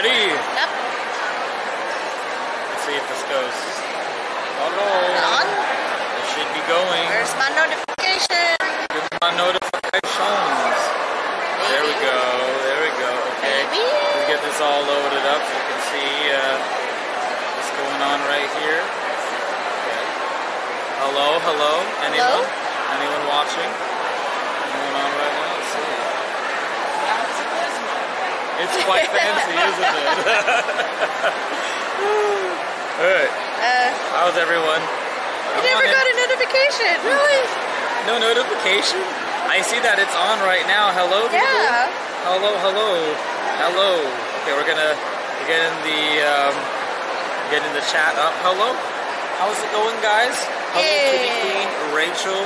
Ready? Yep. Let's see if this goes. Hello. On. It should be going. Where's my notification? Give me my notifications. There we go. There we go. Okay. Maybe. Let's get this all loaded up so you can see uh, what's going on right here. Okay. Hello, hello. Anyone? Anyone watching? Anyone on right now? Let's see. It's quite fancy, isn't it? Alright. Uh, How's everyone? I never got a notification. Really? No notification? I see that it's on right now. Hello, people? Yeah. Hello, hello, hello. Okay, we're gonna get in the um, get in the chat up. Hello, how's it going, guys? Hello, Kitty Hey. Queen, Rachel,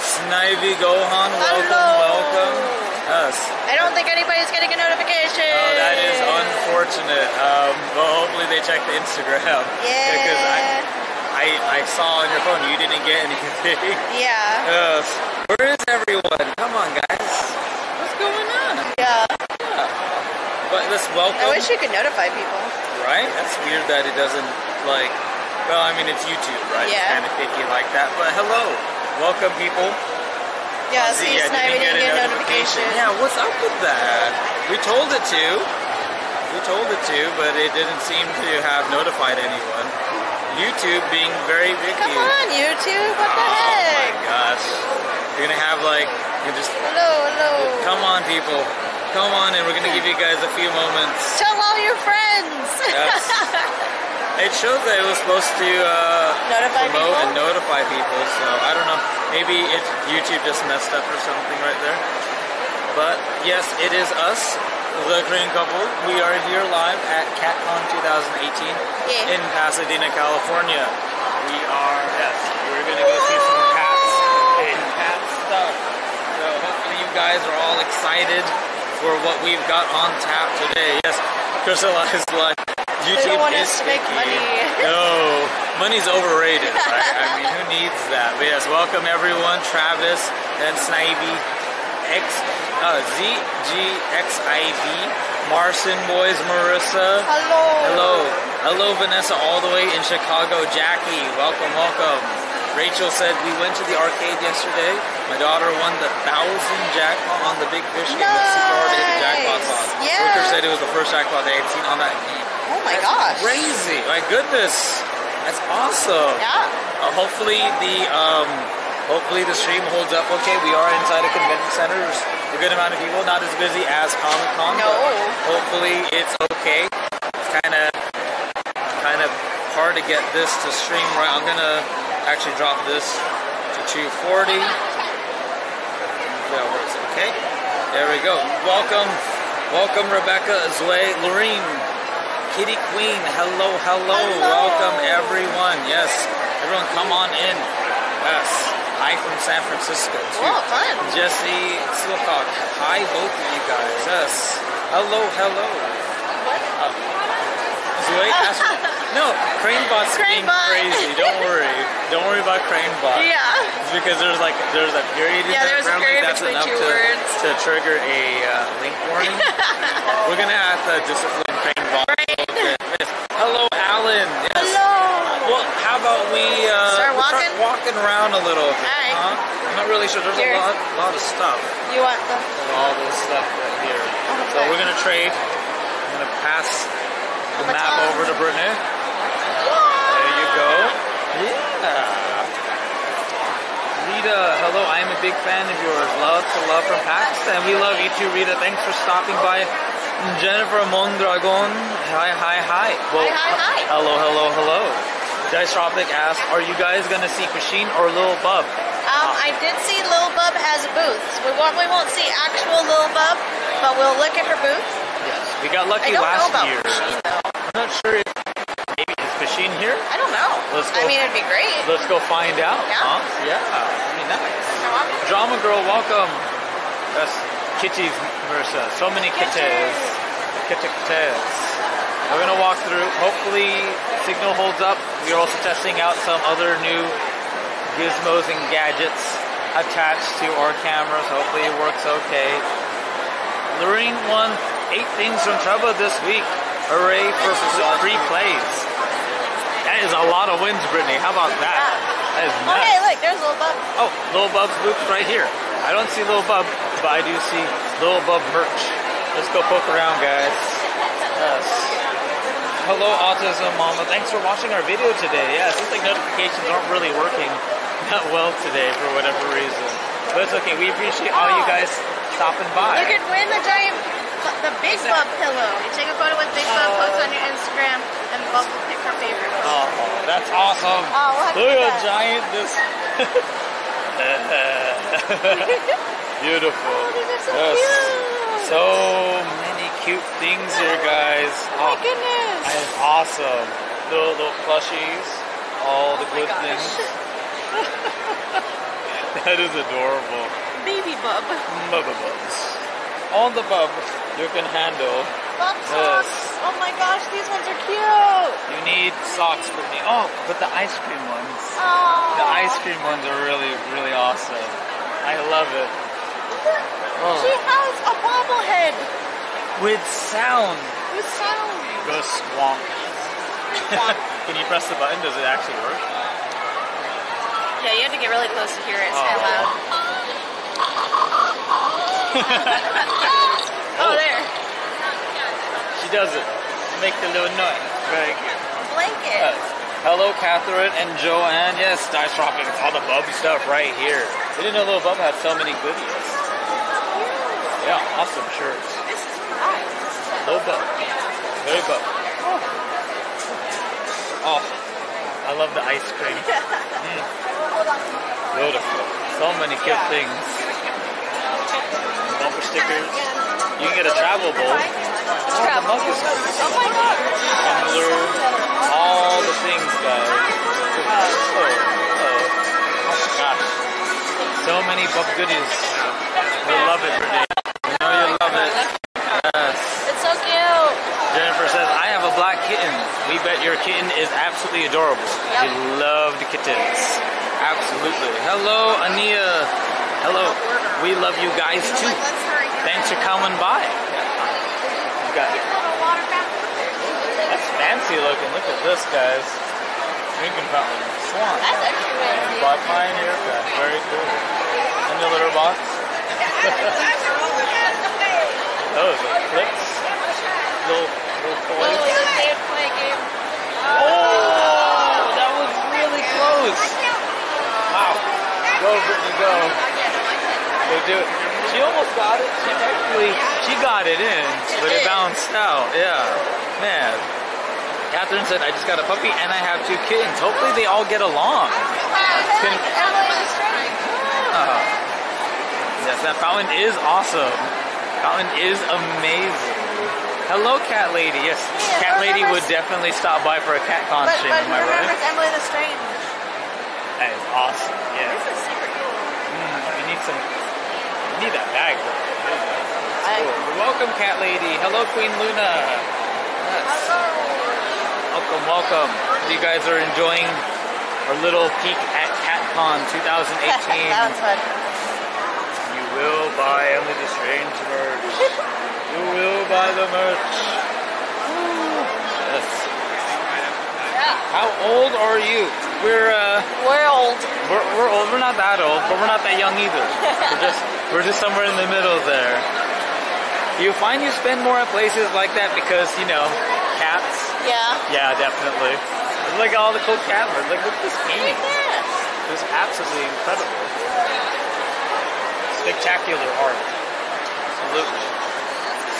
Snivy, Gohan. Welcome, Hello. welcome. Us. I don't think anybody's getting a notification. Oh, that is unfortunate. Um, well, hopefully they check the Instagram. Yeah. Because I, I, I saw on your phone you didn't get anything. Yeah. Yes. Where is everyone? Come on, guys. What's going on? Yeah. yeah. But let's welcome. I wish you could notify people. Right? That's weird that it doesn't like. Well, I mean it's YouTube, right? It's Yeah. kind of picky like that. But hello, welcome people. Yeah, See, see, yeah, didn't didn't get a notification. Yeah, what's up with that? We told it to. We told it to, but it didn't seem to have notified anyone. YouTube being very picky. Come on, YouTube. What the Oh heck? my gosh. You're gonna have like you just Hello, hello. come on people. Come on and we're gonna give you guys a few moments. Tell all your friends. Yes. It shows that it was supposed to uh, Notify promote people? and notify people, so I don't know. Maybe it YouTube just messed up or something right there. But yes, it is us, the Crane Couple. We are here live at CatCon 2018 Yeah. in Pasadena, California. We are yes, we're gonna go see some cats and cat stuff. So hopefully you guys are all excited for what we've got on tap today. Yes, Priscilla is like YouTube don't want is to make money. No, money's overrated, right? I mean, who needs that? But yes, welcome everyone. Travis and Snivy, X, uh, ZGXIV, Marcin Boys, Marissa. Hello. Hello. Hello, Vanessa, all the way in Chicago. Jackie, welcome, welcome. Rachel said, We went to the arcade yesterday. My daughter won the thousand jackpot on the big fish game that Super Hard to hit the jackpots on. Yeah. Said it was the first jackpot they had seen on that game. Oh my That's gosh. Crazy. My goodness. That's awesome. Yeah. Uh, hopefully the um, hopefully the stream holds up okay. We are inside a convention center. There's a good amount of people, not as busy as Comic Con. No. Hopefully it's okay. It's kind of kind of hard to get this to stream right. I'm gonna actually drop this to 240. That works okay. There we go. Welcome, welcome Rebecca, Zway, Lorene, Kitty Queen. Hello, hello, Hello. Welcome everyone. Yes, everyone, come on in. Yes. Hi from San Francisco too. Oh, fun. Jesse Silcock. Hi, both of you guys. Yes. Hello, hello. Uh, Zoe, no, Cranebot's being Cranebot. crazy. Don't worry. Don't worry about crane Cranebot. Yeah. It's because there's like there's a period in Yeah, there. there's a period that's between enough two to, words. to trigger a uh, link warning. We're gonna have to discipline Cranebot. Right. Hello, Alan. Yes. Hello. Well, how about we uh, Start walking? walking around a little? Alright. Huh? I'm not really sure. There's Here. a lot, lot of stuff. You want the? All this stuff right here. So we're gonna trade. I'm gonna pass the map over to Brittany. There you go. Yeah. Rita, hello. I am a big fan of yours. Love to love from Pakistan. We love you too, Rita. Thanks for stopping by. Jennifer Mondragon. Hi, hi, hi. Well, Hi, hi, hi. Hello, hello, hello. Dice Tropic asked, are you guys gonna see Kashin or Lil Bub? Um, I did see Lil Bub as a booth. We won't, we won't see actual Lil Bub, but we'll look at her booth. Yes. We got lucky last year. Though. I'm not sure if maybe is machine here. I don't know. Let's go. I mean, it'd be great. Let's go find out. Yeah. Huh? Yeah. Pretty nice. No, I'm- Drama Girl, welcome. That's kitties, Marissa. So many kitties. Kitty kitties. We're gonna walk through. Hopefully, signal holds up. We're also testing out some other new gizmos and gadgets attached to our cameras. Hopefully, it works okay. Lorraine won eight things from Trouble this week. Hooray for free plays. That is a lot of wins, Brittany. How about that? That is Oh, hey, look, there's a little bub. Oh, Lil Bub's booth right here. I don't see Lil Bub, but I do see Lil Bub merch. Let's go poke around, guys. Yes. Hello, Autism Mama. Thanks for watching our video today. Yeah, it seems like notifications aren't really working that well today for whatever reason. But it's okay. We appreciate all you oh. guys stopping by. You could win the giant, the Big Bub pillow. You take a photo with Big Bub, oh. post on your Instagram, and Bub will pick her favorite. Oh, that's awesome. Oh, we'll Look at giant this. Beautiful. Oh, these are so Yes. cute. So many cute things here, guys. Oh Oh, my goodness. that is awesome. Little, little plushies, all the Oh good things. That is adorable. Baby Bub. Bubba bubs. On the bub, you can handle. Bub Yes. socks. Oh my gosh, these ones are cute. You need socks for me. Oh, but the ice cream ones. Oh. The ice cream ones are really, really awesome. I love it. Oh. She has a bobblehead With sound. with sound. Go squonk. Can you press the button? Does it actually work? Yeah, you have to get really close to hear it. It's Oh. kind of loud. oh, there. She does it. Make the little noise. Very good. Blanket. Hello, Catherine and Joanne. Yes, Dice Dropping. It's all the Bub stuff right here. We didn't know Little Bub had so many goodies. Yeah, awesome shirts. This is nice. Little Bub. Very Bub. Oh, I love the ice cream. Mm. Beautiful. So many cute things. Bumper stickers. You can get a travel bowl. Oh, the Oh my god. tumbler, all the things, guys. Oh, oh, oh my gosh. So many bub goodies. We love it, Brittany. We know you love it. Yes. It's so cute. Jennifer says, I have a black kitten. We bet your kitten is absolutely adorable. Yep. We love the kittens. Absolutely. Hello, Ania. Hello. We love you guys too. Thanks for coming by. You got That's fancy looking. Look at this, guys. Drinking fountain. Swan. That's extra fancy. Black Pioneer pen. Very cool. In the litter box. Those are clips. Little, little Oh, toys. the Dave play game. Oh, that was really close. Wow. Go, Brittany, go. Do it. She almost got it. She technically, she got it in, but it bounced out. Yeah. Man. Catherine said, I just got a puppy and I have two kittens. Hopefully they all get along. Can- Emily the Strange. Uh, yes, that fountain is awesome. Fountain is amazing. Hello, Cat Lady. Yes, Yeah, Cat Lady would definitely stop by for a cat con But, stream, but am I right? Emily the Strange. That is awesome. Yeah. This is super cool. Mm, we need some. Need that bag. Cool. Welcome, Cat Lady. Hello, Queen Luna. Yes. Welcome, welcome. You guys are enjoying our little peek at CatCon 2018. that was fun. You will buy Emily the Strange merch. you will buy the merch. Yes. Yeah. How old are you? We're uh, We're old. we're, we're old. We're not that old, but we're not that young either. We're just we're just somewhere in the middle there. You find you spend more at places like that because you know cats. Yeah. Yeah, definitely. Look at all the cool cat birds. Like look at this painting. Yes. It's absolutely incredible. Spectacular art. Absolutely.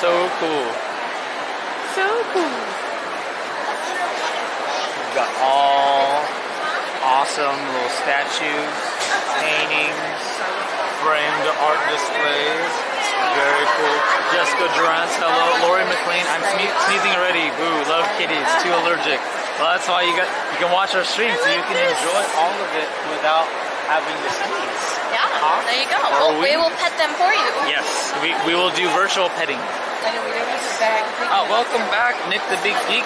So cool. So cool. We've got all awesome little statues, paintings, framed art displays. Very cool. Jessica Durant, hello. Lori McLean, I'm sne- sneezing already. Boo, love kitties, too allergic. Well, that's why you got you can watch our stream so you can enjoy all of it without having to sneeze. Yeah. Huh? There you go. Well, we? we will pet them for you. Yes, we, we will do virtual petting. I know we don't use a bag. Uh, welcome back, Nick the Big Geek.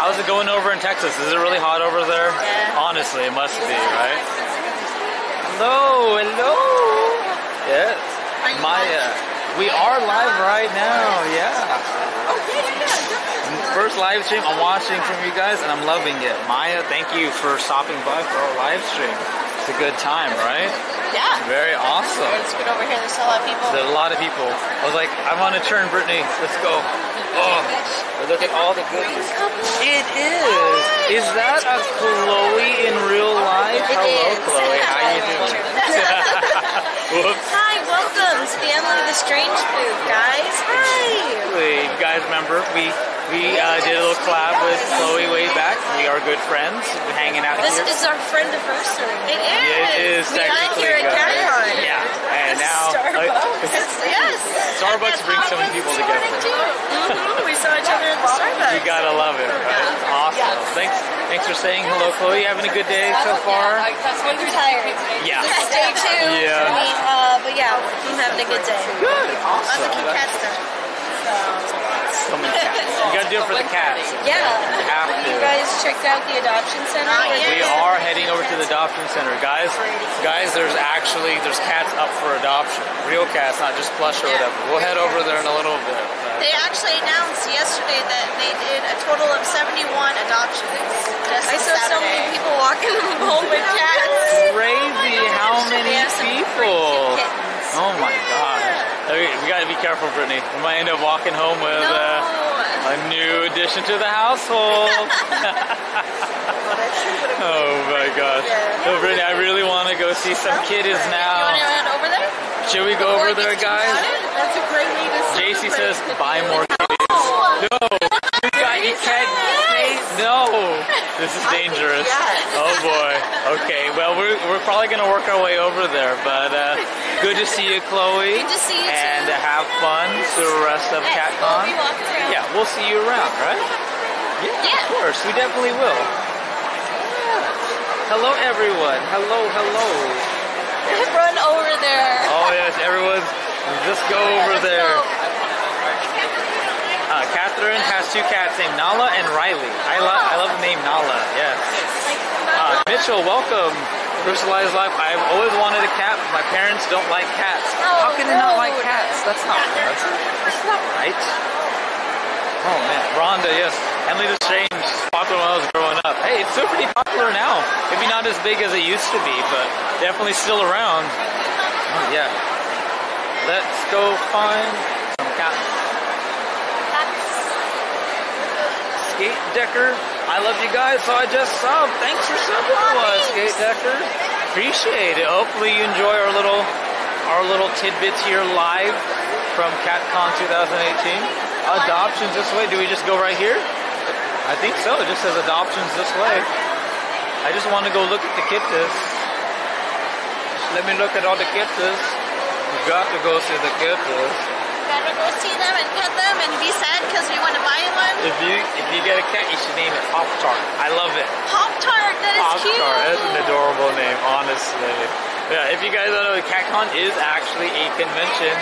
How's it going over in Texas? Is it really hot over there? Yeah. Honestly, it must be, right? Hello, hello. Yes. Maya. We are live right now. Yeah. Oh, yeah. First live stream I'm watching from you guys, and I'm loving it. Maya, thank you for stopping by for our live stream. It's a good time, right? Yeah. Very awesome. Let's get over here. There's a lot of people. There's a lot of people. I was like, I want to turn Brittany. Let's go. Oh, look at all the goodies. It is. Is that a Chloe in real life? It Hello, is. Chloe. How you doing? Whoops. Hi, welcome, Stanley the Strange Food, guys. Hi. Exactly. You guys remember we we uh, did a little collab with Chloe way back. We are good friends, hanging out This is our friend anniversary. It is. Yeah, it is We got technically here at guys. CatCon. Yeah, and now Starbucks. yes. Starbucks brings so many people together. morning, too. Mhm, We saw each other at the Starbucks. you gotta love it. Right? Awesome. Thanks, thanks for saying hello, Chloe. You having a good day so far? I'm tired. Yeah. This is day two Yeah. me, uh, but yeah, I'm having a good day. Good. Lots Awesome. of cute cat stuff. So many cats. You gotta do it for the cats. Yeah. You have to. You guys checked out the adoption center? We are heading over to the adoption center, guys. Guys, there's actually there's cats up for adoption, real cats, not just plush or whatever. We'll head over there in a little bit. They actually announced yesterday that they did a total of 71 adoptions. Just I saw so many people walking home with cats. Crazy, oh how many They have some people? Oh my gosh. We gotta be careful, Brittany. We might end up walking home with No. uh, a new addition to the household. oh my gosh. So, Brittany, I really want to go see some kiddies You want to now. Should we go over there, guys? That's a great way to JC says, buy more kitties. Oh. No, got, you can't no. This is dangerous. yes. Oh boy. Okay, well, we're, we're probably going to work our way over there, but uh, good to see you, Chloe. Good to see you, And too. uh, have fun through the rest of CatCon. we'll be walking around. Yeah, we'll see you around, right? Yeah, Yeah. of course. We definitely will. Hello, everyone. Hello, hello. Run over there. Oh, yes, everyone's. Just go over there. go. Uh, Catherine has two cats named Nala and Riley. I love I love the name Nala. Yes. Uh, Mitchell, welcome. Personalized life. I've always wanted a cat, but my parents don't like cats. How can they not like cats? That's not that's, that's not right. Oh man, Rhonda, yes. Emily the Strange, popular when I was growing up. Hey, it's still pretty popular now. Maybe not as big as it used to be, but definitely still around. Oh yeah. Let's go find some cats. Skate Decker, I love you guys, so I just subbed. Thanks for subbing to us, Skate Decker. Appreciate it. Hopefully you enjoy our little our little tidbits here live from CatCon 2018. Adoptions this way. Do we just go right here? I think so. It just says adoptions this way. I just want to go look at the kittas. Let me look at all the kittas. We got to go see the kittas. Go see them and pet them and be sad because we want to buy one. If you if you get a cat, you should name it Pop Tart. I love it. Pop Tart, that is Pop cute. Tart. That's an adorable name, honestly. Yeah, if you guys don't know, CatCon is actually a convention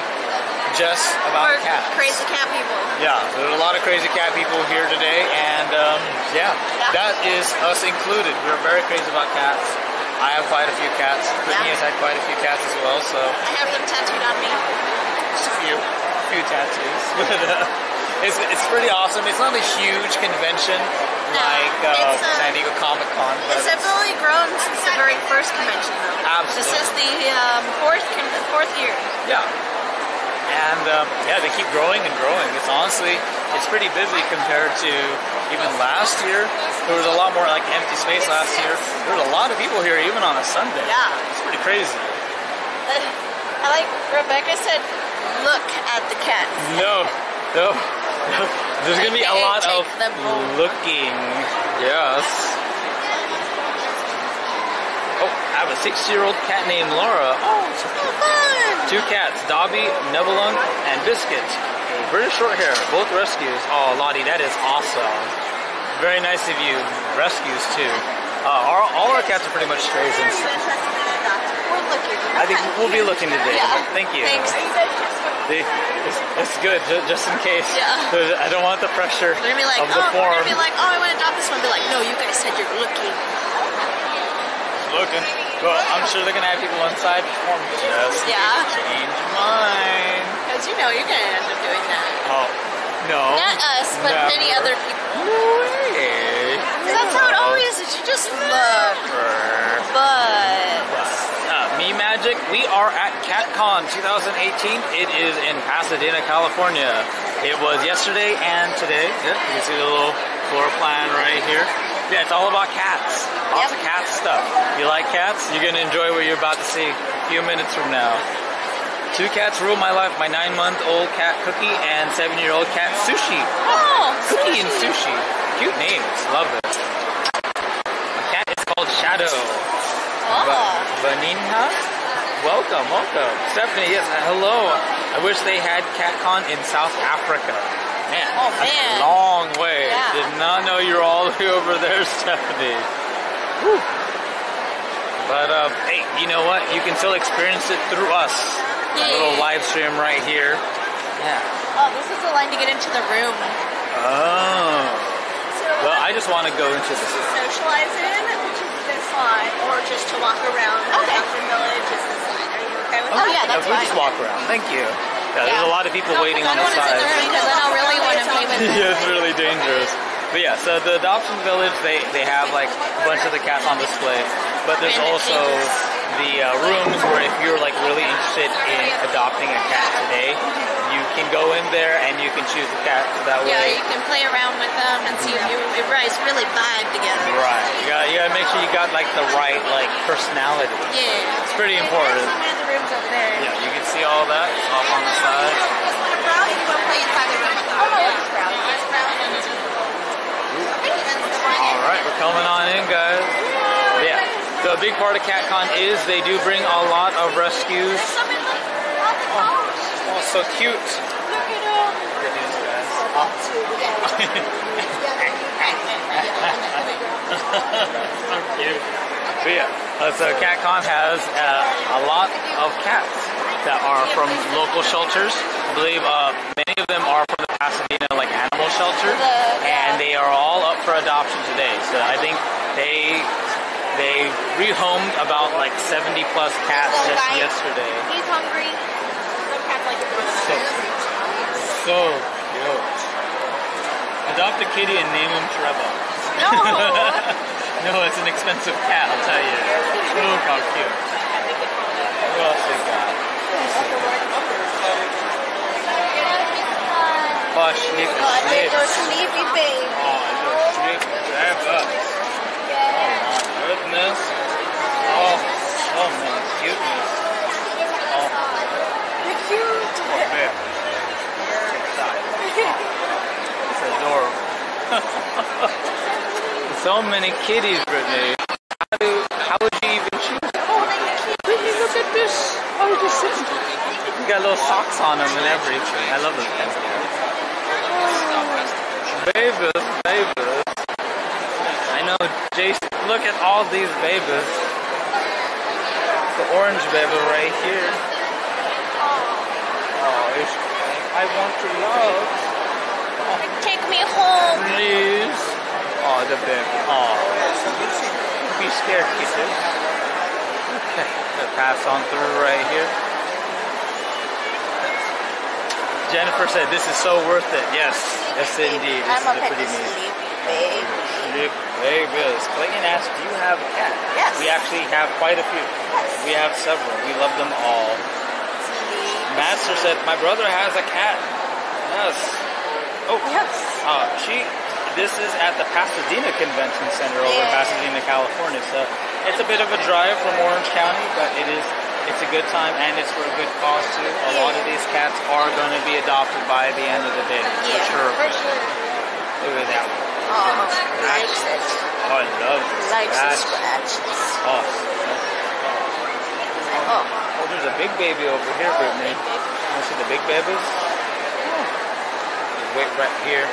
just about cats. crazy cat people. Yeah, there's a lot of crazy cat people here today, and um, yeah, Yeah. that is us included. We're very crazy about cats. I have quite a few cats. Brittany Yeah. has had quite a few cats as well, so I have them tattooed on me. just a few, few tattoos. But, uh, it's, it's pretty awesome. It's not a huge convention like uh, uh, San Diego Comic Con, but It's definitely grown since the very first convention, though. Absolutely. This is the um, fourth fourth year. Yeah. And um, yeah, they keep growing and growing. It's honestly, it's pretty busy compared to even last year. There was a lot more like empty space last year. There was a lot of people here even on a Sunday. Yeah. It's pretty crazy. I like Rebecca said, look at the cats. No, no, no. There's gonna be a lot of them looking. Yes. Oh, I have a six-year-old cat named Laura. Oh, Oh, fun! Two cats, Dobby, Nebulon, and Biscuit. British short hair, both rescues. Oh, Lottie, that is awesome. Very nice of you. Rescues, too. Uh, our, all our cats are pretty much strays. And We're looking. I think we'll be looking today. Yeah. Thank you. Thanks. They, it's, it's good, ju- just in case. Yeah. I don't want the pressure They're gonna be like, of oh, the we're gonna be like, oh, I want to adopt this one. Be like, no, you guys said you're looking. looking. Well, I'm sure they're gonna have people inside perform just Yeah. case they change your mind. you're gonna end up doing that. Oh, no. Not us, but Never. many other people. No way. That's how it always is. You just look. But Uh, Me Magic, we are at CatCon 2018. It is in Pasadena, California. It was yesterday and today. Yeah, you can see the little floor plan right here. Yeah, it's all about cats. Lots of cat stuff. You like cats? You're gonna enjoy what you're about to see a few minutes from now. Two cats rule my life. My nine-month-old cat Cookie and seven-year-old cat Sushi. oh, Cookie and Sushi. Cute names. Love it. My cat is called Shadow. Oh. Va- Welcome, welcome. Stephanie, yes, hello. I wish they had CatCon in South Africa. Man, Oh, man. a long way. Yeah. Did not know you were all the way over there, Stephanie. But, uh, hey, you know what? You can still experience it through us. A little live stream right here. Yeah. Oh, this is the line to get into the room. Oh. So Well, I just want to go into is socialize in, which is this line, or just to walk around the Okay. Adoption Village is this line. Are you okay with Oh, that? yeah, that's we'll fine. just walk around. Thank you. Yeah, there's a lot of people No, waiting 'cause on the don't want to side. because I don't really want to play with them. yeah, it's really dangerous. But yeah, so the adoption village, they, they have like a bunch of the cats on display, but there's Abandoned also the uh, rooms where if you're like really interested in adopting a cat today, you can go in there and you can choose the cat that way. Yeah, you can play around with them and see if you if you guys really vibe together. Right. You gotta, you gotta make sure you got like the right like personality. Yeah. It's pretty important. One of the rooms over there. Yeah, you can see all that off on the side. Just want to browse? You want to play inside the room? Oh no, let's just browse. Let's browse. All right, we're coming on in, guys. Yeah. So a big part of CatCon is they do bring a lot of rescues. Some in the on the couch. Oh, so cute. Look at them. Good so cute. But yeah, uh, so CatCon has uh, a lot of cats that are from local shelters. I believe uh, many of them are from the Pasadena like animal shelter, and they are all up for adoption today. So I think they they rehomed about like 70 plus cats Little just guy. yesterday. He's hungry. Some cats like to go to So cute. Adopt a kitty and name him Trevor. No. no, it's an expensive cat, I'll tell you. Look how cute. Who else we got? Oh, Schneep Oh, I think Schneep. they're sleepy baby. Oh. Grab up. Oh, Oh, oh my goodness. Oh, so many cuteness. Oh, They're cute. poor bear. It's adorable. so many kitties, Brittany. How, do, how would you even choose? Oh, Brittany, look at this. Oh, just sitting. You got little socks on them and everything. I love them. babies. I know, Jason. Look at all these babies. The orange baby right here. Oh, it's, I want to love. Take me home. Please. Oh, the baby. Oh. Don't be scared, kitten. Okay. Pass on through right here. Jennifer said this is so worth it. Yes. Yes, indeed. This I'm is a pretty neat. Baby. Babies. Clayton asked, do you have a cat? Yes. We actually have quite a few. Yes. We have several. We love them all. Master said, my brother has a cat. Yes. Oh, Yes. uh, she. This is at the Pasadena Convention Center over in Pasadena, California. So it's a bit of a drive from Orange County, but it is. It's a good time and it's for a good cause too. A lot of these cats are going to be adopted by the end of the day, for sure. for sure. Look at that one. Oh, likes it. Oh, I love this. Likes the scratches. Oh, Oh. oh, there's a big baby over here, Brittany. Want to see the big babies? Wait right here.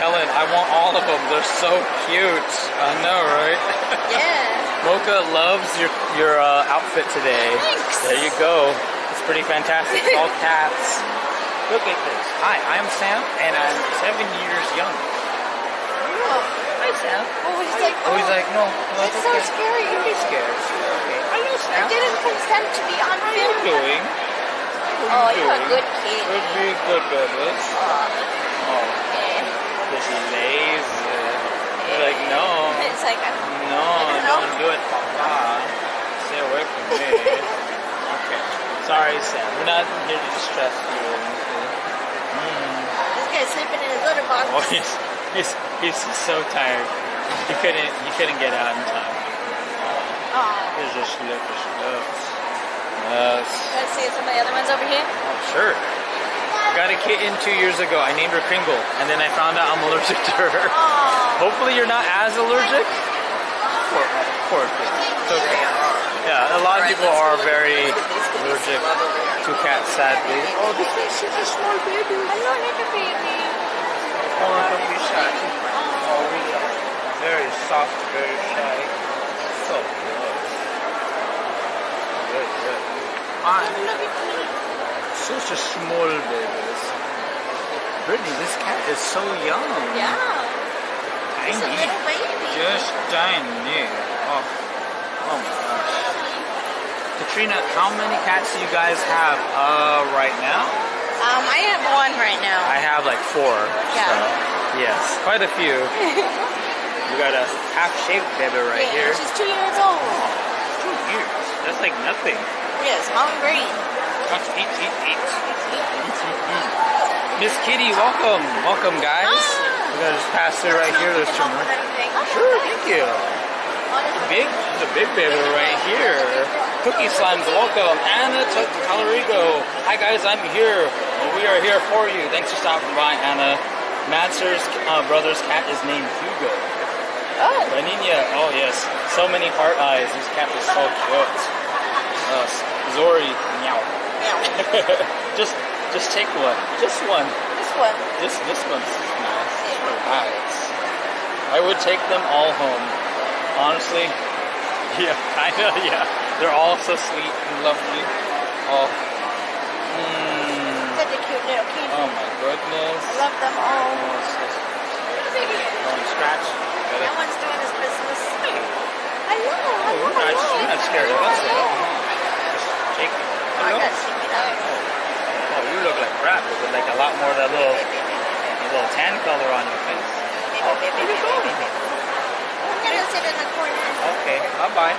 Helen, I want all of them. They're so cute. I know, right? Yeah. Mocha loves your your uh, outfit today. Thanks. There you go. It's pretty fantastic. It's all cats. Look at this. Hi, I'm Sam, and I'm seven years young. Oh, Hi, Sam. oh he's like, Oh, he's oh, like, no, no, it's so okay. scary. Don't be scared. Okay. I Sam. didn't consent to be on How are you film. doing? Oh, you're a good kid. Would be good, babies. Oh, Oh, okay. this is lazy. You're like, no, It's like, I'm no, No. don't do it, Papa. Stay away from me. okay. Sorry, Sam. We're not here to distress you or anything. Mm. This guy's sleeping in his litter box. Oh, he's, he's, he's so tired. He couldn't, he couldn't get out in time. Oh. He's just look, just look. Let's see some of the other ones over here. Oh, sure. Got a kitten two years ago. I named her Kringle, and then I found out I'm allergic to her. Oh. Hopefully, you're not as allergic. Poor, poor. It's okay. Yeah, a lot of people are very allergic to cats, sadly. Oh, this is a small baby. Hello, little baby. Oh, don't be shy. Oh, really? Very soft, very shy. So good. Good, good. Hi. Such a small baby. Brittany, this cat is so young. Yeah. It's a Tiny. little baby. Just tiny. Oh, oh my gosh. Katrina, how many cats do you guys have uh, right now? Um, I have one right now. I have like four. Yeah. So, yes, quite a few. we got a half-shaped baby right yeah, here. She's two years old. Two years. That's like nothing. Yes, mountain green. Eat, eat, eat, eat. Miss Kitty, welcome. Welcome, guys. Ah. We're gonna just pass through right here. There's some more. Sure, thank you. Big, the big baby right here. Cookie Slimes, welcome. Anna T- Talarigo. Hi guys, I'm here. We are here for you. Thanks for stopping by, Anna. Madser's uh, brother's cat is named Hugo. Oh. La Nina, oh yes. So many heart eyes. This cat is so cute. Uh, Zori, meow. just, just take one. Just one. This one. This, this one's nice. Eyes. I would take them all home. Honestly, yeah, kinda, yeah. They're all so sweet and lovely. Oh, mm, Such a cute little kitty. oh my goodness. I love them all. Oh, so, oh, scratch. Got it. one's doing his business. Hello. Oh, you're not, you're not scared of us at all. Jake, I hello? gotta shake it up. Oh, you look like crap with like a lot more of that little, little tan color on your face. Baby. I'm gonna sit in the corner. Okay, bye bye.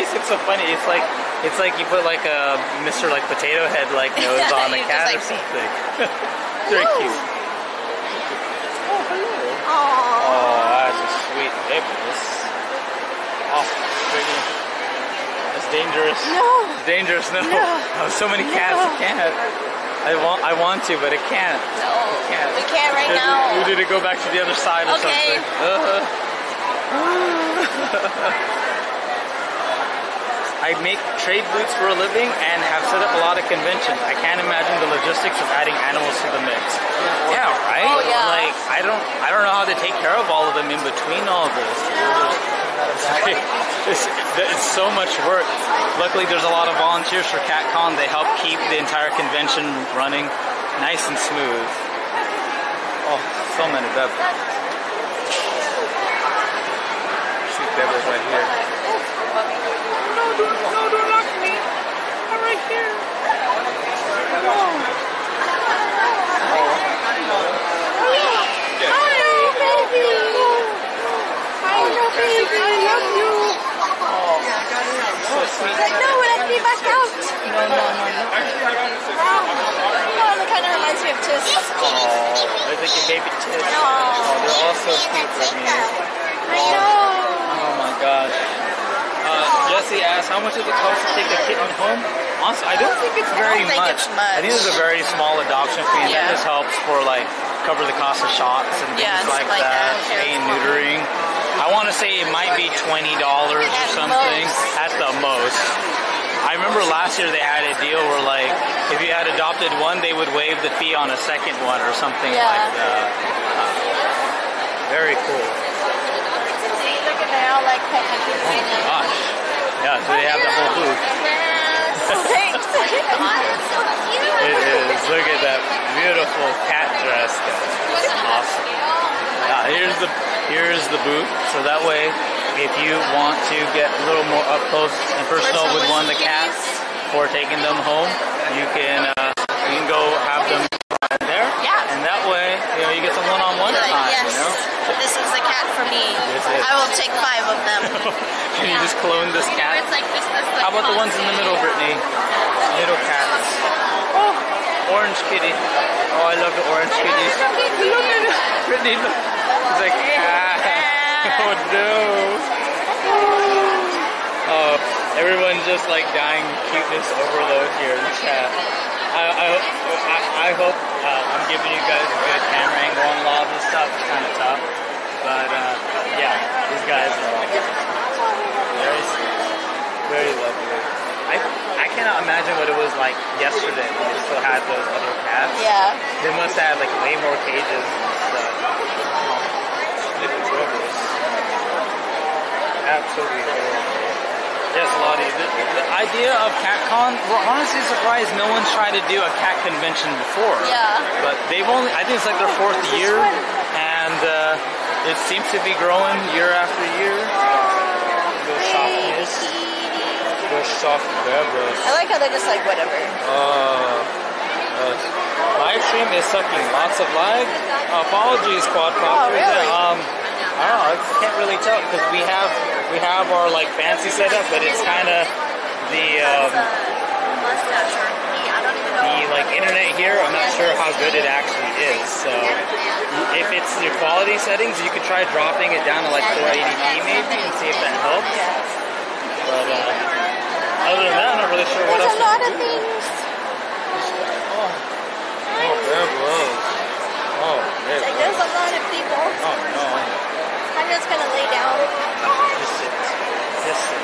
it's, it's so funny. It's like it's like you put like a Mr. like potato head like nose on a You're cat or just like, something. Very cute. Oh hello. Aww. Oh, that's a sweet babies. Oh, pretty. That's dangerous. No. It's dangerous. No. No. Oh, so many cats. No. I can't. I want. I want to, but it can't. No. it can't. We can't right now. We, we need to go back to the other side or Okay. something. Uh-huh. I make trade boots for a living and have set up a lot of conventions. I can't imagine the logistics of adding animals to the mix. Yeah, right? Oh, yeah. Like I don't I don't know how to take care of all of them in between all of this. It's, it's so much work. Luckily there's a lot of volunteers for CatCon. They help keep the entire convention running nice and smooth. Oh, so many bevels. Sweet bevels right here. No, don't, no, don't lock me. I'm right here. So sweet. No, let me back out. No, no, no, no. Oh, it kind of reminds me of Tis. Oh, there's like a baby tit. No. Oh, they're all so cute with me. I know. Oh my gosh. Uh, Jesse asked, how much does it cost to take a kitten home? Honestly, I don't think it's very I don't think much. it's much. I think it's a very small adoption fee. Yeah. That just helps for like cover the cost of shots and things Yeah, and like, like that. that. Spay and neutering. I want to say it might be twenty dollars or something. most. At the most. I remember last year they had a deal where like if you had adopted one, they would waive the fee on a second one or something Yeah. like that. Uh, very cool. See, look at they all like pecking kids. Gosh. Yeah, so they have the whole booth. Thanks. It is. Look at that beautiful cat dress. That's awesome. Yeah, here's the here's the booth. So that way, if you want to get a little more up close and personal with one of the cats, before taking them home, you can uh, you can go have them there. Yeah. And that way, you know, you get some one-on-one Like, time. yes, You know. this is a cat for me. I will take five of them. Can you just clone this cat? Like this, this, How about the ones in the middle, Brittany? Little cats. Oh, orange kitty. Oh, I love the orange kitties. Look at it. Brittany, look. It's like, ah. Oh, no. Oh, everyone's just like dying cuteness overload here in chat. I, I, I, I hope uh, I'm giving you guys a good camera angle on a lot of this stuff. It's kind of tough. But uh, yeah, these guys are like very sweet. Very lovely. I, I cannot imagine what it was like yesterday when they still had those other cats. Yeah. They must have like way more cages and stuff. Absolutely adorable. Yes, Lottie. The, the idea of CatCon, we're honestly surprised no one's tried to do a cat convention before. Yeah. But they've only, I think it's like their fourth year, and uh, it seems to be growing year after year. Go softness. Go soft bebras. I like how they're just like whatever. Uh, uh, live stream is sucking lots of lag. apologies, quadcopters. Oh, really? Um, I don't know. I can't really tell because we have we have our like fancy setup, but it's kind of the um, the like internet here. I'm not sure how good it actually is. So if it's your quality settings, you could try dropping it down to like 480p maybe and see if that helps. But uh, other than that, I'm not really sure what There's else. a lot of things. Oh, there was. Oh, there Like there's a lot of people. Oh no. I'm just gonna lay down. Just sit. Just sit.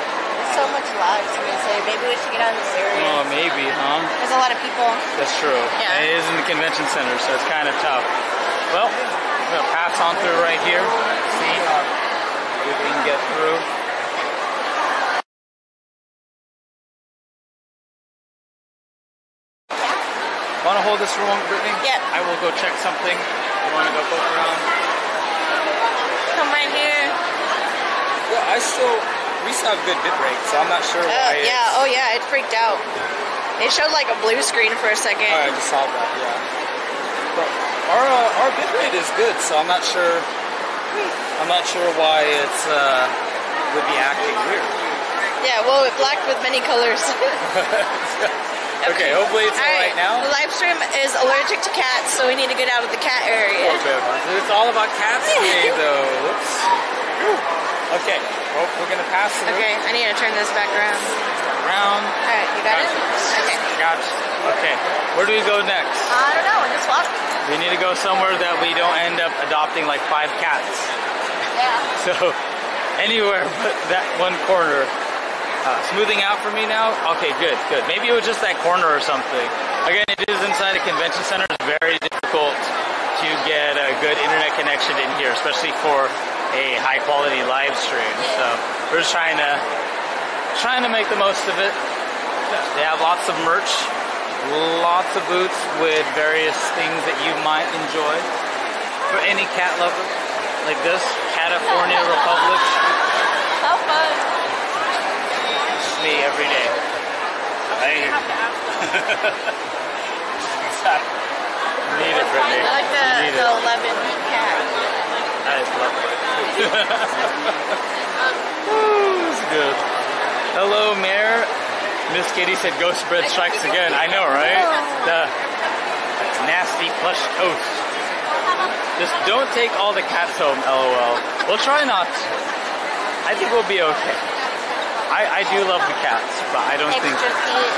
So much to say. Maybe we should get on this area. Oh, maybe, huh? There's a lot of people. That's true. Yeah. And it is in the convention center, so it's kind of tough. Well, I'm gonna pass on through right here. See if we can get through. This room, Brittany? Yeah. I will go check something. You want to go poke around? Come right here. Yeah, I still. We still have good bit rate, so I'm not sure Uh, why. yeah. Oh yeah. It freaked out. It showed like a blue screen for a second. I just saw that. Yeah. But our uh, our bit rate is good, so I'm not sure. I'm not sure why it's uh, would be acting weird. Yeah. Well, it blacked with many colors. Okay, hopefully it's all right now. The live stream is allergic to cats, so we need to get out of the cat area. It's all about cats today, though. Whoops. Okay, well, we're gonna pass through. Okay, I need to turn this back around. Round. All right, you got it. Okay. Gotcha. Okay, where do we go next? I don't know. Just walk. We need to go somewhere that we don't end up adopting like five cats. Yeah. So, anywhere but that one corner. Uh, smoothing out for me now? Okay, good, good. Maybe it was just that corner or something. Again, it is inside a convention center. It's very difficult to get a good internet connection in here, especially for a high quality live stream. So we're just trying to trying to make the most of it. They have lots of merch, lots of boots with various things that you might enjoy. For any cat lover like this, California Republic, How fun. Me every day. Exactly. Need it, Brittany. I like the, the. 11 cat. That is lovely. Ooh, it's good. Hello, Mayor. Miss Kitty said ghost bread strikes again. I know, right? The nasty plush toast. Just don't take all the cats home, lol. We'll try not. I think we'll be okay. I, I do love the cats, but I don't think Extra feet.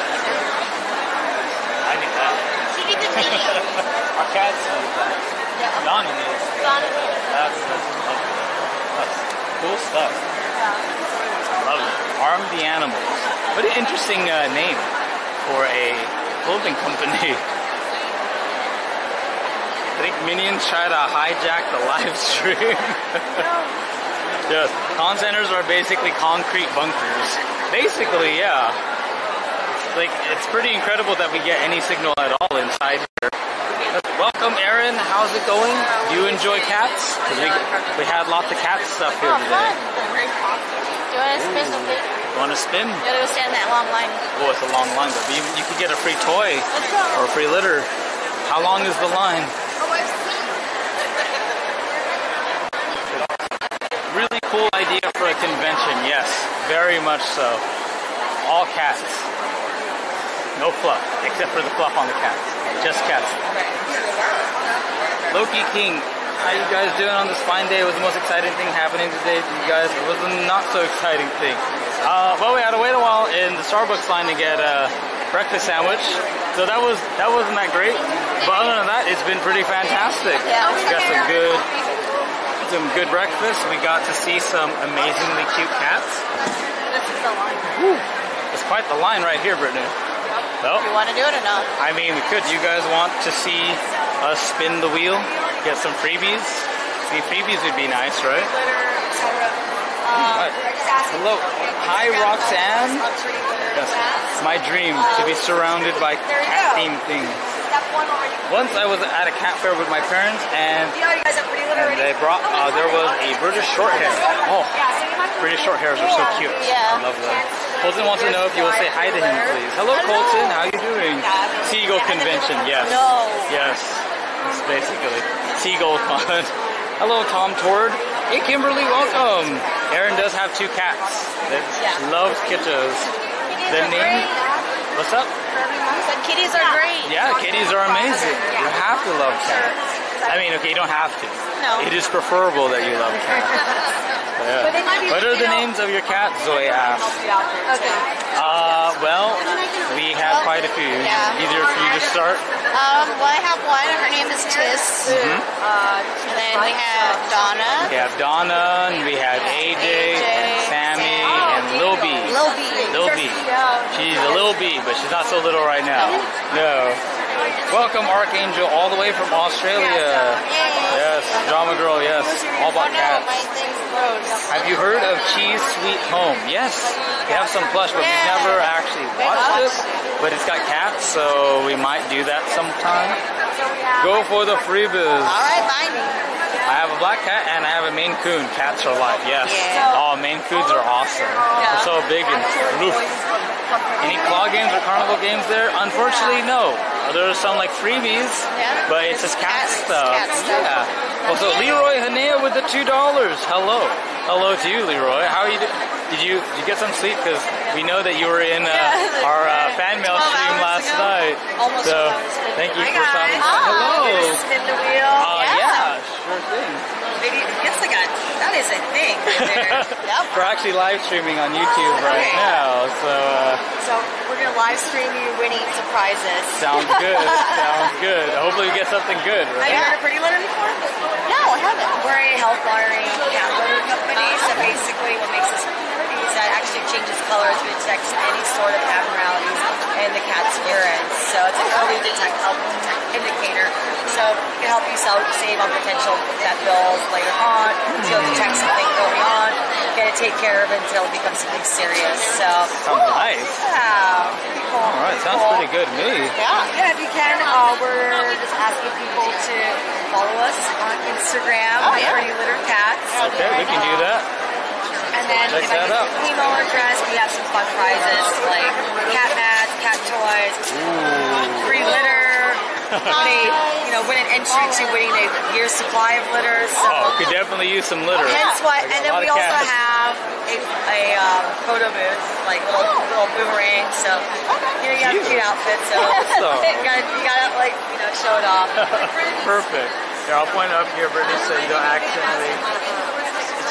I need that. She gets to eat. Our cats need that. Donnie needs that. That's, that's, lovely. that's cool stuff. I love it. Arm the animals. What an interesting uh, name for a clothing company. I think minions try to hijack the live stream. yes, con centers are basically concrete bunkers. Basically, yeah. Like it's pretty incredible that we get any signal at all inside here. Welcome, Aaron. How's it going? Do you enjoy cats? 'Cause we we had lots of cat stuff here Oh, today. fun. Do you want to spin the thing? Want to spin? You gotta go stand that long line. Oh, it's a long line, but you, you could get a free toy or a free litter. How long is the line? Oh, Really cool idea for a convention, yes, very much so. All cats. No fluff, except for the fluff on the cats. Just cats. Loki King, how you guys doing on this fine day? Was the most exciting thing happening today to you guys? It was the not so exciting thing. Uh, well, we had to wait a while in the Starbucks line to get a breakfast sandwich, so that was that wasn't that great. But other than that, it's been pretty fantastic. Yeah. Got some good some good breakfast. We got to see some amazingly cute cats. This is the line. It's quite the line right here, Brittany. Well, You want to do it or not? I mean, we could. You guys want to see us spin the wheel, get some freebies? See, freebies would be nice, right? Right. Uh, Hello. Hi, Roxanne. Yes. My dream to be surrounded by cat themed things. Once I was at a cat fair with my parents, and, Yeah, you guys have pretty and they brought, uh, there was a British Shorthair. Oh, British Shorthairs are so cute. Yeah. I love them. Colton wants to know if you will say hi to him, please. Hello, Colton. How are you doing? Seagull Convention. Yes. No. Yes. It's basically Seagull Con. Hello, Tom Tord. Hey, Kimberly. Welcome. Aaron does have two cats. That Yeah. loves kittos. The name. What's up? Said kitties are great. Yeah, kitties are amazing. You have to love cats. I mean, okay, you don't have to. No. It is preferable that you love cats. Yeah. What are the names of your cats? Zoe asked. Okay. Uh, well, we have quite a few. Yeah. Easier for you to start. Um, well, I have one. Her name is Tis. Mm-hmm. And then we have Donna. We have Donna, and we have AJ, Sammy, She's a little B, but she's not so little right now. No. Welcome, Archangel, all the way from Australia. Yes, drama girl, yes. All about cats. my thing's froze. Have you heard of Chi's Sweet Home? Yes, we have some plush, but we've never actually watched it. But it's got cats, so we might do that sometime. Go for the freebies. All right, me. I have a black cat and I have a Maine Coon. Cats are life, yes. Yeah. Oh, Maine Coons are awesome. They're so big and aloof. Any claw games or carnival games there? Unfortunately, no. There are some like freebies, Yeah. but it's just cat Cat- stuff. cat stuff. Yeah. Also, Leroy Hanea with the two dollars. Hello, hello to you, Leroy. How are you? Do- did you did you get some sleep? Because we know that you were in uh, Yeah, our uh, fan mail stream last ago. night. Almost so 12 hours ago. thank you Hi, for stopping. Hello. Spin the wheel. Uh, Yeah. yeah, sure thing. Maybe, yes, I got. That is a thing. right there. Yep. We're actually live streaming on YouTube right Okay. now, so uh, so we're gonna live stream you winning surprises. sounds good. sounds good. Hopefully, we get something good, Have you heard of Pretty Litter before? I haven't. We're a health monitoring cat litter company. So basically, what makes us is that actually changes colors, which detects any sort of abnormalities in the cat's urine. So it's an early detect indicator. So it can help you sell, save on potential vet bills later on. So you'll detect something early on, get it taken care of until it becomes something serious. So Sounds nice. yeah, pretty cool. All right, sounds cool. pretty good to me. Yeah. Yeah, if you can, uh, we're just asking people to follow us on Instagram, Oh, yeah. Pretty Litter Cats. Okay, we can do that. And then Check if I give out. you an email address, we have some fun prizes like cat mats, cat toys, free litter, win you know, win an entry to winning a year's supply of litter. So Oh, could definitely use some litter. hence why, and then we also cats. have a, a um, photo booth, like little little boomerang. So you know, you have a Cute. outfit, so Awesome. you gotta you gotta like you know show it off. Perfect. Here, I'll point it up here, Brittany, so you don't accidentally.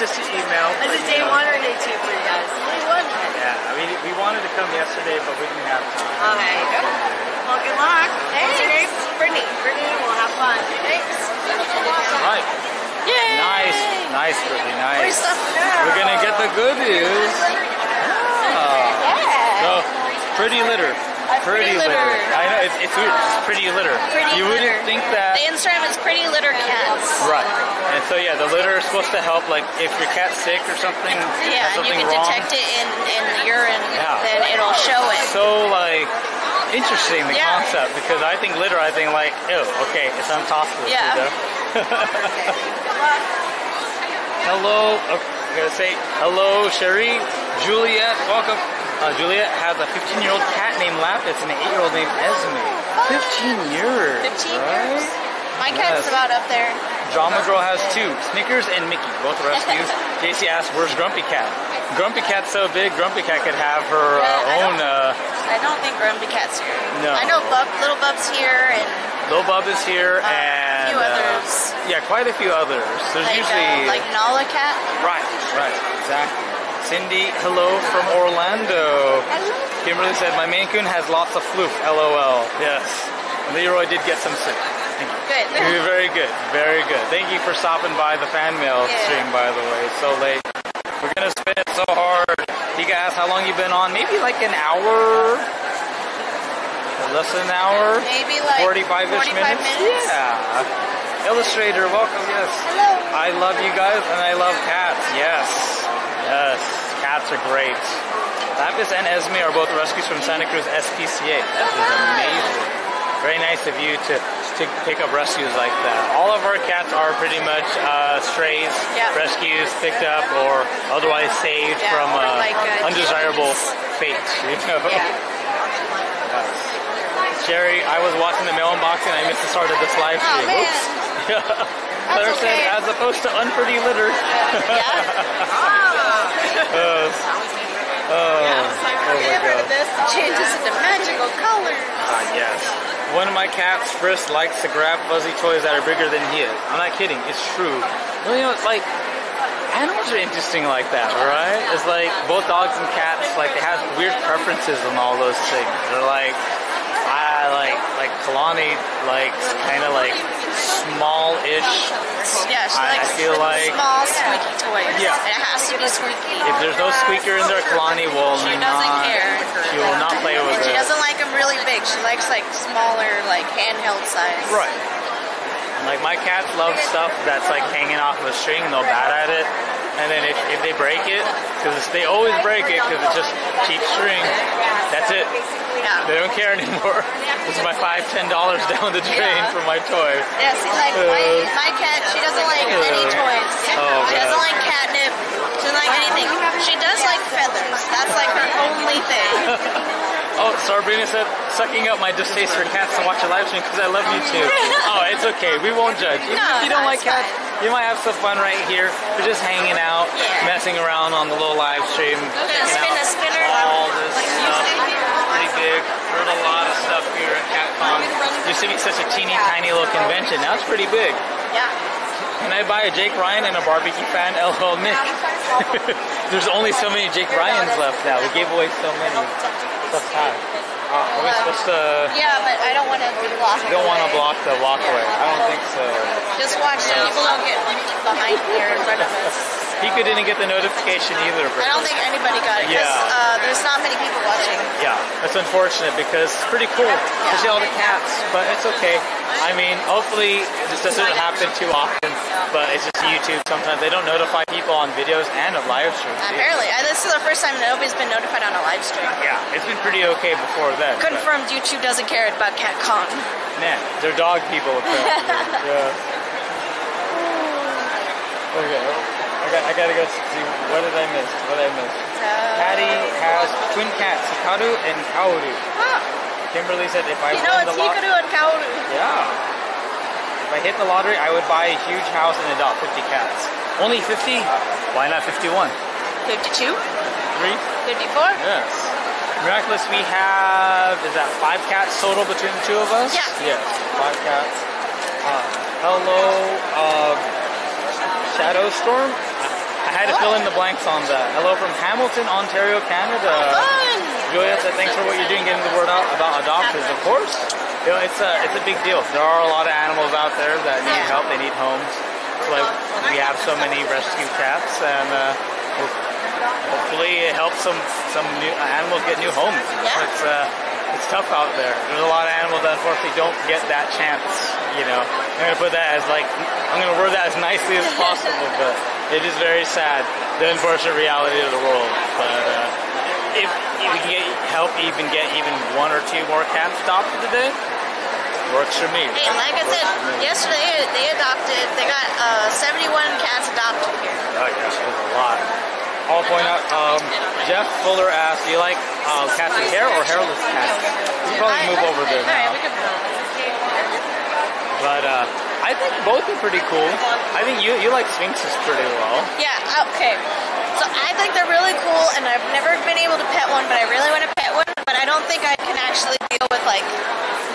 It's just an email. Is it day one or day two for you guys? Day one. Yeah, I mean, we wanted to come yesterday, but we didn't have time. Okay. Well, good luck. What's your name? Brittany. Brittany, we'll have fun. Thanks. Right. Yay! Nice, nice, Brittany, Free nice. stuff. We're gonna get the goodies. Oh. Yeah. So, pretty litter. Pretty litter. I know, it's, it's weird. It's pretty litter. Pretty you litter. wouldn't think that. The Instagram is Pretty Litter Cats. Right. And so, yeah, the litter is supposed to help, like, if your cat's sick or something, Yeah, and you can wrong. detect it in, in the urine, Yeah. then it'll show it. so like interesting the Yeah. concept because I think litter I think like ew okay it's untossable Yeah. you know? hello uh, I gotta say hello, Sherry, Juliet, welcome. Uh, Juliet has a 15-year-old cat named Lapis and an 8-year-old named Esme. 15 years. 15 right? years. My cat's Yes. about up there. Drama Girl has two, Snickers and Mickey, both rescues. JC asked, where's Grumpy Cat? Grumpy Cat's so big, Grumpy Cat could have her Yeah, I uh, own, uh, I don't think Grumpy Cat's here. No. I know Bub, Little Bub's here and Little Bub is here uh, and... a few uh, others. yeah, quite a few others. There's Like, usually... uh, like Nala Cat. Right, right, exactly. Cindy, hello from Orlando. Hello. Kimberly said, my Maine Coon has lots of floof, lol. Yes. Leroy did get some sick. Thank you. Good. You're very good, very good. Thank you for stopping by the fan mail Yeah. stream, by the way. It's So late. We're gonna spin it so hard. You guys, how long you been on? Maybe like an hour? Less than an hour? Maybe like 45-ish 45 minutes? minutes. Yeah. Illustrator, welcome, yes. Hello. I love you guys and I love cats. Yes. Yes. Cats are great. Lapis and Esme are both rescues from Santa Cruz SPCA. That is amazing. Very nice of you to, to pick up rescues like that. All of our cats are pretty much uh, strays, Yeah. rescues, picked up, or otherwise saved Yeah, from uh, like, uh, undesirable fate. You know? Yeah. Yes. Jerry, I was watching the mail unboxing. And I missed the start of this live Oh, stream. man. Claire said, as opposed to unpretty litter. Uh, yes. Uh, oh, uh, oh my god. this changes into magical colors. Ah, yes. One of my cats, Frisk, likes to grab fuzzy toys that are bigger than he is. I'm not kidding. It's true. Well, you know, it's like animals are interesting like that, right? It's like both dogs and cats, like they have weird preferences on all those things. They're like, I like like Kalani likes kind of like small-ish. Yeah, she I- I feel like- small squeaky toys. Yeah. And it has to be squeaky. If there's no squeaker in there, Kalani will She not. doesn't care. She will not play with And she doesn't like them really big. She likes like smaller, like handheld size. Right. Like my cats love stuff that's like hanging off of a string they'll bat at it. And then if, if they break it, because they always break it because it's just cheap string, that's it. Yeah. They don't care anymore. This is my five, ten dollars down the drain Yeah. for my toy. Yeah, see, like my, uh, my cat, she doesn't like any uh, toys. Oh, she God. doesn't like catnip. She doesn't like anything. She does like feathers. That's like her only thing. Oh, Sabrina said, sucking up my distaste for cats to watch a live stream because I love you too. oh, it's okay. We won't judge. Even No, if you don't like it's cats, you might have some fun right here. We're just hanging out, Yeah. messing around on the little live stream. checking spin a spinner. All this stuff. Pretty big. Heard a lot of stuff here at CatCon. Used to be such a teeny tiny little convention. Now it's pretty big. Yeah. Can I buy a Jake Ryan and a barbecue fan? LOL Nick. There's only so many Jake Ryans left now. We gave away so many. Uh, are we supposed to? Yeah, but I don't want to block You don't want to block the walkway. I don't think so. Just watch so people don't get behind here in front of us. Pika didn't get the notification either. But I don't think anybody got it because Yeah. uh, there's not many people watching. yeah, that's unfortunate because it's pretty cool to see all the cats, but it's okay. I mean, hopefully this doesn't happen too often, but it's just YouTube. Sometimes they don't notify people on videos and of live streams. Apparently, I, this is the first time nobody's been notified on a live stream. Yeah, it's been pretty okay before then. but- Confirmed YouTube doesn't care about CatCon. Nah, they're dog people apparently. yeah. Okay, I got I gotta go see what did I miss? What did I miss? Uh, Patty has twin cats, Hikaru and Kaoru. Huh. Kimberly said if I You know, won it's the lot- Hikaru and Kaoru. Yeah. If I hit the lottery, I would buy a huge house and adopt 50 cats. Only 50? Why not 51? 52? Three? 54? Yes. Miraculous, we have, is that five cats total between the two of us? Yeah. Yes, five cats. Uh, hello, uh, Shadow Storm? I had to fill in the blanks on that. Hello from Hamilton, Ontario, Canada. Fun! Julia said, thanks for what you're doing, getting the word out about adopters. Of course, you know, it's a, it's a big deal. There are a lot of animals out there that need help, they need homes. It's like we have so many rescue cats, and uh, hopefully it helps some some new animals get new homes. It's uh, it's tough out there. There's a lot of animals that unfortunately don't get that chance. You know, I'm gonna put that as like I'm gonna word that as nicely as possible, but it is very sad the unfortunate reality of the world. But uh, if, if we can get help, even get even one or two more cats adopted today, Works for me. Hey, like I said, yesterday they adopted, they got uh, 71 cats adopted here. Oh yes, there's a lot. I'll point out, um, Jeff Fuller asked, do you like uh, cats with hair or hairless cats? We probably move over there now. But uh, I think both are pretty cool. I think you you like sphynxes pretty well. Yeah, oh, okay. So I think they're really cool, and I've never been able to pet one, but I really want to pet one. But I don't think I can actually deal with like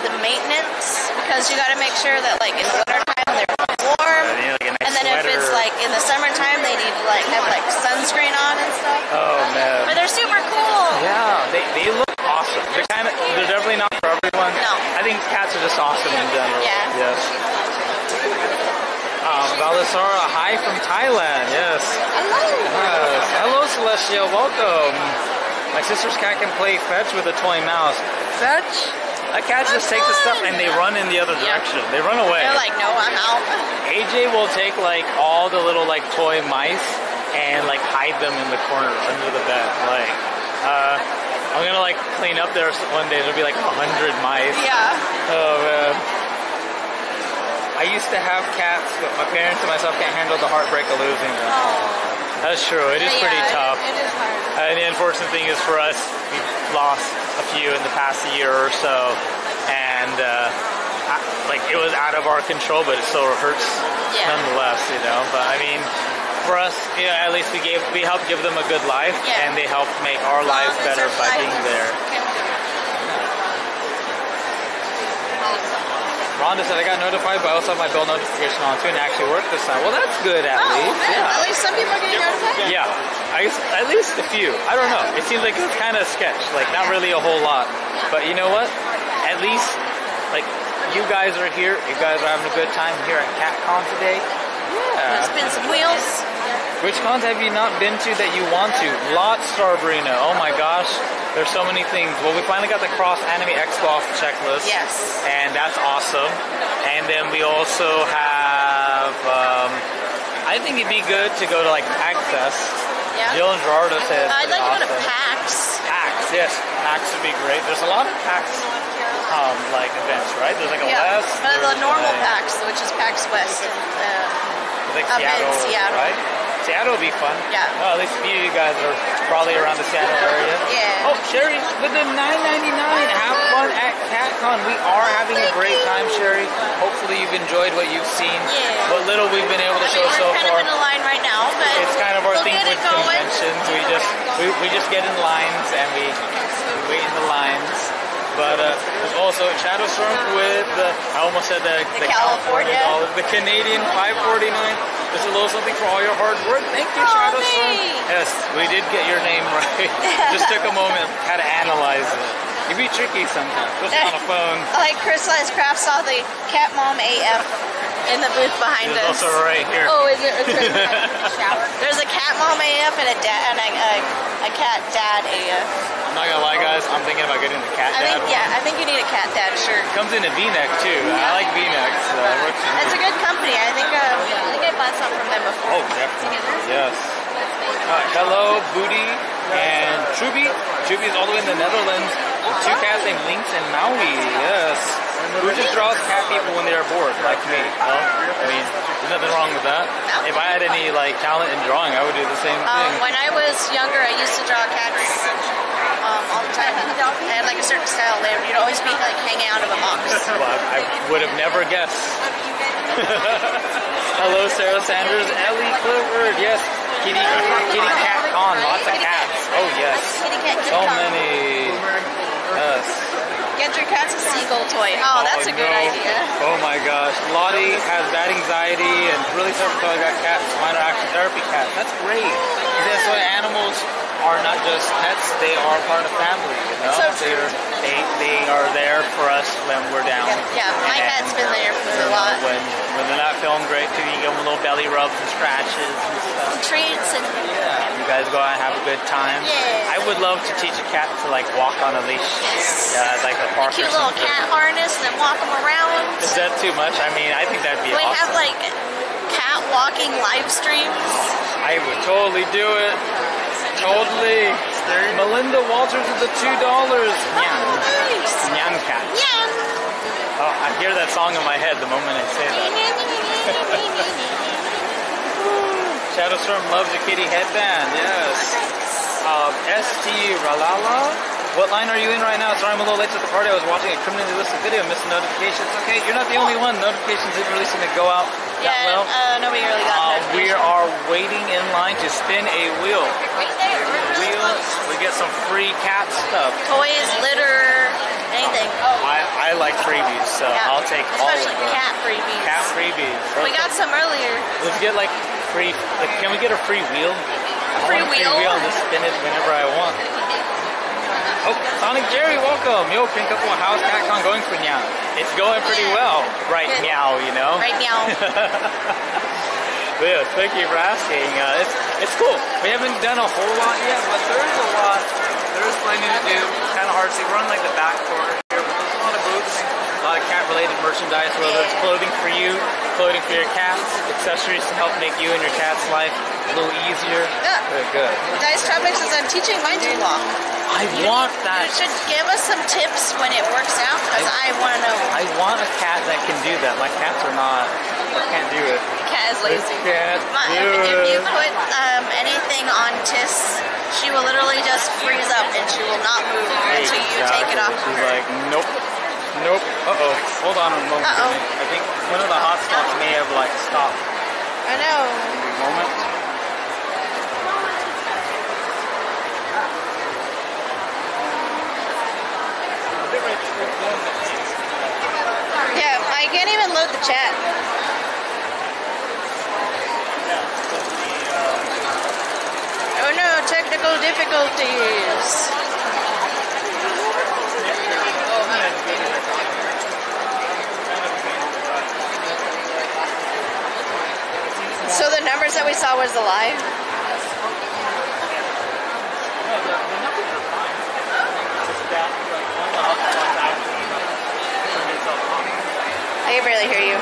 the maintenance because you got to make sure that like in the wintertime they're warm, And, like nice and then if it's like in the summertime they need to like have like sunscreen on and stuff. Oh man. But they're super cool. Yeah, they, they look awesome. They're kind of they're definitely not for everyone. No. I think cats are just awesome in general. Yeah. Yes. Valisara, hi from Thailand. Yes. Hello. Yes. Hello, Celestia. Welcome. My sister's cat can play fetch with a toy mouse. Fetch? A cat just take the stuff and they run in the other direction. They run away. They're like, no, I'm out. AJ will take like all the little like toy mice and like hide them in the corner under the bed. Like, uh, I'm gonna like clean up there one day. There'll be like a hundred mice. Yeah. Oh man. I used to have cats, but my parents and myself can't handle the heartbreak of losing them. That's true. It is pretty Yeah, tough. It is hard. And the unfortunate thing is for us, we've lost a few in the past year or so, and uh, I- like it was out of our control, but it still hurts Yeah. nonetheless, you know. But I mean, for us, you know, at least we gave we helped give them a good life, Yeah. and they helped make our lives better by their being life there. can do it. Rhonda said I got notified, but I also have my bell notification on too, and it actually worked this time. Well, that's good at Oh, least. good. Yeah. At least some people are getting notified. Yeah, I guess at least a few. I don't know. It seems like it's kind of sketch, like not really a whole lot. But you know what? At least, like, you guys are here. You guys are having a good time here at CatCon today. Yeah. Spin some wheels. Which cons have you not been to that you want to? Lots, Starbarina. Oh my gosh, there's so many things. Well, we finally got the Cross Anime Expo off the checklist. Yes. And that's awesome. And then we also have, um, I think it'd be good to go to like PAX. Yeah. Jill and Gerardo said. I'd like to go to. PAX. PAX, yes. PAX would be great. There's a lot of PAX, um, like events, right? There's like a Yeah. West. But the normal like, PAX, which is PAX West. And, uh, I'm in Seattle, Seattle. right? Seattle would be fun. Yeah. Oh, at least a few of you guys are probably around the Seattle area. Yeah. Oh, Sherry, with the 9.99, have fun at CatCon. We are having a great time, Sherry. Hopefully you've enjoyed what you've seen. Yeah. What little we've been able to I show mean, so we're kind far. of in a line right now, but It's kind of our we'll thing with going. conventions. We just we, we just get in lines and we, we wait in the lines. But uh, there's also Shadowstorm with the I almost said the, The California. dollar, the Canadian 549. Just a little something for all your hard work. Thank you, Oh, Shadowstorm. thanks. Yes, we did get your name right. just took a moment, had to analyze it. It'd be tricky sometimes, especially on a phone. Like Chris Size Craft saw the Cat Mom AF in the booth behind us. also right here. Oh, is it? Right there. There's a Cat Mom AF and a dad and a, a, a Cat Dad AF. I'm not gonna lie, guys. I'm thinking about getting the cat I dad think yeah, I think you need a Cat Dad shirt. Comes in a V-neck too. I like V-necks. So it works. It's a good company. I think um, I think I bought some from them before. Oh, definitely. Yes. Uh, hello, Booty and Truby. Truby is all the way in the Netherlands. With Two cats named Lynx and Maui. Yes. Who just draws cat people when they are bored, like me? Well, I mean, there's nothing wrong with that. No. If I had any like talent in drawing, I would do the same Um, thing. when I was younger, I used to draw cats um, all the time. I had like a certain style. They would always be like hanging out of a box. Well, I, I would have never guessed. Hello, Sarah Sanders, Ellie Clifford. Yes, kitty, kitty cat con. Lots of cats. Oh yes. Kitty cat, kitty So many. Yes. Get your cat's a seagull toy. Oh, that's a oh, good no. idea. Oh my gosh. Lottie has bad anxiety and really suffers until I got cats. Mine are actually therapy cats. That's great. That's why animals are not just pets, they are part of family, you know? So. They're, they, they are there for us when we're down. Yeah, my And, cat's been there for a lot. When, when they're not feeling great too, you give them a little belly rubs and scratches and stuff. Treats and Yeah. You guys go out and have a good time. Yeah. I would love to teach a cat to like walk on a leash. Yes. Yeah, like a park cute little cat harness and then walk them around. Is that too much? I mean, I think that'd be We awesome. have like cat walking live streams. I would totally do it. Totally. Melinda Walters with the two dollars. Nyan. Nice. Nyan cat. Yeah. Oh, I I hear that song in my head the moment I say that. Shadowstorm loves a kitty headband, yes. Um, ST Ralala. What line are you in right now? Sorry, I'm a little late to the party. I was watching a criminally listed video, missed notifications. Okay, you're not the only one. Notifications didn't really seem to go out that Yeah, well. uh, nobody really got Uh, that. we are waiting in line to spin a wheel. right there. Wheel, we get some free cat stuff. Toys, litter, anything. I, I like freebies, so Yeah. I'll take all of Especially cat freebies. Cat freebies. We got some earlier. Let's get like free. Like, can we get a free wheel? I free a wheel? Free wheel and just spin it whenever I want. Oh, Sonic Jerry, welcome. Yo, pink up on how's CatCon going for now? It's going pretty well right Good. now, you know. Right now. But yeah, thank you for asking. Uh, it's it's cool. We haven't done a whole lot yet, but there is a lot. There is plenty to do. It's kind of hard to see. We're on like the back corner here. but There's a lot of booths, a lot of cat-related merchandise, whether it's clothing for you, clothing for your cats, accessories to help make you and your cat's life a little easier. Yeah. Good, good. Dice Tropics is on teaching mine to walk. I want that. You should give us some tips when it works out because I want to know. I want a cat that can do that. My cats are not. I can't do it. Cat is lazy. Can't My- do If, if you put um, anything on Tiss, she will literally just freeze up and she will not move until you take it off She's her. like, nope, nope. Uh oh. Hold on a moment. Uh-oh. I think one of the hotspots may have like stopped. I know. A moment. Yeah, I can't even load the chat. Oh no, technical difficulties. So the numbers that we saw was the live? I can barely hear you.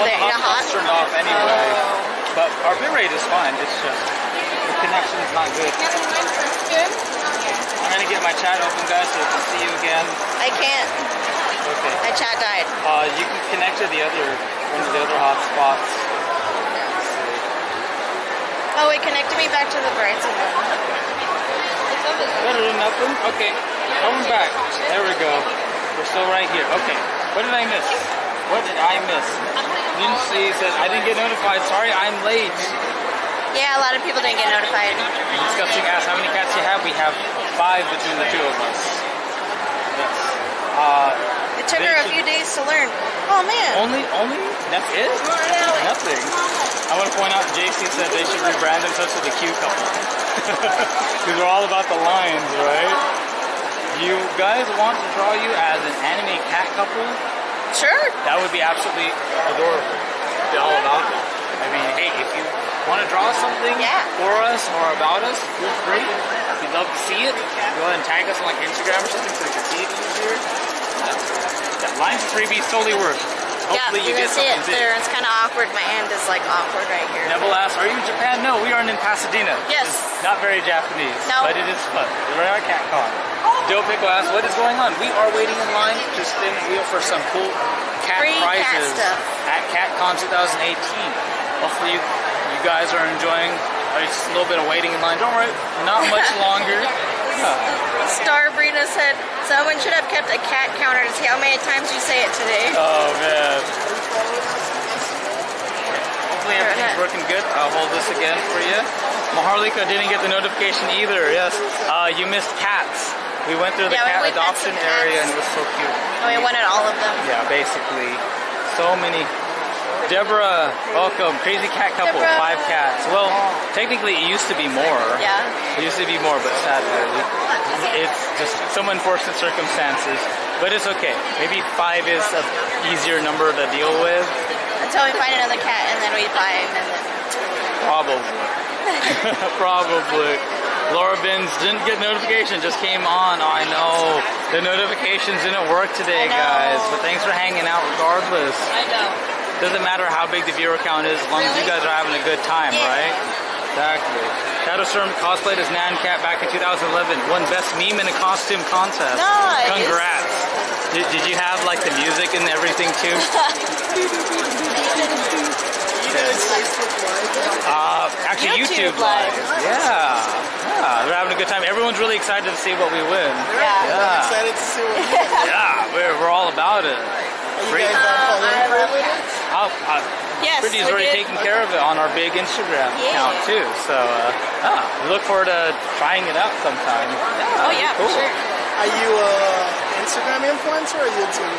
Well, the you're hot? turned off anyway. Oh. But our bit rate is fine. It's just the connection's not good. I'm gonna get my chat open, guys, so I can see you again. I can't. Okay. My chat died. Uh, you can connect to the other of the other hotspots. Oh, it connected me back to the Verizon one. Better than nothing. Okay, coming back. There we go. We're still right here. Okay, what did I miss? What did I miss? Lindsay says I didn't get notified. Sorry, I'm late. Yeah, a lot of people didn't get notified. Disgusting ass. How many cats do you have? We have five between the two of us. Yes. Uh, took her a few days to learn. Oh man. only, only. That's it. Nothing. I want to point out. JC said they should rebrand themselves to the Q couple because we're all about the lions, right? You guys want to draw you as an anime cat couple? Sure. That would be absolutely adorable. Be all about it. I mean, hey, if you want to draw something Yeah. for us or about us, feel free. We'd love to see it. Go ahead and tag us on like Instagram or something so we can see it easier. That lines of freebies totally work. Yeah, Hopefully you you can get see it there. It's kind of awkward. My hand is like awkward right here. Neville asks, are you in Japan? No, we aren't in Pasadena. Yes. Not very Japanese, No. but it is fun. We're at CatCon. Joe Pickle asks, what is going on? We are waiting in line to spin wheel for some cool cat Free cat prizes stuff. at CatCon 2018. Hopefully you, you guys are enjoying. just a little bit of waiting in line. Don't worry, not much longer. Yeah. Star Brina said someone should have kept a cat counter to see how many times you say it today. Oh man. Hopefully everything's working good. I'll hold this again for you. Maharlika didn't get the notification either. Yes. Uh, you missed cats. We went through the Yeah, cat adoption area and it was so cute. And we wanted all of them. Yeah, basically. So many. Deborah, welcome. Crazy cat couple, Deborah. five cats. Well, oh. technically it used to be more. Yeah. It used to be more, but sadly, it's just some unfortunate circumstances. But it's okay. Maybe five is an easier number to deal with. Until we find another cat and then we buy him and then. Probably. Probably. Laura Bins didn't get notification, just came on. Oh, I know. The notifications didn't work today, guys. But thanks for hanging out regardless. I know. Doesn't matter how big the viewer count is, as long as you guys are having a good time, Yeah. right? Exactly. Shadowstorm cosplayed as Nyan Cat back in 2011. Won Best Meme in a Costume contest. Nice. Congrats. Did, did you have like the music and everything too? Uh, actually, YouTube, YouTube Live. Yeah, yeah, we're having a good time. Everyone's really excited to see what we win. Yeah. Yeah, Excited to see what you guys yeah, we're, we're all about it. Are you Great. are following Brittany? I'll, i Yes, Brittany's already did. taking care of it on our big Instagram Yeah. account too. So, uh, yeah, we look forward to trying it out sometime. Oh yeah, for Cool. sure. Are you a Instagram influencer or YouTube?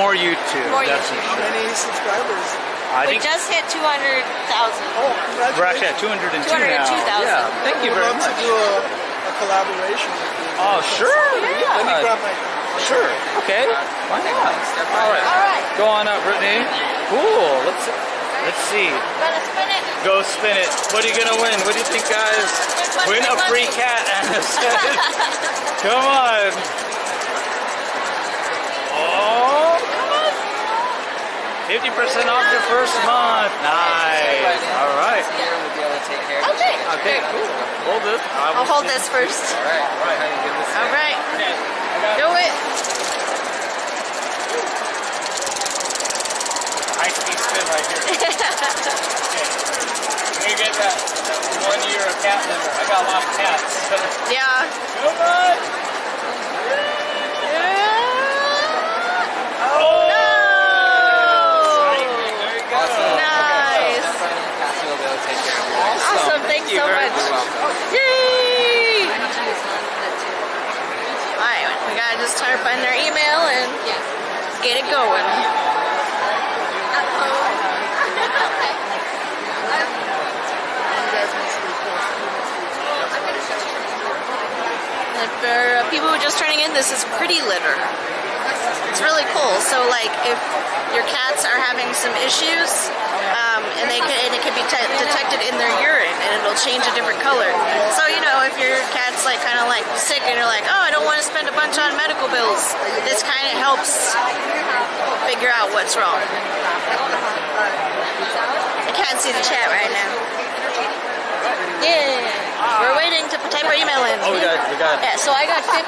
More YouTube. More that's YouTube. How many subscribers? I We think just hit 200,000. Oh, congratulations. we're actually at 202 now. 202,000. Yeah, thank you We'd very love to much. do a, a collaboration with you. Oh, sure. Let me Yeah. grab my. Sure. Okay. Why not? All right. All right. Go on up, Brittany. Cool. Let's let's see. Gonna spin it. Go spin it. What are you gonna win? What do you think, guys? Win a free cat, Anna said. Come on. Oh. 50% off your first month. Nice. All right. Okay. Okay, cool. Hold this. I will I'll hold this first. All right. All right. How you give this? All right. Okay. I got Do it. high speed spin right here. Okay. You get that, that one year of cat litter. I got a lot of cats. Yeah. Come on. Oh! There you go. Nice. Awesome. Thanks so much. Yay! Alright, we gotta just type in their email and get it going. And for people who are just turning in, this is Pretty Litter. It's really cool. So, like, if your cats are having some issues, um, and they can, and it can be te- detected in their urine, and it'll change a different color. So, you know, if your cat's like kind of like sick, and you're like, oh, I don't want to spend a bunch on medical bills, this kind of helps figure out what's wrong. I can't see the chat right now. Yeah, we're waiting to type our email in. Oh, we got, we got. Yeah, so I got 50%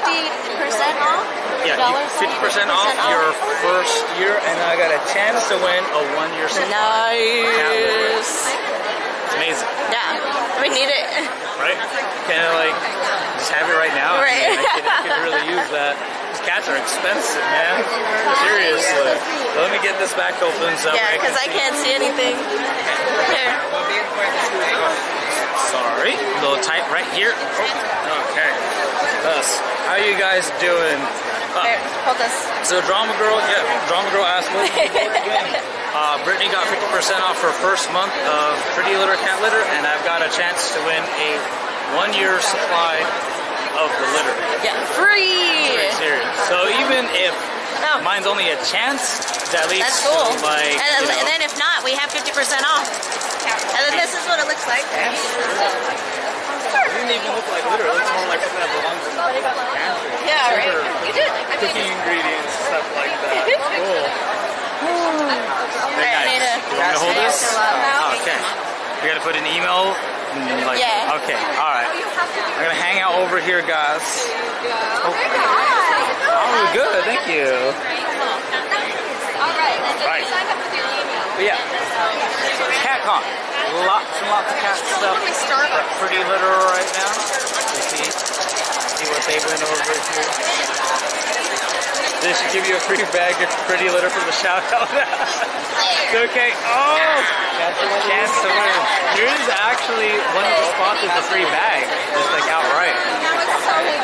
off. Yeah, 50% off your first year, and I got a chance to win a one-year supply. Nice. It's amazing, Yeah, we need it. right? Kind of like just have it right now. Right. I, could, I could really use that. These cats are expensive, man. Seriously. Let me get this back open so Yeah, I because I can't see anything. Here. Sorry, a little tight right here. Oh, okay. Thus, how you guys doing? Uh, hold this. So Drama Girl, yeah, Drama Girl asked what was the goal again? Uh, Brittany got 50% off her first month of Pretty Litter Cat Litter, and I've got a chance to win a one-year supply of the litter. Yeah, free. So even if No. mine's only a chance, it's at least That's cool. like and, you know, and then if not, we have 50% off. And then this is what it looks like. it doesn't even look like litter. It looks more like something that belongs in the pantry. Yeah, right. Sugar, You did. I Cooking mean, ingredients, stuff like that. Cool. Alright, I need to- You want me to hold this? Now? Okay. We gotta put an email. mm, Like, Yeah. Okay. All right. I'm gonna hang out over here, guys. Oh, oh good. Thank you. All right. Right. Yeah. So it's CatCon. Lots and lots of cat stuff. Pretty litter right now. You see, see what they went over here. They should give you a free bag of pretty litter for the shout out. it's okay. Oh, chance to win. Here's actually one of the spots is a free bag, just like outright.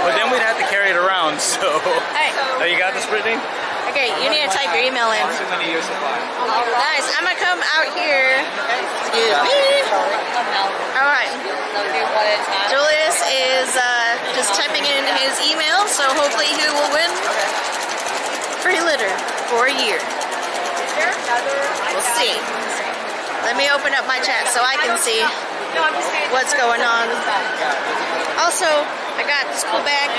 But then we'd have to carry it around. So, Alright, oh, you got this, Brittany? Okay, you need to type your email in. Nice. I'm gonna come out here. Excuse me. All right. Julius is uh, just typing in his email, so hopefully he will win free litter for a year. We'll see. Let me open up my chat so I can see what's going on. Also, I got this cool bag.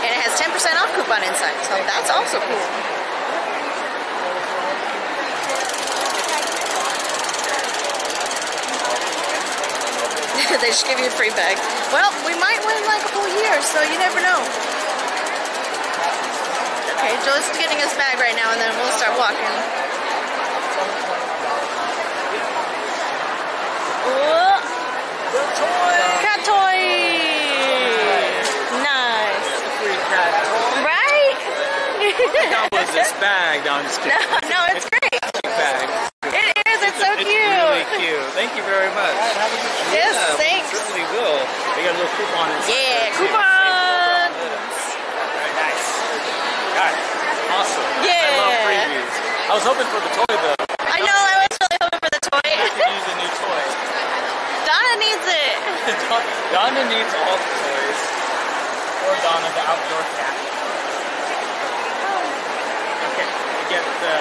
And it has 10% off coupon inside, so that's also cool. they just give you a free bag. Well, we might win like a whole year, so you never know. Okay, Joe's getting his bag right now, and then we'll start walking. Ooh. Cat toy. Nice. Right? How was this bag? No, I'm just no, kidding. no, it's great. Bag. It is. It's so It's cute. really cute. Thank you very much. Yes, Yeah, we thanks. certainly will. They got a little coupon inside. Yeah, there, too. coupon. Very nice. Got it. Awesome. I Yeah. love previews. I was hoping for the toy though. I know. I was really hoping for the toy. I could use a new toy. Donna needs it. Donna needs all the toys. Or Donna, the outdoor cat. Okay, you get the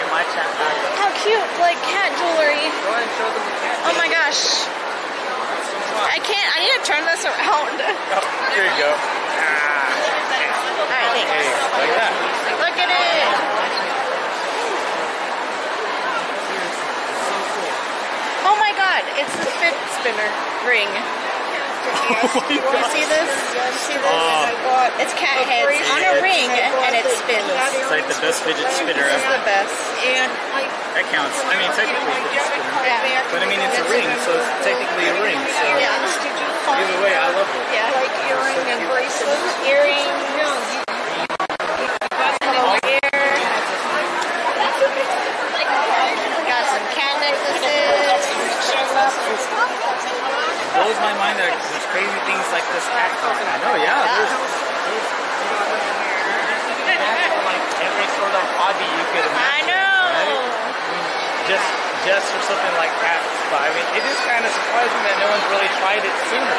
get my chat back. How cute, like cat jewelry. Go ahead and show them the cat. Oh my gosh. I can't. I need to turn this around. Oh, here you go. Ah, All right, hey, thanks. like that. Look at it. Oh my god, it's the fidget spinner ring. You see this? You see this? Oh. It's cat heads on a ring and it spins. It's like the best fidget spinner ever. the best. And That counts. I mean, technically spinner. Yeah. But I mean, it's a ring, so it's technically a ring. So Yeah. did you find either way, I love it. Yeah. like earring and bracelet? Earring. No, you Come over here. Got some cat necklaces. blows my mind that crazy things like this cat con. I know, yeah. There's, there's for like every sort of hobby you could imagine. I imagine. know. Just, just for something like cats. But I mean, it is kind of surprising that no one's really tried it sooner.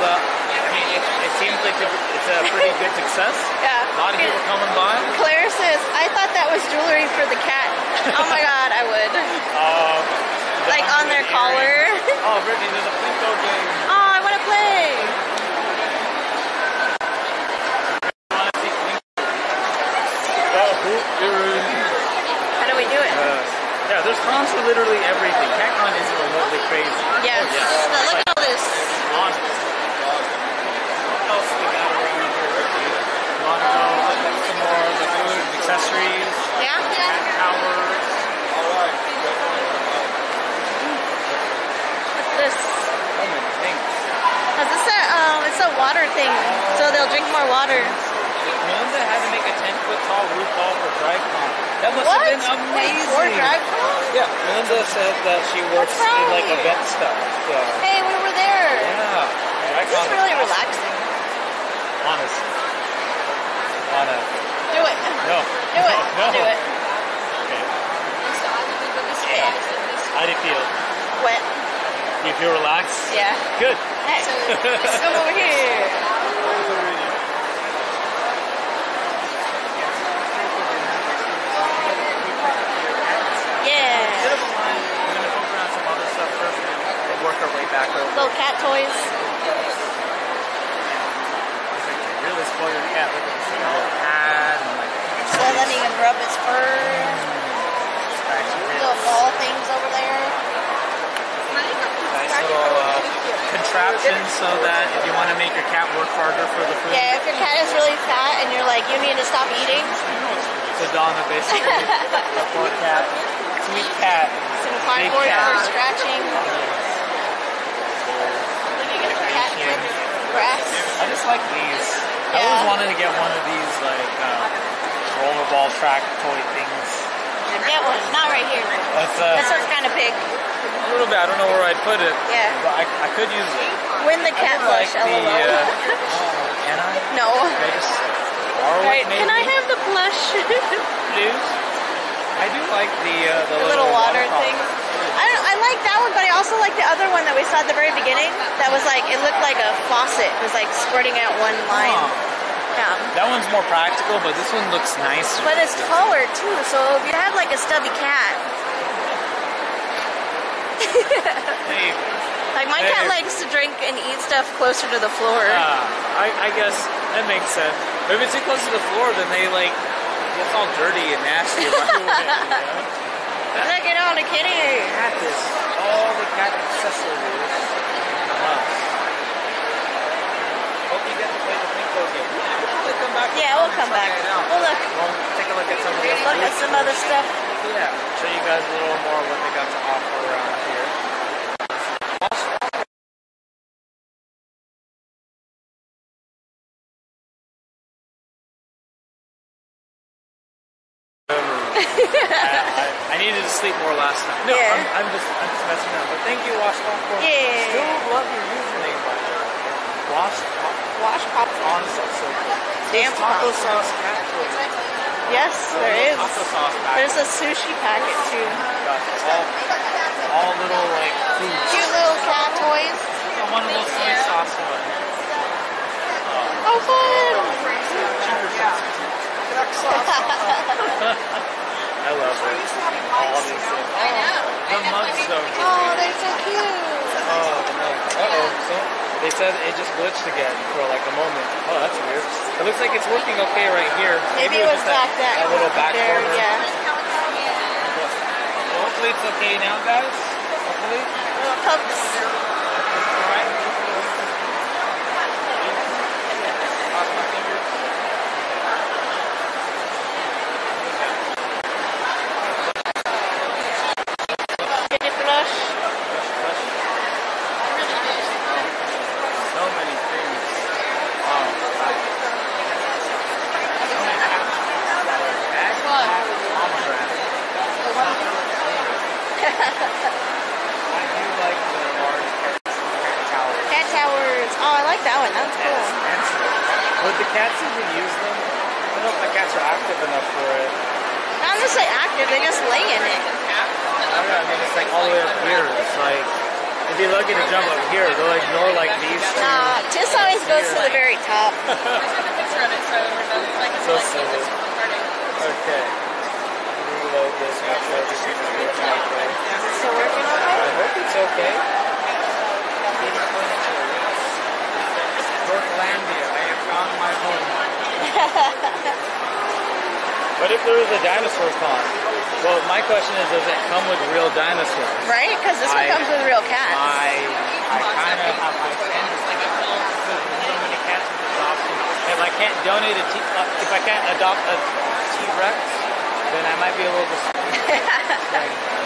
But I mean, it, it seems like it's a pretty good success. Yeah. A lot of people coming by. Claire says, I thought that was jewelry for the cat. Oh my god, I would. Uh, Like on their collar. Oh, Brittany, there's a Plinko game. How do we do it? Uh, yeah, there's cons for literally everything. CatCon isn't remotely crazy. Yes. Oh. Now look at all this. Honest. What else we got around here? Ricky? You want to go look at some more the food, accessories, Yeah? cat towers? What's this? So many things. Is this a, um, it's a water thing, so they'll drink more water. Melinda had to make a 10 foot tall roof wall for DriveCon. That must What? have been Wait, amazing. for drive Yeah, Melinda said that she works in like event stuff. So, Hey, we were there. yeah. This DriveCon is really awesome. relaxing. Honestly. Wanna, Do it. no. Do it. No, do it. Okay. Yeah. How do you feel? Wet. You feel relaxed? Yeah. Good. Hey, let's come over here. Yeah. Bit of a line. We're gonna poke around some other stuff first and then work our way back over. Little cat toys. Really spoil your cat. Look at this little pad and like So then he can rub his fur. Mm. Little ball things over there. Nice little uh, contraption so that if you want to make your cat work harder for the food. Yeah, if your cat is really fat and you're like, you need to stop eating, So Donna basically, a poor cat, sweet cat. some cardboard for scratching. Look, you get a cat grass. I just like these. I always wanted to get one of these like uh, rollerball track toy things. Get one. Not right here. That's uh, one's kind of big. a little bit. I don't know where I'd put it. Yeah. But I, I could use it. Win the cat I like plush, the. Uh, can I? no. Can I Alright, can I have the plush? Please? I do like the uh, the, the little water waterfall. thing. I I like that one, but I also like the other one that we saw at the very beginning. That was like it looked like a faucet. It was like squirting out one line. Yeah. That one's more practical, but this one looks nice. But it's taller too, so if you have like a stubby cat, Hey, like my cat likes to drink and eat stuff closer to the floor. uh, I, I guess that makes sense. But if it's too close to the floor, then they like it's all dirty and nasty right away. You know? Look at all the kitty. Cat is all the cat accessories. Wow. Hope you get to play the Plinko game. They come back Yeah, we'll come back. We'll look, We'll take a look at some of the look at some other stuff. Yeah, show you guys a little more what they got to offer around here. I, I, I needed to sleep more last night. No, Yeah. I'm, I'm just I'm just messing around. But thank you, Washcloth, for Yeah. still love your username by the way. Washcloth Wash pop. Oh, on so so cool. Taco sauce. Yes, there is. Taco sauce packet. There's a sushi packet too. All, all little like foods. Cute little cat toys. I want a little soy sauce one. Oh, oh. fun! I love it. All these things. The mug's so cute. oh, they're so cute. Oh, the mug. Uh-oh. They said it just glitched again for like a moment. Oh, that's weird. It looks like it's working okay right here. Maybe it was back that, that little back there, corner. yeah. Well, hopefully it's okay now, guys. Hopefully. Little pups. Alright. Cross my fingers. Get it flush. So many things. Oh, pomegranate. I do like the large cat towers. Cat towers. Oh, I like that one. That's That's cool. expensive. Would the cats even use them? I don't know if my cats are active enough for it. Not necessarily active. They just lay in it. I don't know. I mean, it's like all the way up here. It's like if you're lucky to jump up here, they'll ignore like these two. Nah, Tiss always goes to the very top. So silly. Okay. Reload this. Make sure everything is working okay. Still working on I hope it's okay. I have found my home. what if there was a dinosaur pond? Well, my question is, does it come with real dinosaurs? Right? Because this one I- comes with real cats. I, I kind of have my fence. There's so many cats with adoption. If I can't donate a T, uh, if I can't adopt a T-Rex, then I might be a little disappointed.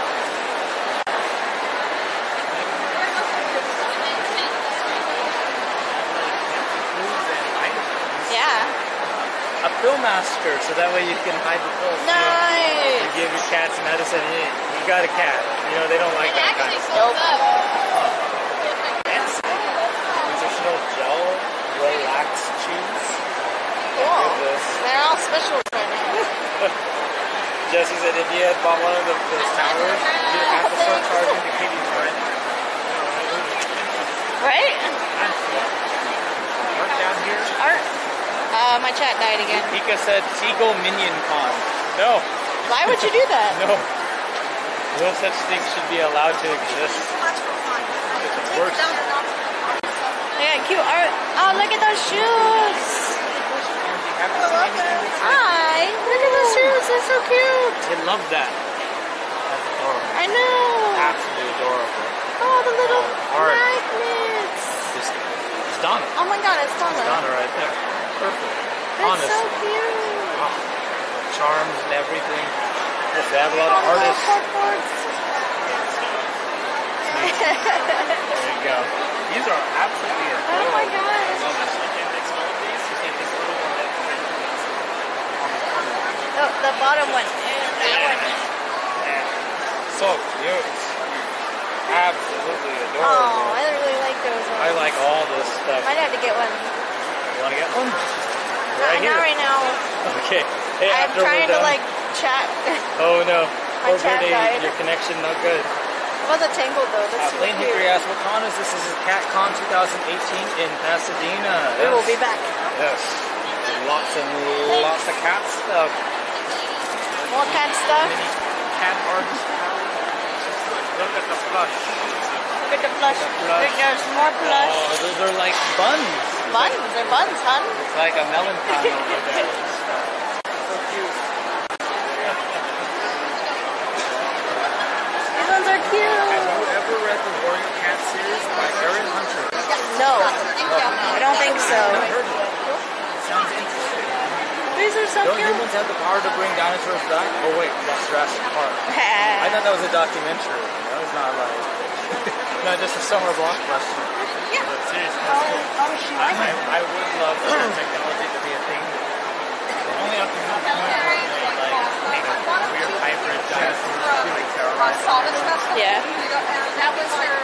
yeah. a pill master, so that way you can hide the pills. Know, you give your cats medicine. You, you got a cat. You know they don't like that kind of stuff. Nope. Fancy. Nutritional gel, relax chews. Cool. They're all special right now. Jesse said if you had bought one of the, those towers, you'd have to start charging the kitties rent. Right? Right down here. Art. Uh, my chat died again. Pika said Seagull Minion Con. No, Why would you do that? no. No such thing should be allowed to exist. It's worse. Yeah, cute art. Oh, look at those shoes. Hi. Look at those shoes. They're so cute. I love that. That's adorable. I know. Absolutely adorable. Oh, the little Art. magnets. Just, it's Donna. Oh my god, it's Donna. Donna right there. Perfect. That's Honest. so cute. Wow. Charms and everything. Yes, they have a lot Oh, of artists. There you go. These are absolutely Oh adorable. my gosh. Love this. You can't mix all of these. You can't mix little one that on the. Oh, the bottom one. That one. So cute. Absolutely adorable. Oh. I really like those ones. I like all this stuff. Might have to get one. Want to get one? Not, Right not right now. Okay. Hey, I'm trying to like chat. Oh no. My Poor chat died. your connection not good. Well, the tangled though. Uh, That's super Blaine Hickory asked, what con is this? This is CatCon 2018 in Pasadena. We will be back. Yes. Lots and lots of cat stuff. More cat stuff. Cat artist. Look at the plush. Look at the plush. The plush. There's more plush. Oh, those are like buns. Buns. They're buns, hun. It's like a melon pan over there. So cute. These ones are Have you ever read the Warrior Cat series by Erin Hunter? No, I don't think so. Never heard of it. Sounds interesting. dinosaurs are so Don't cute. humans have the power to bring dinosaurs back? Oh wait, that's Jurassic Park. I thought that was a documentary. That was not like no, just a summer blockbuster. But seriously, that's cool. I, I, I would love for that technology to be a thing. They only have to move to the point where they like make a weird hybrid dinosaurs to like terrorize everyone. yeah.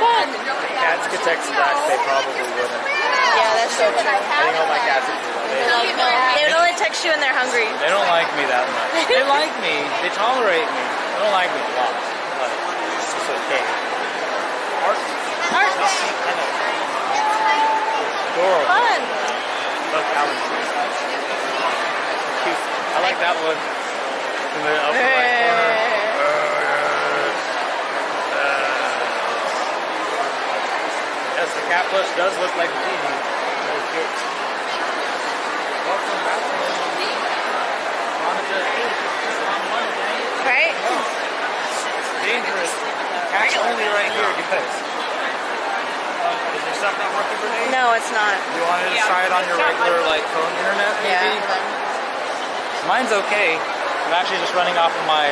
Fun. Cats could text back, they probably wouldn't. Yeah, that's so true. I think all my cats would do that. They, They would only text you when they're hungry. they don't like me that much. They like me. They tolerate me. They don't like me a lot. But it's just okay. Art. Adorable. Fun. Look, Alex. Cute. I like that one. In the upper right corner. Oh, yes, the cat plush does look like Gigi. Very cute. Welcome back. Right? Dangerous. Cat's only right here, guys. Is your stuff not working for me? No, it's not. You wanted to try it on your regular like phone internet, maybe? Yeah, Mine's okay. I'm actually just running off of my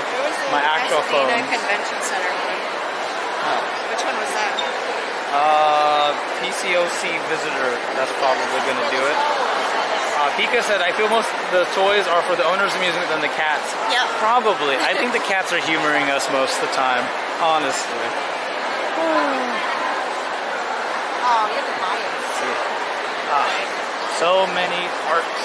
my actual phone. Convention Center one. Oh. Which one was that? Uh, PCOC visitor. That's probably going to do it. Uh, Pika said, I feel most the toys are for the owners of music than the cats. Yep. Probably. I think the cats are humoring us most of the time, honestly. Oh, you have to buy it. Ah, so many arts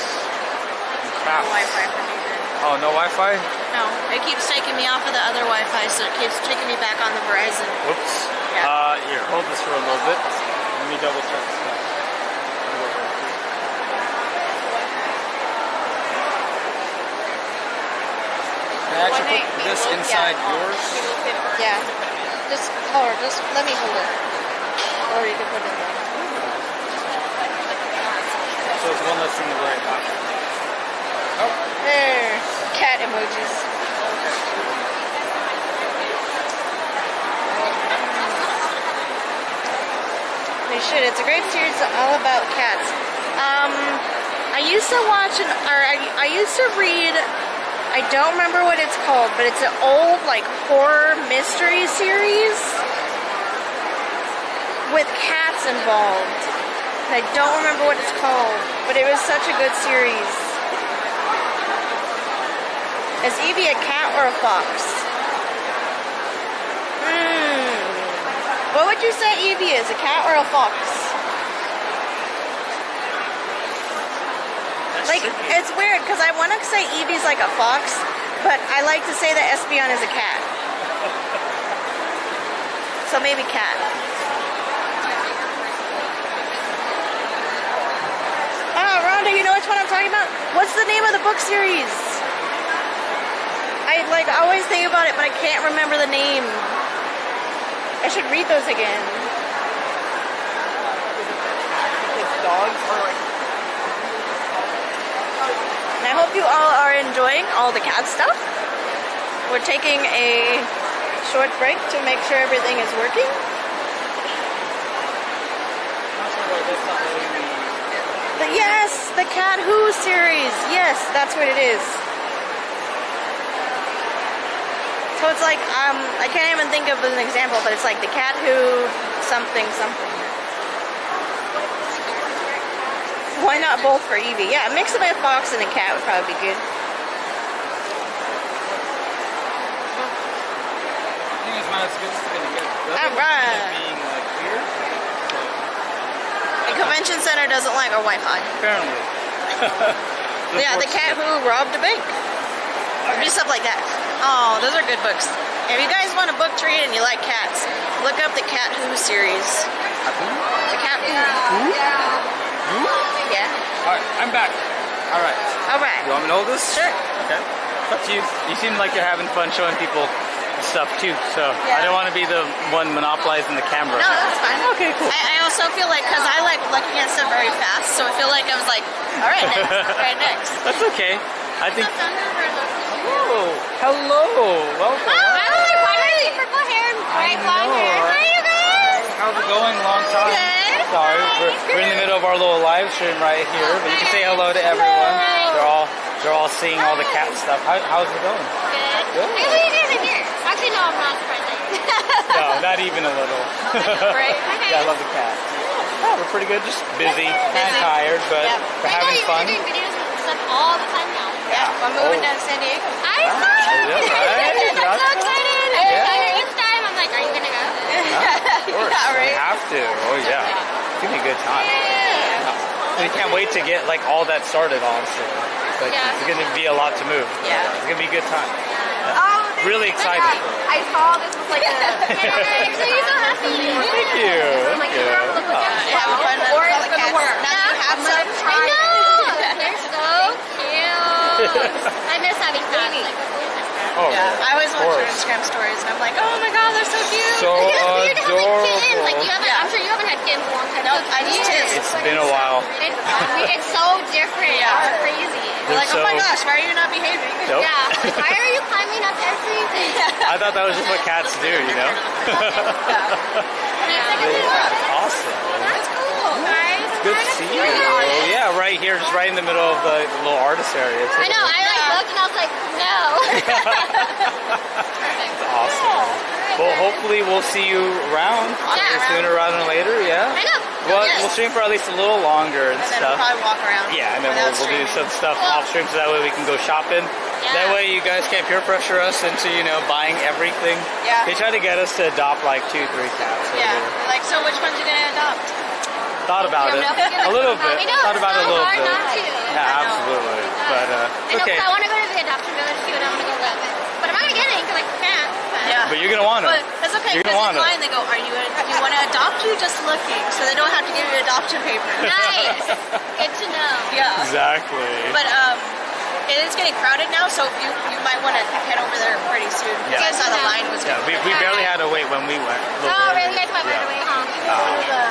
and No. Wi-Fi for me then. Oh, no Wi-Fi? No, it keeps taking me off of the other Wi-Fi, so it keeps taking me back on the Verizon. Whoops. Yeah. Uh, here, hold this for a little bit. Let me double check stuff. Can I actually put this inside yours? Yeah. Just, or just let me hold it. Or you can put it in there. So it's one less thing to worry about. Oh, There. Cat emojis. They should. It's a great series all about cats. Um, I used to watch an, or I, I used to read. I don't remember what it's called, but it's an old like horror mystery series with cats involved. I don't remember what it's called, but it was such a good series. Is Eevee a cat or a fox? Hmm. What would you say Eevee is, a cat or a fox? Like, it's weird because I want to say Eevee's like a fox, but I like to say that Espeon is a cat. So maybe cat. Oh, Rhonda, you know which one I'm talking about? What's the name of the book series? I like always think about it, but I can't remember the name. I should read those again. It's dogs or like And I hope you all are enjoying all the cat stuff. We're taking a short break to make sure everything is working. not sure why that's not letting me. The, yes, the Cat Who series. Yes, that's what it is. So it's like um, I can't even think of an example, but it's like the Cat Who something something. Why not both for Eevee? Yeah, a mix of a fox and a cat would probably be good. I think it's not as good as it's gonna get. The other All one right. ended up being like weird. So The convention center doesn't like our Wi-Fi. apparently. Yeah, the cat who robbed a bank. Or do stuff like that. Oh, those are good books. If you guys want a book to read and you like cats, look up the Cat Who series. The Cat Who. Yeah. All right, I'm back. All right. All right. You want me to hold this? Sure. Okay. It's up to you. You seem like you're having fun showing people stuff too, so I don't want to be the one monopolizing the camera. No, that's fine. Okay, cool. I, I also feel like, because I like looking at stuff very fast, so I feel like I was like, all right, next, right next. That's okay. I think. Oh, Oh, hello. Welcome. hi. Purple hair and bright blonde hair. Hi, you guys. How's it going? Long time. Good. Sorry, we're, we're in the middle of our little live stream right here, but you can say hello to everyone. They're all they're all seeing all the cat stuff. How, how's it going? Good. Good. Hey, what are you guys in here? Actually, no, I'm not surprised. No, not even a little. Right? yeah, I love the cat. Yeah, we're pretty good. Just busy, kind of tired, but Yep. we're I having you fun. guys are doing videos and stuff all the time now. Yeah, I'm moving Oh. down to San Diego. I saw Ah, yeah, right? I'm so That's- excited. I'm Yeah. excited time. I'm like, are you gonna go? Yeah, Of course, Yeah, we right? have to. Oh yeah, it's gonna be a good time. Yeah. We can't wait to get like all that started. Honestly, it's, Yeah. it's gonna be a lot to move. Yeah. it's gonna be a good time. Oh, Really excited. I saw this was like a. Yay, so you're so happy. Thank you. I'm like, you. you're gonna look like Uh, having fun Or it's gonna work. Now you have I'm some. try I know. They're so cute. I miss having cats. Like, Oh, Yeah, I always watch your. Instagram stories and I'm like, oh my god, they're so cute. So It's weird to have like kittens. adorable. Like you haven't, I'm sure you haven't had kittens in a long time. No, I just weird. did. It's been a while. It's, it's so different. Yeah. It's crazy. You're like, oh my gosh, why are you not behaving? Nope. Yeah. Like, why are you climbing up everything? I thought that was just what cats do, you know? awesome. Oh, that's cool, guys. Good to see you. Oh, yeah, right here, just right in the middle of the little artist area. Too. I know. I like looked and I was like, no. That's awesome. Well, hopefully we'll see you around Yeah. sooner rather than later. Yeah. I know. Well, Yes. we'll stream for at least a little longer and And then we'll stuff. probably walk around. Yeah, and then we'll, we'll do some stuff off stream so that way we can go shopping. Yeah. That way you guys can't peer pressure us into, you know, buying everything. Yeah. They try to get us to adopt like two, three cats. Yeah. Like, so which ones you gonna adopt? Thought about it. You have no- A little bit. I know. Thought about it a little bit. Yeah, absolutely. But uh, I okay. I want to go to the adoption village too, and I'm gonna go live. But I'm not gonna get it because I can't. But Yeah. But you're gonna want But them. that's okay You're because gonna want line they go, are you do you want to adopt you just looking? So they don't have to give you adoption papers. Nice. Good to know. yeah. Exactly. But um, it is getting crowded now, so you you might want to head over there pretty soon. Yeah. Because I saw the line was yeah, we, we barely had to wait when we went. Oh, really? You guys went right away, oh, huh?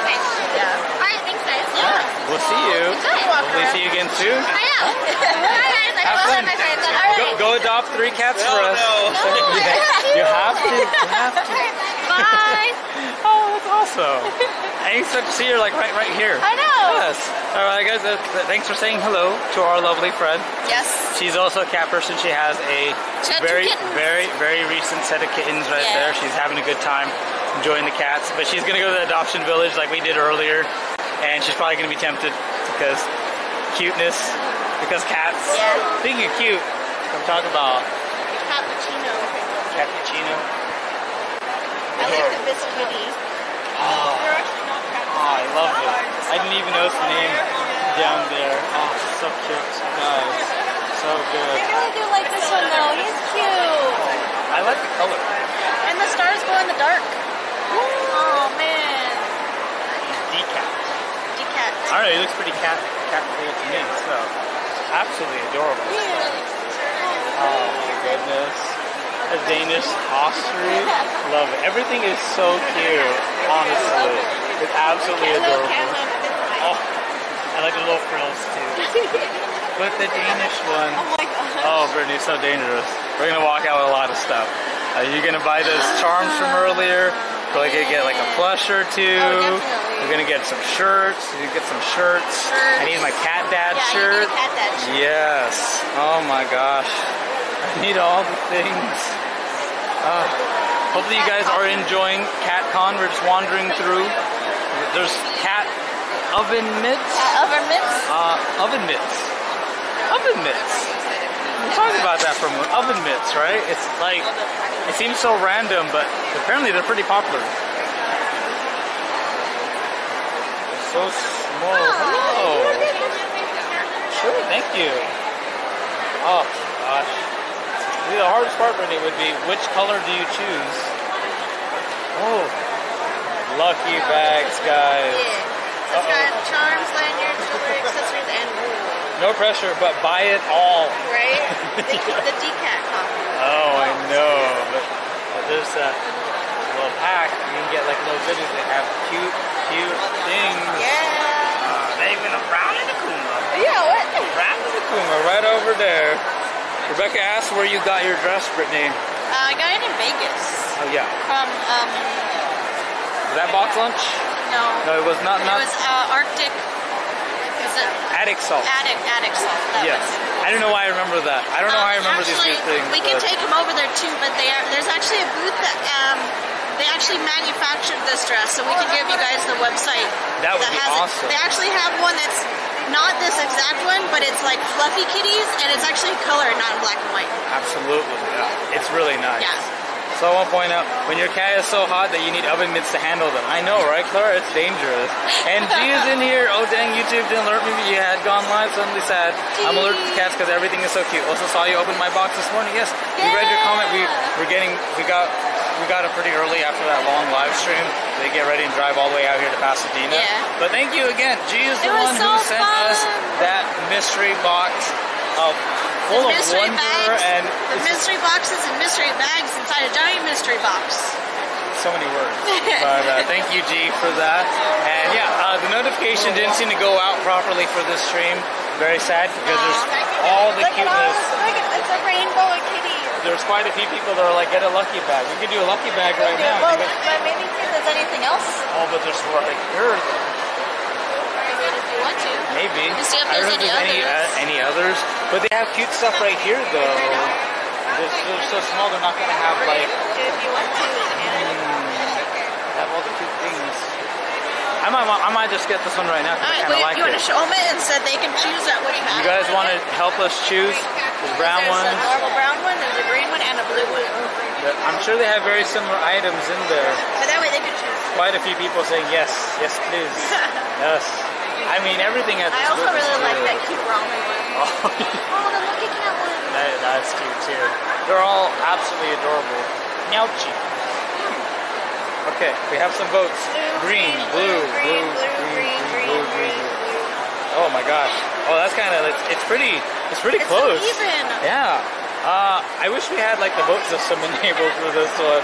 Nice. Ah, yeah. All right, thanks, guys. Yeah. We'll see you. Good. Hopefully see you again soon. I know. All right, guys. I Have fun. my friends. All right. Go, go adopt three cats for us. you have to. You have to. Bye. Oh, that's awesome. You start to see her like right, right here. I know. Yes. All right, guys. Uh, thanks for saying hello to our lovely friend. Yes. She's also a cat person. She has a She very, very, very recent set of kittens right Yeah. there. She's having a good time enjoying the cats. But she's gonna go to the adoption village like we did earlier, and she's probably gonna be tempted because cuteness, because cats. Yeah. Speaking of cute, I'm talking about Cappuccino. cappuccino. I like the biscuity. Oh, ah, not oh, I love it. I didn't even notice the name down there. Oh, so cute, guys. So good. I really do like this one though. He's cute. I like the color. And the stars glow in the dark. Oh man. Decat. Decat. Don't know, he looks pretty cat cat to me, so absolutely adorable. Oh my goodness. A Danish ostrich. Love it. Everything is so cute, honestly. It's absolutely adorable. Oh, I like the little frills too. But the Danish one. Oh my god. Oh, Brittany's so dangerous. We're gonna walk out with a lot of stuff. Are you gonna buy those charms from earlier? We're gonna get like a plush or two. Oh. We're gonna get some shirts. You get some shirts. I need my cat dad Yeah, shirt. you need a cat dad shirt. Yes. Oh my gosh. I need all the things. Uh, hopefully you guys are enjoying CatCon. We're just wandering through. There's cat oven mitts. Uh, oven mitts. Uh, oven mitts. Oven mitts. We talked about that for a moment. Oven mitts, right? It's like, it seems so random, but apparently they're pretty popular. So small. Hello. Sure, thank you. Oh, gosh. See, the hardest part, Brittany, would be which color do you choose? Oh, lucky bags, guys. Yeah. So it's got charms, lanyards, jewelry, accessories, and wool. No pressure, but buy it all. Right? The, the decat coffee. Oh, I know. But but there's a little pack. You can get like little goodies that have cute, cute things. Yeah. Uh, they even a brown and a kuma. Yeah, what? Brown and a kuma right over there. Rebecca asked where you got your dress, Brittany. Uh, I got it in Vegas Oh yeah. from, um, Was that BoxLunch? no. No, it was not. It Not was uh, Arctic. Was it attic salt. Attic, Attic salt. That Yes. was. I don't know why I remember that. I don't know why I Um, remember actually, these weird things. We can take them over there too, but they are, there's actually a booth that um, they actually manufactured this dress, so we can give you guys the website. That would be has it. awesome. They actually have one that's not this exact one, but it's like fluffy kitties, and it's actually color, not in black and white. Absolutely. Yeah. It's really nice. Yeah. So I want to point out, when your cat is so hot that you need oven mitts to handle them. I know, right, Clara? It's dangerous. And G is in here. Oh, dang, YouTube didn't alert me you had gone live. Suddenly sad. I'm allergic to cats because everything is so cute. Also saw you open my box this morning. Yes, we read your comment. We we're getting we got we got it pretty early after that long live stream. They get ready and drive all the way out here to Pasadena. Yeah. But thank you again. G is the one who so sent us that mystery box of full of wonder bags, and the mystery boxes and mystery bags inside a giant mystery box. so many words. But uh, thank you, G, for that. And yeah, uh, the notification didn't seem to go out properly for this stream. Very sad because there's all the Look at all, cuteness. look at it's a rainbow of kitties. There's quite a few people that are like, get a lucky bag. We could do a lucky bag right now. Well, but maybe see if there's anything else. Oh, but there's right here. If you want to. Maybe. To see if I don't there's know if any there's any, others. uh, any others. But they have cute stuff right here, though. They're, they're so small, they're not going to have like If you want to. have all the cute things. I might, I might just get this one right now All I right, kind of like you it. want to show them it and said they can choose at which. You guys want to help us choose the brown There's one? a normal brown one, there's a green one, and a blue one. I'm sure they have very similar items in there. But that way they can choose. Quite a few people saying yes, yes please, yes. I mean everything at I also really like that cute ramen one. Oh, Oh, the lucky cat one. that, that's cute too. They're all absolutely adorable. Meowchi. Hmm. Okay, we have some votes. Green, blue, blue, green, green, blue, green, blue. Oh my gosh. Oh, that's kind of it's, it's pretty it's pretty It's close. so even. Yeah. Uh, I wish we had like the vote system enabled for this one.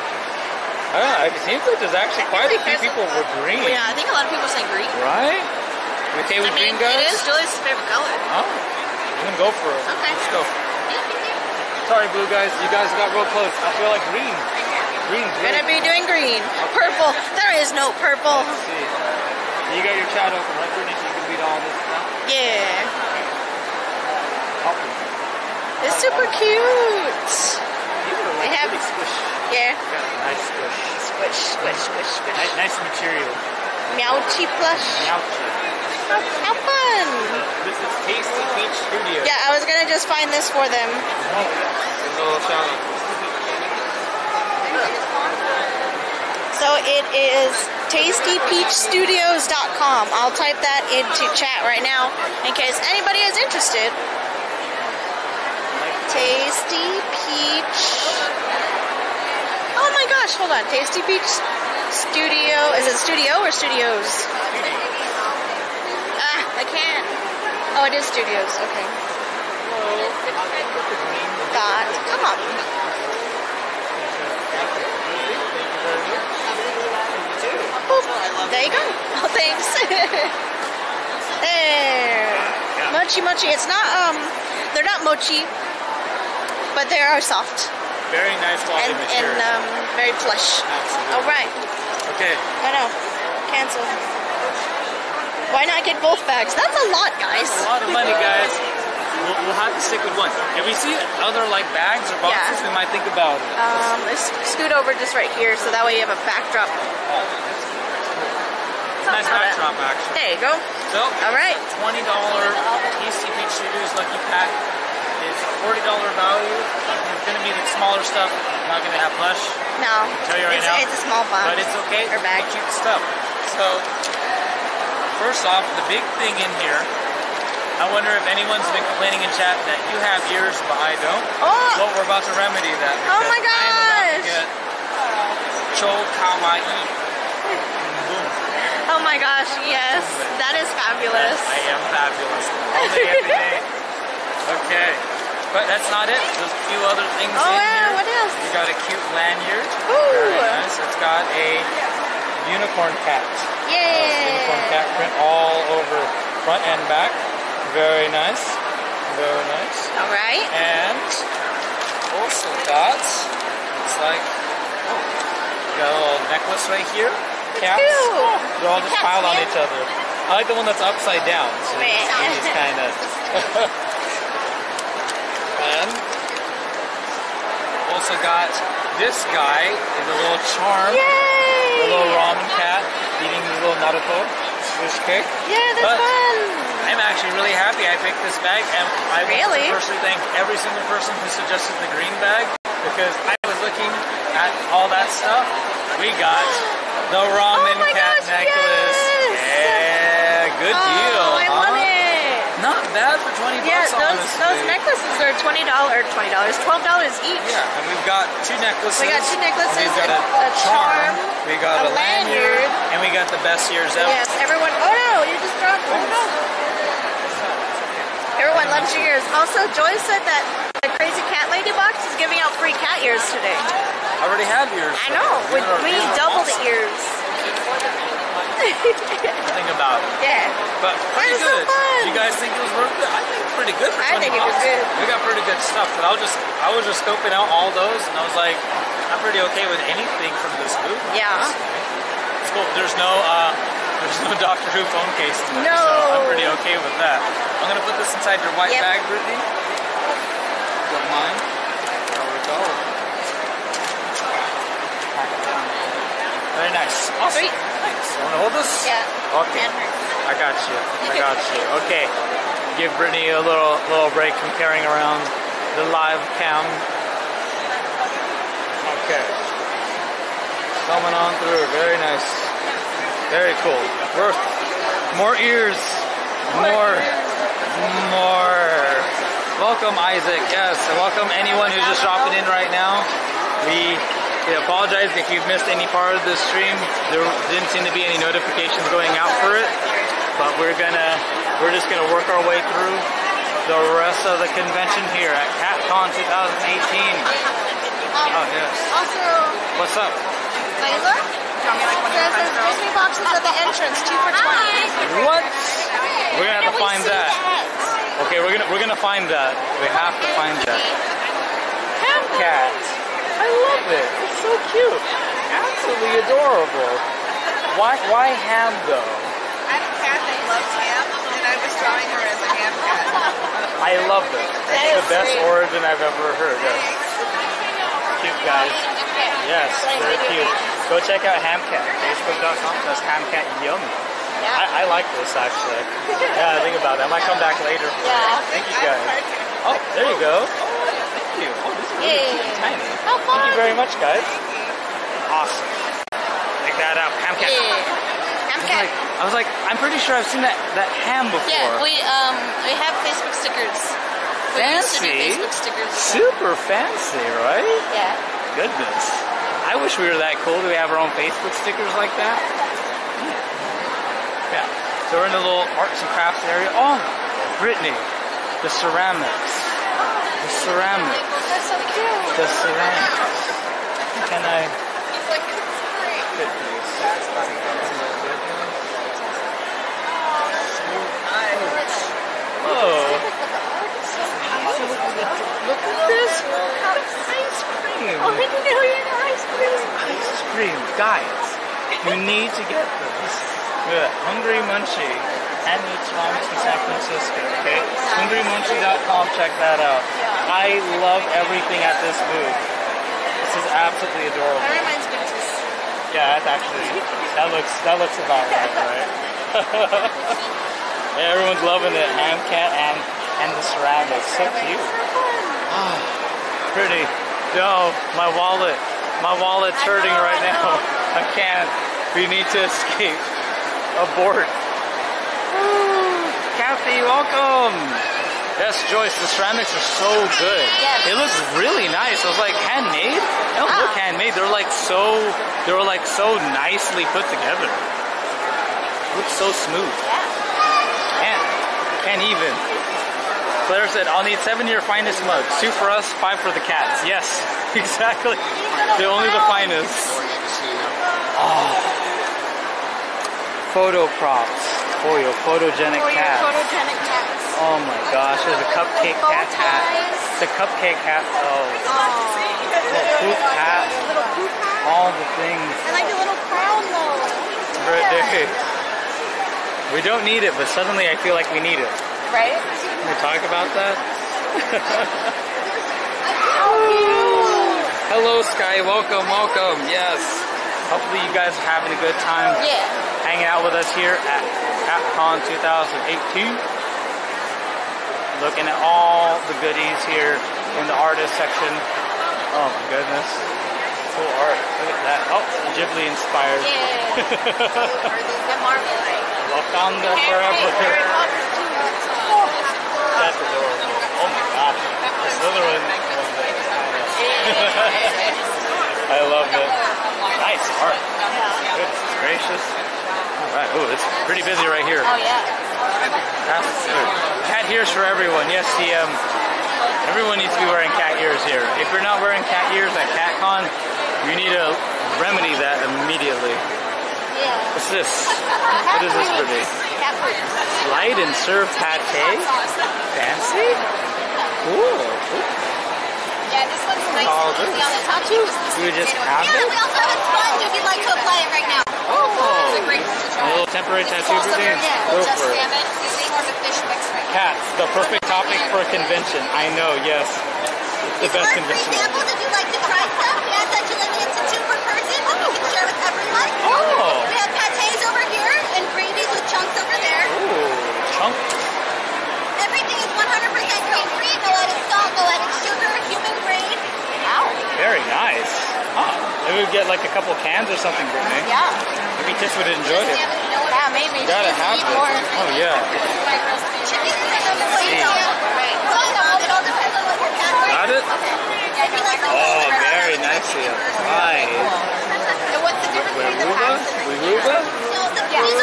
I don't know, it seems like there's actually quite a few people with green. Yeah, I think a lot of people say green. Right? You okay with I mean, green guys? it is Julie's favorite color. Oh, I'm gonna go for it. Okay. Let's go. Sorry, blue guys. You guys got real close. I feel like green. Green. green. Gonna be doing green. Purple. There is no purple. Let's see. You got your chat open, right, Brittany? So you can read all this. Yeah. It's super cute. They have- pretty squishy. Yeah. Nice squish. Squish, squish, squish, squish. Nice, nice material. Meowchi plush. Ouchie. How, how fun. This is Tasty Peach Studio. Yeah, I was gonna just find this for them. Oh, Give a little shout out. So it is tastypeachstudios.com. I'll type that into chat right now in case anybody is interested. Tasty Peach. Oh my gosh, hold on. Tasty Peach Studio. Is it studio or studios? Ah, I can't. Oh, it is studios. Okay. Got. Come on. Boop. There you go. Oh, thanks. there. Mochi mochi. It's not um. They're not mochi, but they are soft Very nice quality and and um very plush. Absolutely. All right. okay. I know. Cancel. Why not get both bags? That's a lot, guys. A lot of money, guys. We'll, we'll have to stick with one. If we see other like bags or boxes, Yeah. we might think about it. Um, let's scoot over just right here so that way you have a backdrop. Nice backdrop, actually. There you go. So, All right. twenty dollar Tasty Peach Studios Lucky Pack. It's a forty dollar value. It's gonna be the smaller stuff. Not gonna have plush, No. Tell you right it's, now. it's a small box. but it's okay. Or bag. Cute stuff. So, first off, the big thing in here. I wonder if anyone's been complaining in chat that you have ears, but I don't. Oh! Well, we're about to remedy that. Oh my because I am about to gosh! get Cho Kawaii. Oh my gosh, yes. That is fabulous. I am fabulous. All day, every day. Okay. But that's not it. There's a few other things Oh in yeah, here. what else? You got a cute lanyard. Ooh. Very nice. It's got a unicorn cat. Yay! Unicorn Yay. cat print all over front and back. Very nice. Very nice. All right. And also got, it's like, oh, got a little necklace right here. They're all just piled on each other. I like the one that's upside down. So you kind of. and also got this guy is a little charm. Yay! A little ramen cat eating a little Naruto This cake. Yeah, that's but fun. I'm actually really happy I picked this bag, and I really? want to personally thank every single person who suggested the green bag because I was looking at all that stuff. We got the ramen Oh my cat gosh, necklace. yes! Yeah, good oh, deal, Oh, I huh? want it. Not bad for 20 Yeah, bucks, those honestly. those necklaces are twenty dollars, twenty dollars, twelve dollars each. Yeah, and we've got two necklaces. We got two necklaces, We've got a, a- a charm, We got a, a lanyard, lanyard. and we got the best years ever. Yes, everyone. Oh no, you just dropped. Oh no. Everyone loves your ears. Also, Joy said that the Crazy Cat Lady box is giving out free cat ears today. I already have yours. I know. We, we are doubled ears. Think about it. Yeah. But pretty so good. fun. You guys think it was worth it? I think it's pretty good for I think it was bucks. good. We got pretty good stuff. But I was just I was just scoping out all those and I was like, I'm pretty okay with anything from this booth. Yeah. It's cool. There's no uh there's no Doctor Who phone case in there, No. so I'm pretty okay with that. I'm gonna put this inside your white Yep. bag, Brittany. Don't mind. There we go. Very nice. Awesome. Sweet. Thanks. Wanna hold this? Yeah. Okay. I got you. I got you. Okay. Give Brittany a little little break from carrying around the live cam. Okay. Coming on through. Very nice. Very cool. Worth more ears. More. More. Welcome, Isaac. Yes. and Welcome anyone who's just dropping in right now. We we apologize if you've missed any part of this stream. There didn't seem to be any notifications going out for it, but we're gonna we're just gonna work our way through the rest of the convention here at CatCon 2018. Oh yes. Also, What's up? Layla says there's Disney boxes at the entrance, two for twenty. What? We're gonna have to find that. Okay, we're gonna we're gonna find that. We have to find that. Hamcat. I love it. It's so cute. Absolutely adorable. Why why ham though? I have a cat that loves ham, and I was drawing her as a ham cat. I love it. That It's the best sweet. origin I've ever heard. Yes. Cute guys. Yes, very cute. Go check out Hamcat. Facebook.com. That's Hamcat Yum. I, I like this actually. Yeah, think about it. I might come back later. Yeah. Thank you guys. Oh, there you go. Oh, thank you. Oh, this is really cute and tiny. How fun. Thank you very much, guys. Awesome. Check that out. Hamcat. Yeah. I was Hamcat. like, I was like, I'm pretty sure I've seen that, that ham before. Yeah, we um we have Facebook stickers. We used to do Fancy. Facebook stickers. Super fancy, right? Yeah. Goodness. I wish we were that cool. Do we have our own Facebook stickers like that? Yeah. So we're in the little arts and crafts area. Oh, Brittany, the ceramics. The ceramics. That's so cute. The ceramics. Can I? Oh. Look at this. Ice cream. Oh, know you're ice cream. Ice cream. Guys, you need to get at that. Hungry Munchie. Handmade ceramics in San Francisco, okay? HungryMunchie.com, check that out. I love everything at this booth. This is absolutely adorable. That reminds me of this. Yeah, that's actually that looks that looks about right, right? yeah, everyone's loving it. Hamcat and and the ceramics, so cute. Ah, pretty. No, my wallet, my wallet's hurting right now. I can't. We need to escape. Abort. Kathy, welcome. Yes, Joyce, the ceramics are so good. Yes. It looks really nice. I was like, handmade? They don't look Ah. handmade. They're like so, they were like so nicely put together. Looks so smooth. Can't, can't even. Claire said, I'll need seven of your finest mugs. Two for us, five for the cats. Yes, exactly. They're only the finest. Oh. Photo props for your photogenic For your cat. photogenic cats. Oh my gosh, there's a cupcake cat hat. It's a cupcake hat. Oh, Oh. little poop hat. Little poop hat. All the things. I like the little crown though. Birthday. We don't need it, but suddenly I feel like we need it. Right? Can we talk about that? Hello, Sky. Welcome, welcome. Yes. Hopefully, you guys are having a good time Yeah. hanging out with us here at CatCon 2018. Looking at all the goodies here in the artist section. Oh my goodness. Cool art. Look at that. Oh, Ghibli inspired. Yeah. Marvel. Wakanda forever. That's adorable. Oh my gosh. The Slytherin one. I love it. Nice art. Goodness gracious. Alright, oh, it's pretty busy right here. Oh yeah. Cat ears for everyone. Yes, the um, everyone needs to be wearing cat ears here. If you're not wearing cat ears at CatCon, you need to remedy that immediately. Yeah. What's this? What is this for me? Light and serve pate? Fancy? Cool. Yeah, this one's nice Oh, and easy on the top. You just have Yeah, it? we also have a sponge if you'd like to apply it right now. Oh, It's a great to a little temporary tattoo Also for very me? cool, Go just for it. salmon. More of a fish mix right. Cats, the perfect topic for a convention. I know, yes. The best For convention. examples, if you'd like to try some, we ask that you limit it to two per person. You can share with everyone. Oh. We have pates over here and gravies with chunks over there. Ooh, chunk. Everything is 100% grain free. No added salt, no added sugar, human grade. Wow. Very nice. Huh. Maybe we get like a couple cans or something, Brittany. Yeah. Maybe Tish would enjoy it. Yeah, maybe. Gotta have it. more. Oh yeah. Chicken is number one. Right. Well, it all depends on what your cat likes. Got it? If you like Oh, whole very nicely applied. And what's the difference between the? Weruva? So the, these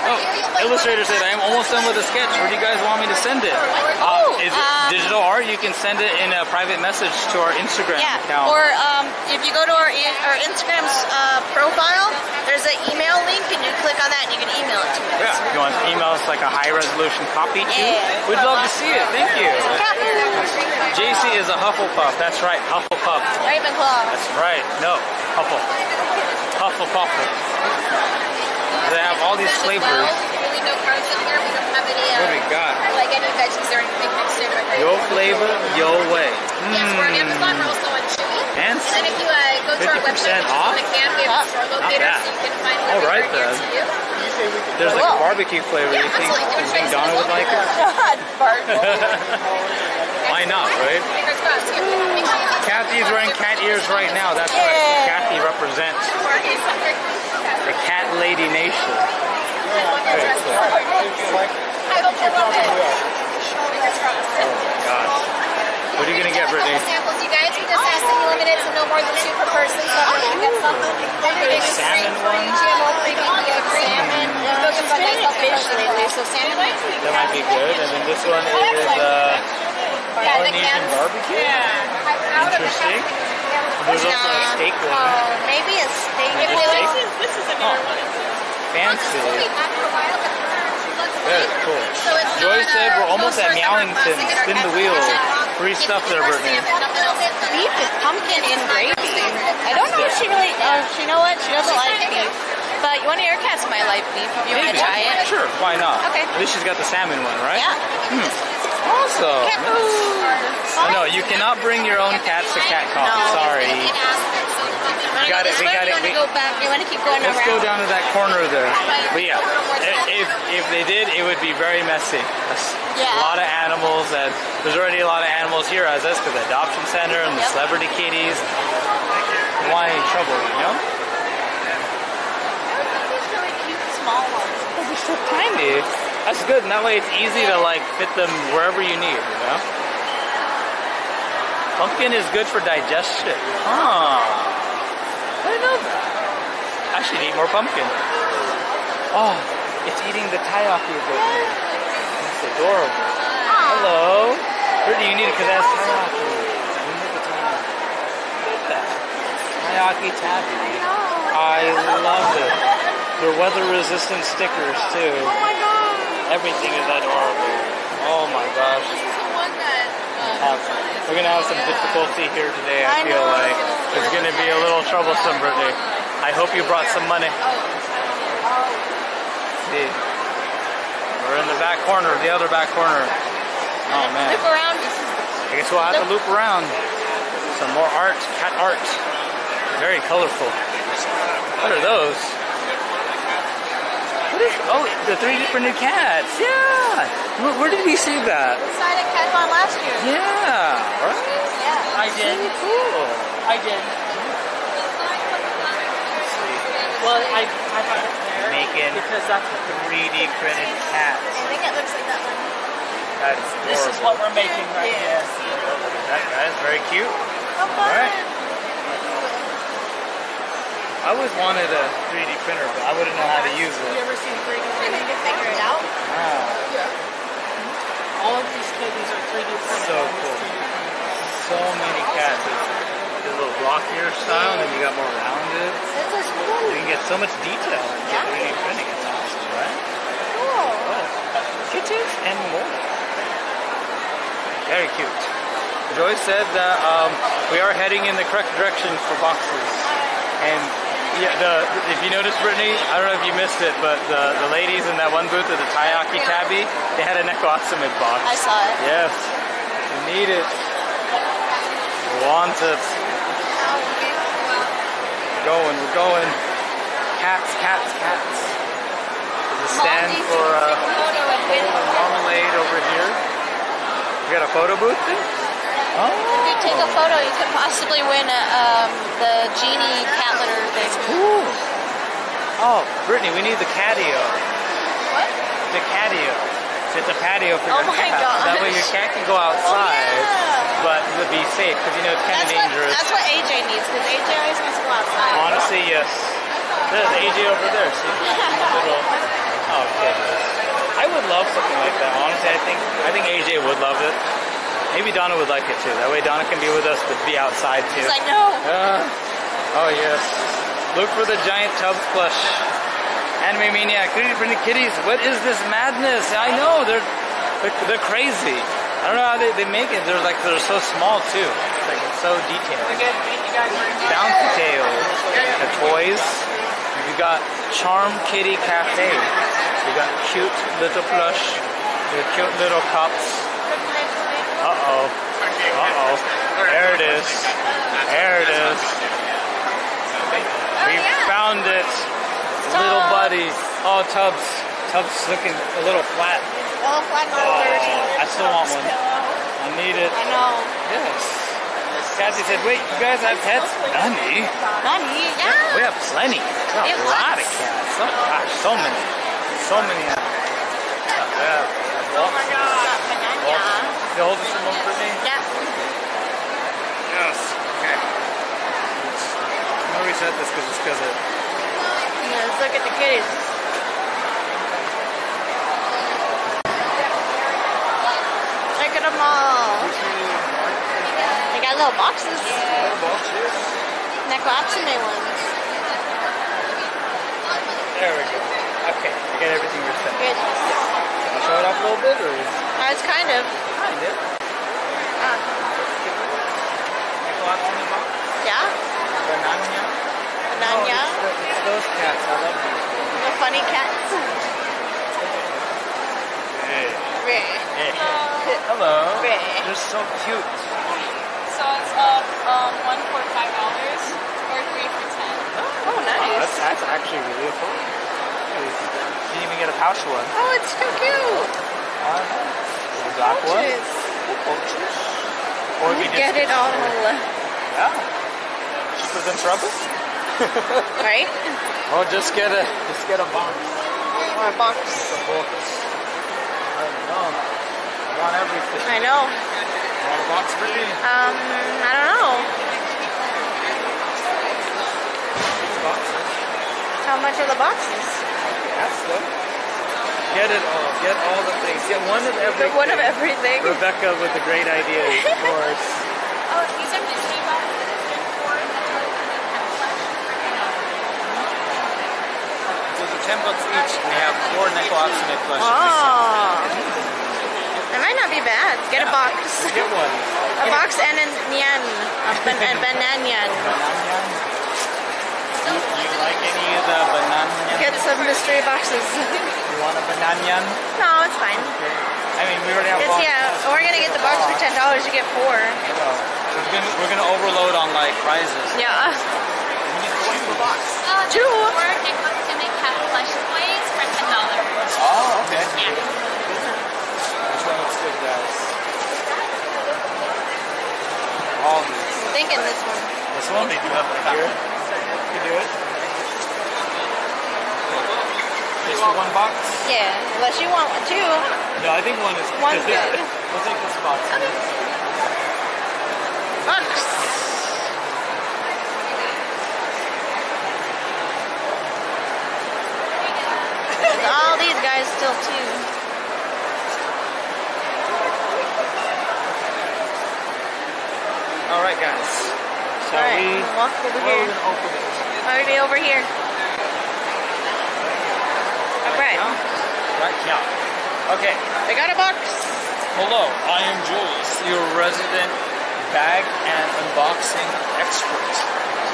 Oh, illustrator said, I'm almost done with the sketch. Where do you guys want me to send it? Oh, is it um, digital art? You can send it in a private message to our Instagram Yeah. account. Or um, if you go to our e- our Instagram's uh, profile, there's an email link, and you click on that, and you can email it to us. yeah, if you want to email us like a high resolution copy too, Yeah. we'd love to see it. Thank you. Cat. JC is a Hufflepuff. That's right, Hufflepuff. Ravenclaw. That's right. No, Huffle. Hufflepuff. They have all these flavors. Really no carbs in here. We don't have any, What do we uh, got? like any veggies or anything mixed in with it. Yo flavor, yo way. Yes, we're on Amazon. We're also on Chewy. Fancy. And if you uh, go to our website, which is off? on the can, we have a store locator, bad. so you can find All whatever right, you're then. to you. There's like Cool. barbecue flavor. Yeah, You think, you think Donna would like it? God, Bart. Why not, right? Fingers crossed. Yeah. Make sure you Kathy's wearing cat ears right now. That's right. Kathy represents the Cat Lady Nation. I hope you love it. Fingers crossed. Gosh. What are you gonna get, Brittany? Samples, you guys. We just ask that you limit it to no more than two per person, so that you get something. Everything is salmon free, one? GMO free, BPA free. Salmon. Focus on nice healthy Fish protein. lately, so salmon. That might be good. And then this one is uh, Yeah, oh, the Polynesian cans. barbecue. Interesting. There's also a steak one. Oh, maybe a steak. Maybe a steak? This is a Oh, fancy. Very cool. So it's Joy said we're almost at source of Meowington. plastic in our Spin the wheel. kitchen. Free stuff there, Brittany. beef is pumpkin in gravy. I don't know if she really. Oh, you know what? She doesn't like beef. But one of your cats might like beef. You want to try it. Sure, why not? Okay. At least she's got the salmon one, right? Yeah. Awesome. Oh, no, you cannot bring your own cats to CatCon. No. Sorry. Wanna got it, we got it, we- go back? You want to keep going Let's go down to that corner there. But yeah, if if they did, it would be very messy. Yeah. A lot of animals, and there's already a lot of animals here as this because the adoption center and the Yep. celebrity kitties. Why any trouble, you know? These really cute small ones. Oh, they're so tiny. That's good, and that way it's easy to like fit them wherever you need, you know? Pumpkin is good for digestion. Huh. I didn't know that. I should eat more pumpkin. Oh, it's eating the taiyaki a bit. It's adorable. Hello. Brittany, you need it because it has taiyaki. You. Look at that. Taiyaki tabby. I love it. They're weather resistant stickers too. Oh my god. Everything is adorable. Oh my gosh. Have- we're gonna have some difficulty here today, I feel like. It's gonna be a little troublesome, Brittany. I hope you brought some money. See. We're in the back corner, the other back corner. Oh man. Loop around. I guess we'll have to loop around. Some more art, cat art. Very colorful. What are those? What is, oh, the 3D printed cats. Yeah. Where, where did we see that? Inside at CatCon last year. Yeah. Right? Yeah. I did. Really cool. I did. Well, I, I got it there Making because that's 3D printed cats. I think it looks like that one. That's this is what we're making right here. That guy's very cute. How fun. Alright. I always wanted a 3D printer, but I wouldn't know how to use it. Have you it. ever seen 3D I printing? need to figure it out. Ah, All of these kitties are 3D printed. So cool. So many cats. It's a little blockier style, and you got more rounded. This is cool. You can get so much detail in Yeah. 3D printing. It's awesome, right? Cool. Oh, kittens and more. Very cute. Joyce said that um, we are heading in the correct direction for boxes. And yeah, the if you noticed, Brittany, I don't know if you missed it, but the, the ladies in that one booth at the Taiyaki Tabby, they had a Neko Atsume box. I saw it. Yes, we need it. We want it. We're going, we're going. Cats, cats, cats. There's a stand for uh, marmalade over here. We got a photo booth too? If Oh, you take a photo, you could possibly win a, um, the genie cat litter thing. cool. Oh, Brittany, we need the catio. What? The catio. It's a patio for Oh your my cat. gosh. That way your cat can go outside, yeah. but would be safe, because you know it's kind of That's what, dangerous. that's what AJ needs, because AJ always wants to go outside. Honestly, yes. There's AJ over there. See, little. Oh goodness. I would love something like that. Honestly, I think I think AJ would love it. Maybe Donna would like it too. That way Donna can be with us, but be outside too. He's like, no. Uh, oh yes. Look for the giant tub plush. Anime Maniac, 3D printed kitties. What is this madness? I know they're they're, they're crazy. I don't know how they, they make it. They're like they're so small too. It's like it's so detailed. Again, thank you guys very much. Bouncy Tales, the toys. We got Charm Kitty Cafe. We got cute little plush. We got cute little cups. Uh oh. Uh oh. There it is. There it is. We found it. Little buddy. Oh, Tubbs. Tubbs looking a little flat. Oh, flat Oh, version. I still want one. I need it. I know. Yes. Cassie said, wait, you guys have pets? Nani? Money, yeah. We have plenty. We have a lot of cats. Oh gosh, so many. So many. Yeah. Oh my god. Banana. You hold this remote for me? Yeah. Yes. Okay. I'm gonna reset this because it's because it. Yeah, Let's look at the kitties. Look at them all. They got little boxes. Little boxes. Neko Atsume ones. There we go. Okay, I got everything reset. Good. Can show it off a little bit or? That's kind of. Kind of. Ah, yeah. Banana? Nanya. Oh, it's, it's those cats. I love them. The funny cats. Hey. Ray. Hey. Hello. Ray. They're so cute. So it's uh, um, one for five dollars or three for ten. Oh, Oh, nice. that's, that's actually really affordable. You can even get a pouch one. Oh, it's so cute. The black one. Pouches. Pouches. Or you Get it all. Yeah. Cheaper than trouble. Right? Or just get a just get a box. Or a box. A box. I know. I want everything. I know. Want a box for me. Um, I don't know. Boxes. How much are the boxes? That's them. Get it all. Get all the things. Get one of everything. One of everything. Rebecca with the great ideas, of course. Oh, these are mystery boxes. They're four Those 10 bucks each. We have four Neko Atsume plushes. Oh. That might not be bad. Get a box. Get one. A box and a nyan. A, ban- a bananyan. Banana. You, you like any of the banana? Get some mystery boxes. You want a banana? No, it's fine. Okay. I mean, we already have It's, yeah, we're gonna get the box for ten dollars. You get four. So we're gonna, we're gonna overload on like prizes. Yeah. Uh, Two. Or it comes to make cat plush toys for ten dollars. Oh, okay. Yeah. Which one looks good, guys? All these. I'm thinking this one. This one? They do have right here. You do it. Just for one box? Yeah, unless you want one too. No, I think one is good. One's good. we'll take this box. Box. There's all these guys still too. All right, guys. So All right, we walk over here. open it. Already over here. Okay. Right now. Okay. they got a box. Hello, I am Julius, your resident bag and unboxing expert.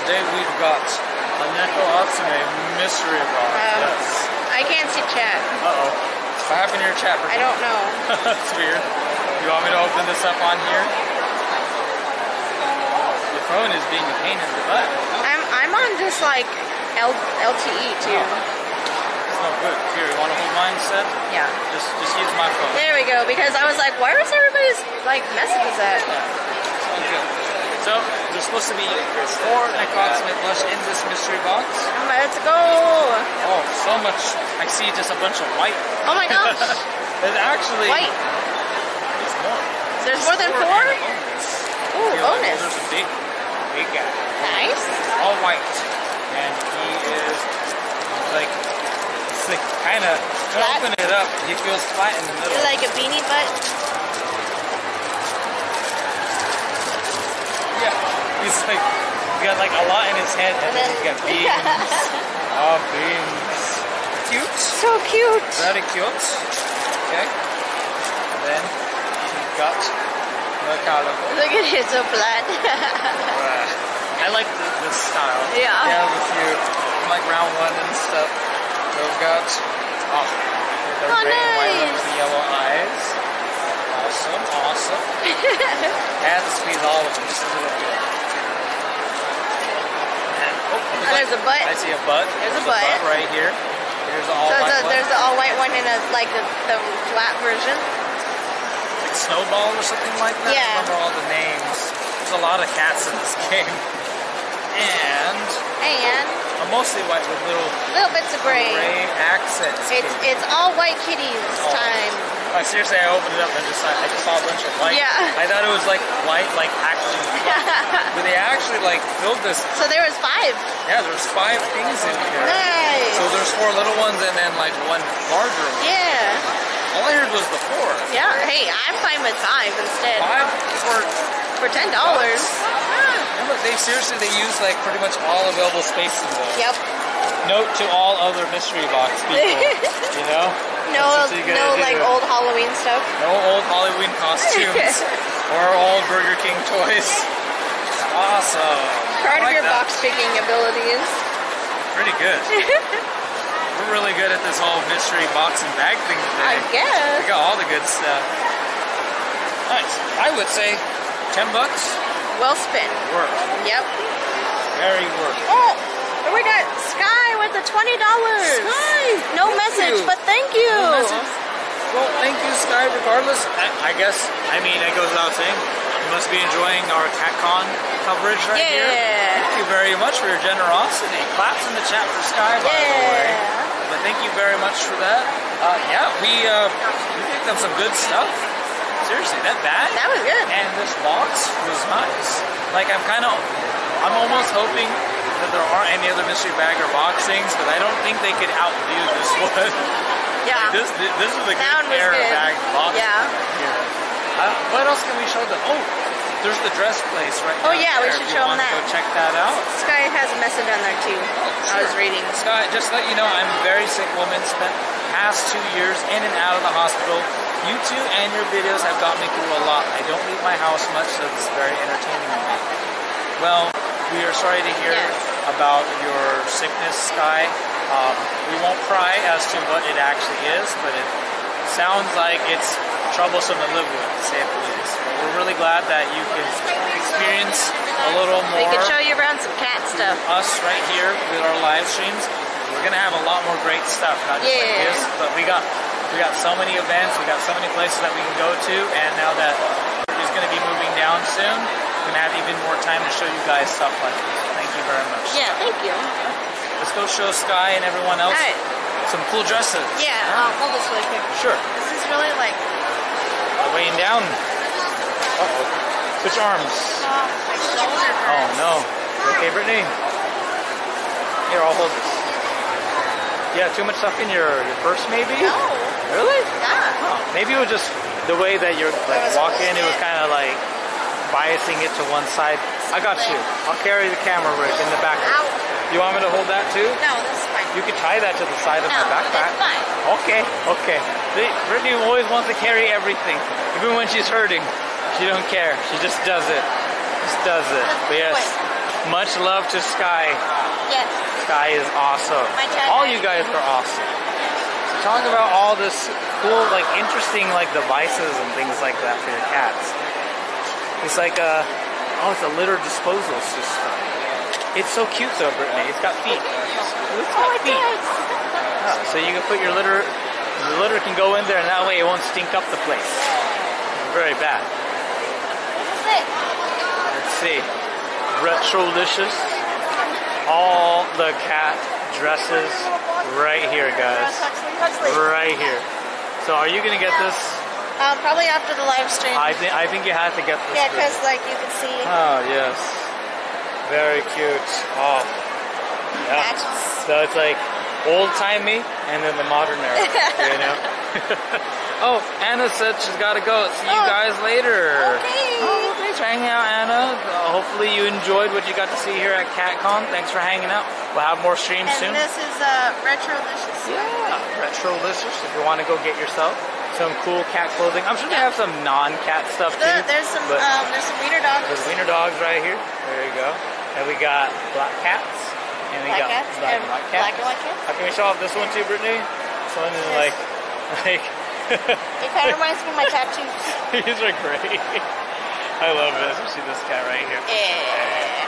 Today we've got a Neko Atsume mystery box. Um, yes. I can't see chat. Uh oh. What happened to your chat? I don't know. That's weird. You want me to open this up on here? Your phone is being a pain in the butt. I'm I'm on just like L, LTE too. It's no good. Here, you want to hold mine instead? Yeah. Just, just use my phone. There we go. Because I was like, where is everybody's like messages at? Good. So, there's supposed to be four Atsume blush in this mystery box. Let's go. Oh, so much. I see just a bunch of white. Oh my gosh. There's actually White. There's more. There's more than four? bonus. Ooh, Yeah, bonus. There's a big, big guy. Nice. All white. And he is like, like kind of, open it up, he feels flat in the middle. Like a beanie butt. Yeah. He's like, he's got like a lot in his head and, And then, then- he's got beams. oh, beams. Cute. So cute. Very cute. Okay. Then we've got the calico. Look at it, so flat. I like the, this style. Yeah. Yeah, with your like round one and stuff. So we've got oh, the Oh, gray and white one nice. with the yellow eyes. Awesome, awesome. Had to squeeze all of them just a little bit. And, oh, Oh, there's a butt. I see a butt. There's a butt. butt. right here. Here's the all So white one. there's the all white one in a, like the, the flat version. like Snowball or something like that. Yeah. I remember all the names. There's a lot of cats in this game. And And I'm mostly white with little little bits of gray. gray accents. It's it's all white kitties Oh. time. Like seriously, I opened it up and just I just saw a bunch of white. Yeah. I thought it was like white, like actually, but they actually like filled this. So there was five. Yeah, there's five things in here. Nice. So there's four little ones and then like one larger one. Yeah. All I heard was the four. Yeah. Hey, I'm fine with five instead. Five for For ten dollars. Yeah, but they seriously they use like pretty much all available space in those. Yep. Note to all other mystery box people. you know? No you no gotta like old Halloween stuff. No old Halloween costumes or old Burger King toys. Awesome. Part I of your that. box picking abilities. Pretty good. We're really good at this whole mystery box and bag thing today. I guess. We got all the good stuff. Nice. I would say 10 bucks Well spent. worth. Yep. Very worth. Oh, we got Sky with the twenty dollars. Sky, No thank message, you. but thank you. No message. Well, thank you, Sky. Regardless, I, I guess. I mean, it goes without saying. You must be enjoying our CatCon coverage right here. Yeah. Thank you very much for your generosity. Claps in the chat for Sky, by the way. But thank you very much for that. Uh, yeah, we uh, we picked up some good stuff. Seriously, that bag That was good. and this box was nice. Like I'm kind of, I'm almost hoping that there aren't any other mystery bag or box things, but I don't think they could outdo this one. Yeah. This this is a good pair of bag box. Yeah. Here. Uh, what else can we show them? Oh, there's the dress place right Oh, yeah, we should show you show 'em to that. Go check that out. Sky has a message on there too. I was reading. Scott, just to let you know, I'm a very sick woman. Spent past two years in and out of the hospital. You two and your videos have got me through a lot. I don't leave my house much, so this is very entertaining to me. Well, we are sorry to hear Yes. about your sickness, Sky. Um, we won't pry as to what it actually is, but it sounds like it's troublesome to live with, to say the least. We're really glad that you can experience a little more We can show you around some cat stuff. us right here with our live streams. We're gonna have a lot more great stuff, not just like Yeah. this, but we got we got so many events, we got so many places that we can go to, and now that we're just gonna be moving down soon, we're gonna have even more time to show you guys stuff like this. Thank you very much. Yeah, thank you. Let's go show Sky and everyone else Alright. some cool dresses. Yeah, I'll hold this really quick. Sure. This is really like, Weighing down. Uh-oh. Switch arms. oh, my shoulder hurts. no. Okay, Brittany. Here, I'll hold this. Yeah, too much stuff in your, your purse maybe? No, Really? nah. Oh, maybe it was just the way that you're like walking, it was kind of like biasing it to one side. I got you. I'll carry the camera Rick in the back. You want me to hold that too? No, this is fine. You could tie that to the side of no, my backpack. it's fine. Okay, okay. Brittany always wants to carry everything. Even when she's hurting, she don't care. She just does it. Just does it. But yes, much love to Sky. Yes. Sky is awesome. All you guys are awesome. So talking about all this cool, like interesting, like devices and things like that for your cats. It's like a, oh, it's a litter disposal system. It's so cute though, Brittany. It's got feet. It's got Oh, it feet. so you can put your litter, the litter can go in there, and that way it won't stink up the place. Very bad. Let's see. Retrolicious. All the cat dresses right here, guys. Right here. So are you gonna get this? Um, probably after the live stream. I think I think you have to get this. yeah, because like you can see Oh yes. Very cute. Oh. Yeah. matches. So it's like old timey and then the modern era, you know? oh, Anna said she's got to go. See you Oh. guys later. Okay. Oh, thanks for hanging out, Anna. Uh, hopefully you enjoyed what you got to see here at CatCon. Thanks for hanging out. We'll have more streams And soon. this is uh, Retrolicious. Yeah, Retrolicious. If you want to go get yourself some cool cat clothing. I'm sure they have some non-cat stuff too. There's some um, there's some wiener dogs. there's wiener dogs right here. There you go. And we got black cats. And we black got cats. black, and black cats. Black and white cats. How can we show off this one too, Brittany? This one is Yes. like, like, It kind of reminds me of my tattoos. these are great. I love it, especially this cat right here. Yeah.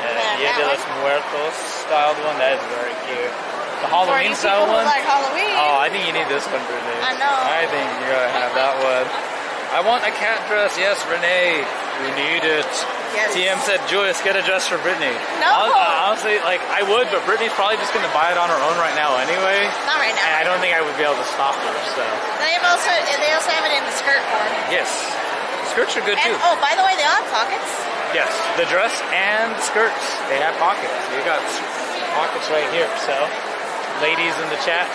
Yeah, Dia that de los Muertos styled one, that is very cute. The Halloween style one. like Halloween. Oh, I think you need this one, Brittany. I know. I think you gotta have that one. I want a cat dress. Yes, Renee. We need it. Yes. TM said, Julius, get a dress for Brittany. No. Uh, honestly, like, I would, but Brittany's probably just gonna buy it on her own right now anyway. Not right now. And I don't think I would be able to stop her, so. They have also they also have it in the skirt form. Yes. Skirts are good And too. oh, by the way, they all have pockets. Yes, the dress and skirts, they have pockets. You got pockets right here, so ladies in the chat,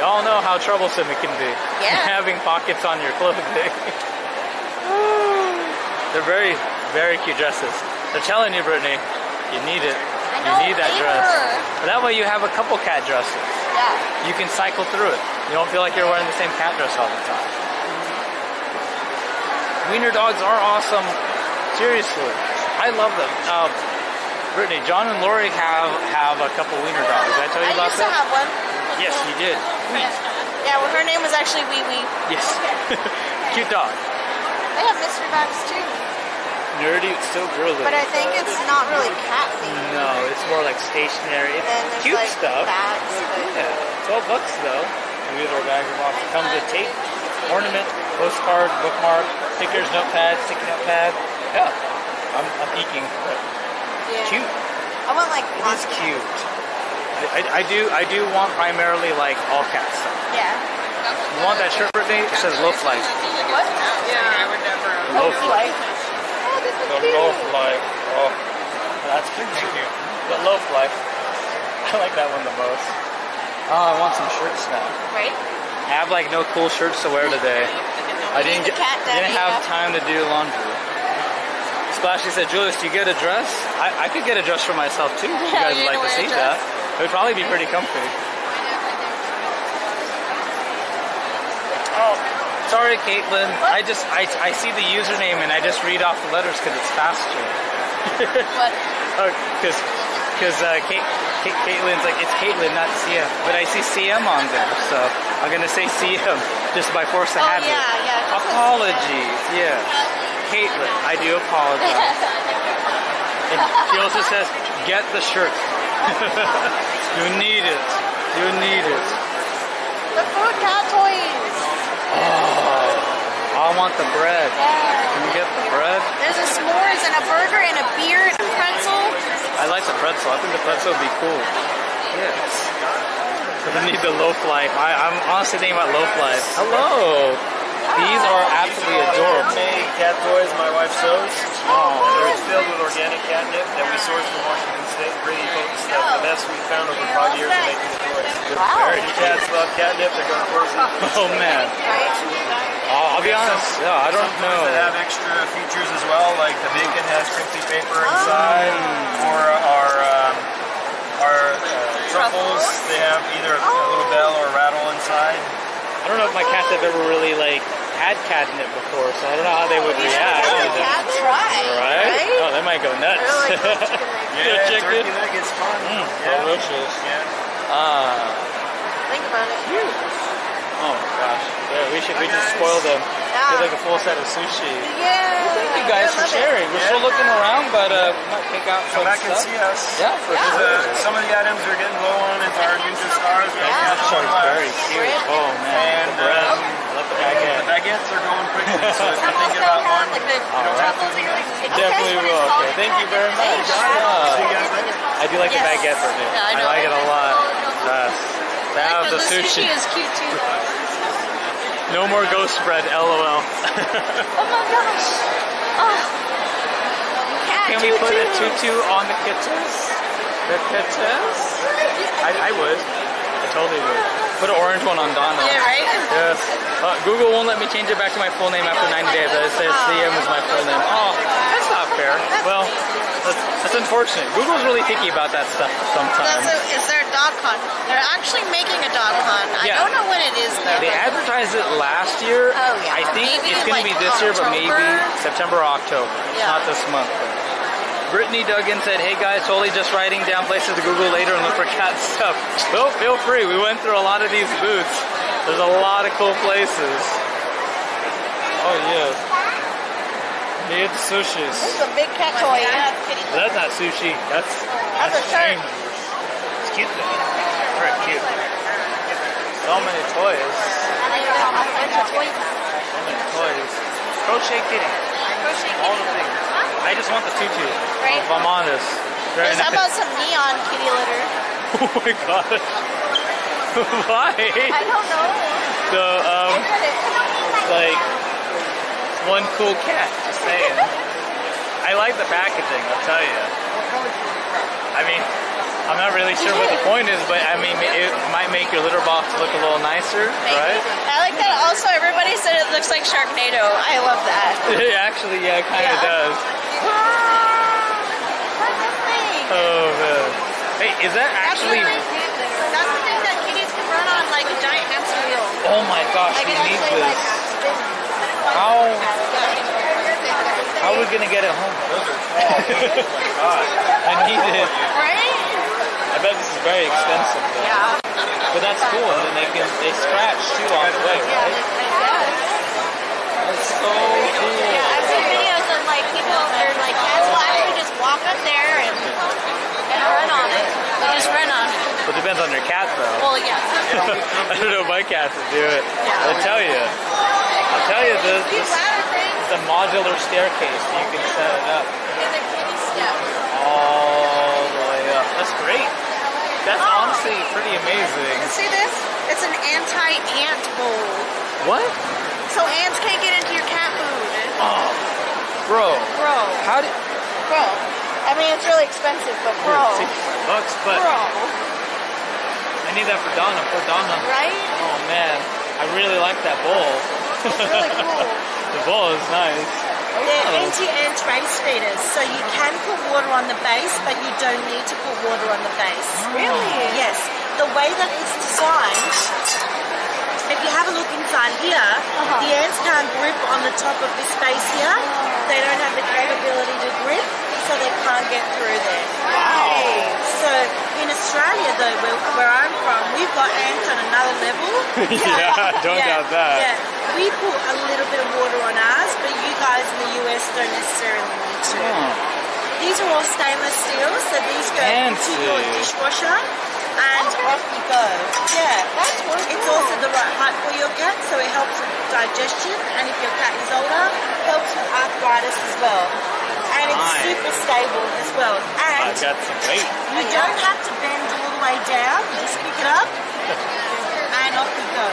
y'all know how troublesome it can be. Yeah. Having pockets on your clothing. They're very, very cute dresses. They're telling you, Brittany, you need it. I You need that dress. That way you have a couple cat dresses. Yeah. You can cycle through it. You don't feel like you're wearing the same cat dress all the time. Wiener dogs are awesome. Seriously. I love them. Um, Brittany, John and Lori have have a couple wiener dogs. Did I tell you I about used to that? have one. Yes, you did. Yeah, well, her name was actually Wee Wee. Yes. Cute dog. They have mystery bags too, Nerdy, it's still girly. but I think it's not really cat themed. no, it's more like stationary. It's Then cute like stuff. bags. Yeah, 12 bucks though. These are bag of box. Comes with tape, ornament, postcard, bookmark, stickers, notepad, sticky notepad. Yeah, I'm, I'm peeking. But Yeah. cute. I want like It is cute. I, I, I do I do want primarily like all cat stuff. Yeah. You want that shirt, Brittany? It says Loaf Life. What? Yeah, I would never. Loaf Life. Oh, The. Loaf Life. Oh, that's cute. The Loaf Life. I like that one the most. Oh, I want some shirts now. Right? I have like no cool shirts to wear today. I didn't get, didn't have time to do laundry. Splashy said, Julius, do you get a dress? I, I could get a dress for myself too. If you guys would like to see that. It would probably be pretty comfy. Oh, sorry, Caitlin. I just I, I see the username and I just read off the letters because it's faster. What? Oh, because because uh, Kate, Kate, Caitlin's like it's Caitlin, not CM, but I see CM on there, so I'm gonna say CM just by force of Oh, habit. yeah, yeah, Apologies, yes. Caitlin, I do apologize. and she also says, get the shirt. you need it. You need it. The food cat toys. Oh, I want the bread. Can we get the bread? There's a s'mores and a burger and a beer and a pretzel. I like the pretzel. I think the pretzel would be cool. Yes. We need the loaf life. I, I'm honestly thinking about loaf life. Hello. These are absolutely adorable. Made cat toys my wife sews. Oh, They're filled with organic catnip that we source from Washington State. Really potent stuff. The best we've found over five years of making the toys. Wow. Your cats love catnip. They're going crazy. oh man. I'll, I'll be honest. Yeah, I don't Some toys that have extra features as well, like the bacon has crimpy paper inside, or our um, our uh, truffles. They have either a little bell or a rattle inside. I don't know if my cats have ever really like had catnip before, so I don't know how they would react. Tell the cat try. Right? Oh, they might go nuts. They're like chicken Yeah, The chicken. turkey leg is fun. Mm, yeah. delicious. Yeah. Ah. Think about it. Oh my gosh. Yeah, we should we should spoil them. Get like a full set of sushi. Yeah. Thank you guys for sharing. We're still looking around, but uh, we might pick out some Come back and see us. Yeah, for Yeah. sure. Uh, some of the items we're getting low on is our ninja stars. We Yeah. have This one's very cute. Oh man, And, the bread. um, I love the baguette. The baguettes are going quickly, so if you're thinking about one, Like the truffles and everything. Definitely will. Okay, thank you very much. see you guys later. I do like the baguette for me. Yeah, I I like it a lot. Yes. Now Like the sushi. is cute too. No more ghost bread, lol. Oh my gosh. Oh. Cat Can we put a tutu. tutu on the kittens? The kittens? I, I would. I totally would. Put an orange one on Donna. Yeah, right? Yes. Uh, Google won't let me change it back to my full name after 90 days. It says CM is my full name. Oh, that's not fair. Well, that's, that's unfortunate. Google's really picky about that stuff sometimes. a, is there a dog con? They're actually making a dog con. I Yeah. don't know when it is though. They advertised it last year. Oh, yeah. I think Maybe it's going to be this year, but maybe September or October. Yeah. Not this month. Brittany Duggan said, hey guys, totally just writing down places to Google later and look for cat stuff. Well, feel free. We went through a lot of these booths. There's a lot of cool places. Oh, yes. Need sushis. This is a big cat toy. Yeah. That's not sushi. That's, That's a shirt. strange. It's cute though. Very cute. So many toys. So many toys. Crochet kitty. All the things. I just want the tutu. Right. If I'm honest. Very There's how nice. about some neon kitty litter? Oh my god. Why? I don't know. The um I read it. like one cool cat, just saying. I like the packaging, I'll tell you. I mean, I'm not really sure what the point is, but I mean, it might make your litter box look a little nicer, Maybe. right? I like that. Also, everybody said it looks like Sharknado. I love that. It actually, yeah, it kind of Yeah. does. Oh man. Hey, is that actually? That's the thing that kitties can run on like a giant hamster wheel. Oh my gosh, Like we need this. like. How? How are we gonna get it home? I need it. Right? I bet this is very expensive. Though. Yeah. But that's cool, and then they can they scratch too on the way, Yeah. right? Yes. That's so cool. Yeah, I've seen videos of like people, they're like cats will actually just walk up there and and run on it. They just run on it. But it depends on your cat, though. Well, yeah. I don't know if my cats would do it. I'll tell you. I'll tell you this. This it's a modular staircase. You can set it up in the kitty step. all the way up. That's great. That's Oh. honestly pretty amazing. See this? It's an anti-ant bowl. What? So ants can't get into your cat food. Oh, bro. Bro. How did? Bro. I mean, it's really expensive, but bro. Bucks, but Bro. I need that for Donna. For Donna. Right? Oh man, I really like that bowl. It's really cool. the bowl is nice. They're anti-ant base feeders, so you can put water on the base, but you don't need to put water on the base. Really? Yes. The way that it's designed, if you have a look inside here, Uh-huh. the ants can't grip on the top of this base here. They don't have the capability to grip. So they can't get through there. Wow. So in Australia, though, where, where I'm from, we've got ants on another level. yeah, don't yeah, doubt that. Yeah, we put a little bit of water on ours, but you guys in the US don't necessarily need to. Oh. These are all stainless steel, so these go into your dishwasher. And off you go. Yeah, that's It's also the right height for your cat, so it helps with digestion. And if your cat is older, it helps with arthritis as well. And it's Nice. super stable as well. And I've got some weight. you don't have to bend all the way down. You just pick it up, and off you go.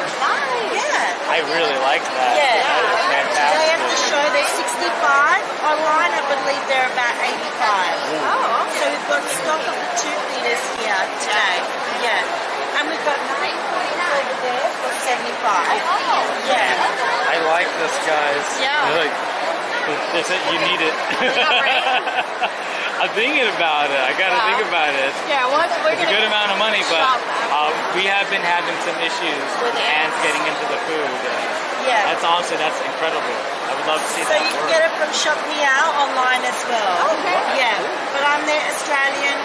Yeah. I really like that. Yeah. That is They have to show they're 65. Online, I believe they're about 85. Oh, So we've got stock of the two liters here today. Yeah. And we've got nine over there for 75. Oh. Yeah. I like this, guys. Yeah. Like, you need it. I'm thinking about it. I gotta think about it. Yeah, what, we're It's a good amount of money, but uh, we have been having some issues with ants getting into the food. Yeah. That's honestly, that's incredible. I would love to see So that you can work. get it from Shop Meow online as well. Okay. Yeah. But I'm their Australian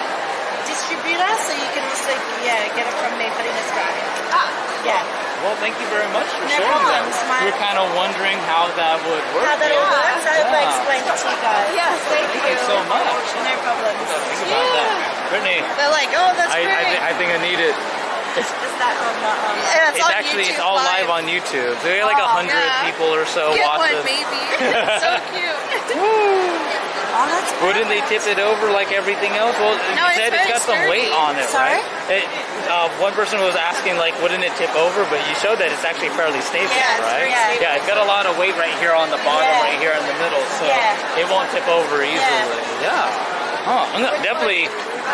distributor, so you can also yeah get it from me, but in Australia. Ah. Yeah. Well, thank you very much for No sharing problems, that. my- We were kind of wondering how that would work. How that all works, I hope I Yeah. explained it to you guys. Yes, thank Thank you so much. No problems. Think about that. Brittany, They're like, oh, that's I, great. I, thi- I think I need it. it. Is that on the on the- yeah, it's, It's on actually YouTube it's all live on YouTube. There are like oh, a Oh, hundred yeah. people or so Get watch one, it. maybe. so cute. Oh, that's Wouldn't they tip it over like everything else? Well, No, you it's said it's got some weight on it, Sorry? right? It, uh, one person was asking like, wouldn't it tip over? But you showed that it's actually fairly stable, Yeah, right? stable. Yeah, it's got a lot of weight right here on the bottom, Yeah. right here in the middle, so Yeah. it won't tip over easily. Yeah. Huh. I'm definitely,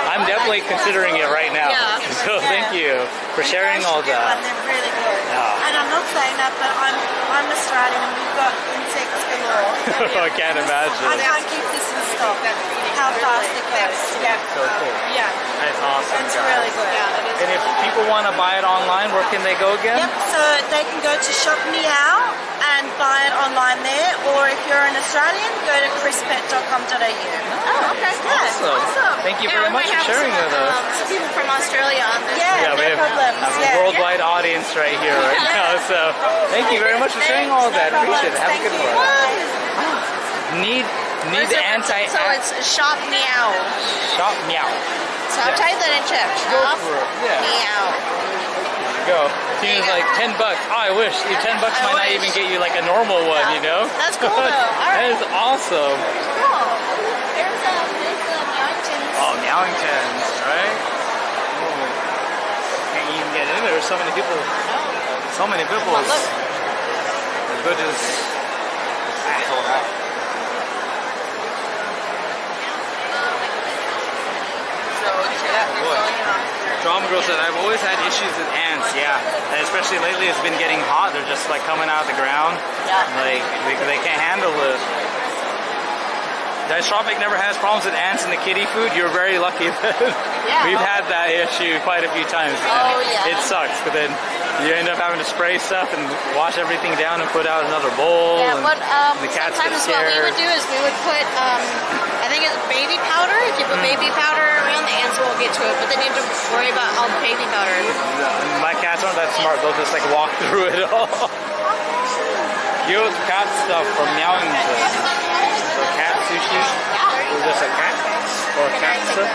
I'm definitely considering it right now. Yeah. So thank you for sharing all They're that. really good. Yeah. And I'm not saying that, but I'm I'm Australian and we've got insects galore. I can't imagine. I can't keep this in stock. How fast it goes. Yeah. So cool. Yeah. That's awesome. It's guys. really good. And if people want to buy it online, where can they go again? Yep, so they can go to Shop Meow and buy it online there, or if you're an Australian, go to chrispet.com.au. Oh, okay. Awesome. Thank you Yeah, very we much for sharing some, with us. Um, some people from Australia on this. Yeah, Yeah, no we have, problem. have a Yeah. worldwide audience right here right now. So thank you very much for sharing all that. No Appreciate it. Have a good one. Need need So the it's- anti So it's shop meow. shop meow. So I'll type that in chat. Go Shop for it. Yeah. meow. Go. Tina's like ten bucks. Oh, I wish. You ten bucks I might not even get you like a normal one. Yeah. You know. That's cool, though. All that right. is awesome. Cool. There's um, there's the mountains. Oh, Meowingtons, right? Oh. Can't even get in there. There's so many people. So many people. Well, look. As good as. Ah, hold on. Boy. Drama Girl said, I've always had issues with ants, yeah. And especially lately it's been getting hot. They're just like coming out of the ground. Yeah. Like, they, they can't handle it. Distropic never has problems with ants in the kitty food. You're very lucky Yeah. we've had that issue quite a few times. Oh, yeah. It sucks, but then you end up having to spray stuff and wash everything down and put out another bowl. Yeah, what um, the cats sometimes what we would do is we would put um, I think it's baby powder. If you put Mm. baby powder around, the ants won't get to it. But then you have to worry about all the baby powder. My cats aren't that smart. They'll just like walk through it all. Cute cat stuff from Meowington. Sushi. Is this a cat? Or a cat stuff?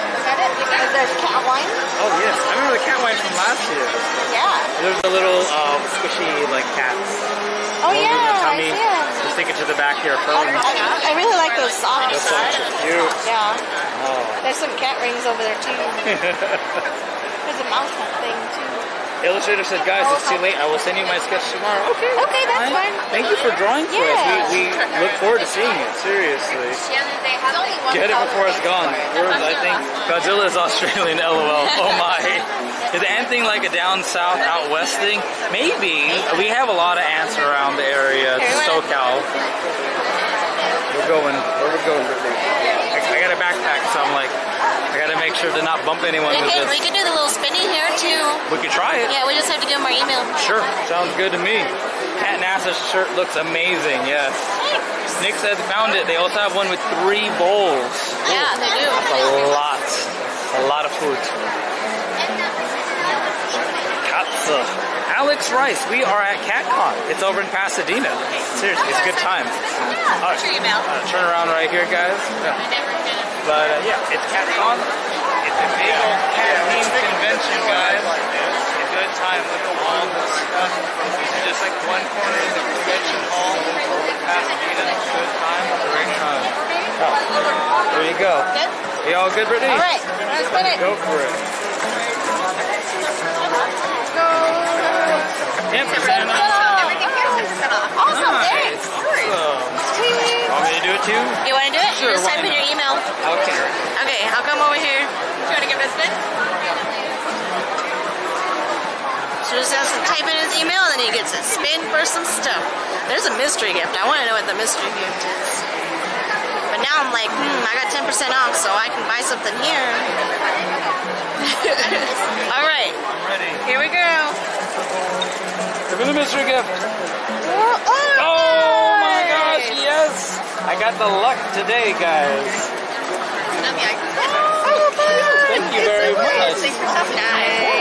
Because there's cat wine. Oh yes, I remember the cat wine from last year. Yeah. There's a little uh, squishy like cats. Oh with yeah, I see it. Just stick it to the back your phone. I, I really like those socks. Those socks are cute. Yeah. Oh. There's some cat rings over there too. There's a mouse thing too. Illustrator said, guys, it's too late. I will send you my sketch tomorrow. Okay. Okay, that's fine. Thank you for drawing for us. We, we look forward to seeing it. Seriously. Get it before it's gone. We're, I think Godzilla is Australian. LOL. Oh my. Is anything like a down south, out west thing? Maybe. We have a lot of ants around the area. It's SoCal. We're going. Where we're going, Brittany? I, I got a backpack, so I'm like, I got to make sure to not bump anyone We could, we could do the little spinny here too. We could try it. Yeah, we just have to give them our email. Sure, sounds good to me. Cat NASA shirt looks amazing, yes. Nick said found it. They also have one with three bowls. Yeah, they do. That's a lot. A lot of food. Katza. Alex Rice, we are at CatCon. It's over in Pasadena. Seriously, it's a good time. All right, your email. turn around right here, guys. Yeah. But uh, yeah, it's CatCon. It's a big old cat themed convention, guys. It's a good time with all the stuff. It's just like one corner of the convention hall over in Pasadena. Good time, great time. Oh, there you go. Good? You all good, Brittany? All right, let's spin it. Go for it. Ten percent off. Everything here is off. Awesome, Nice. thanks. Awesome. Want me to do it too? You want to do it? Sure, Just type in your email. Okay. Okay, I'll come over here. Do you want to give it a spin? So just has to type in his email and then he gets a spin for some stuff. There's a mystery gift. I want to know what the mystery gift is. But now I'm like, hmm, I got 10% off, so I can buy something here. All right, I'm ready. here we go. Give me the mystery gift. Oh, Oh my gosh, yes! I got the luck today, guys. Oh, Thank you very much. Thanks for stopping Of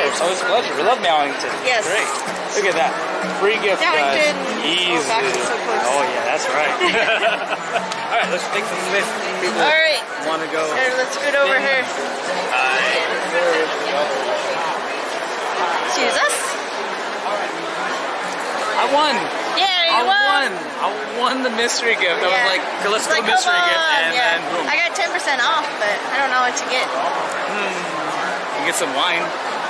course, always a pleasure. We love Meowington. Yes. Great. Look at that. Free gift, guys. Meowington. Easy. Oh, gosh, it's so close. Oh, yeah, that's right. All right, let's make some space. People All right, want to go. here, let's scoot over here. Jesus. I won. Yeah, I won. won. I won the mystery gift. I was like, okay, let's do like, mystery gift, and yeah. then boom, I got 10% off, but I don't know what to get. Hmm. you get some wine.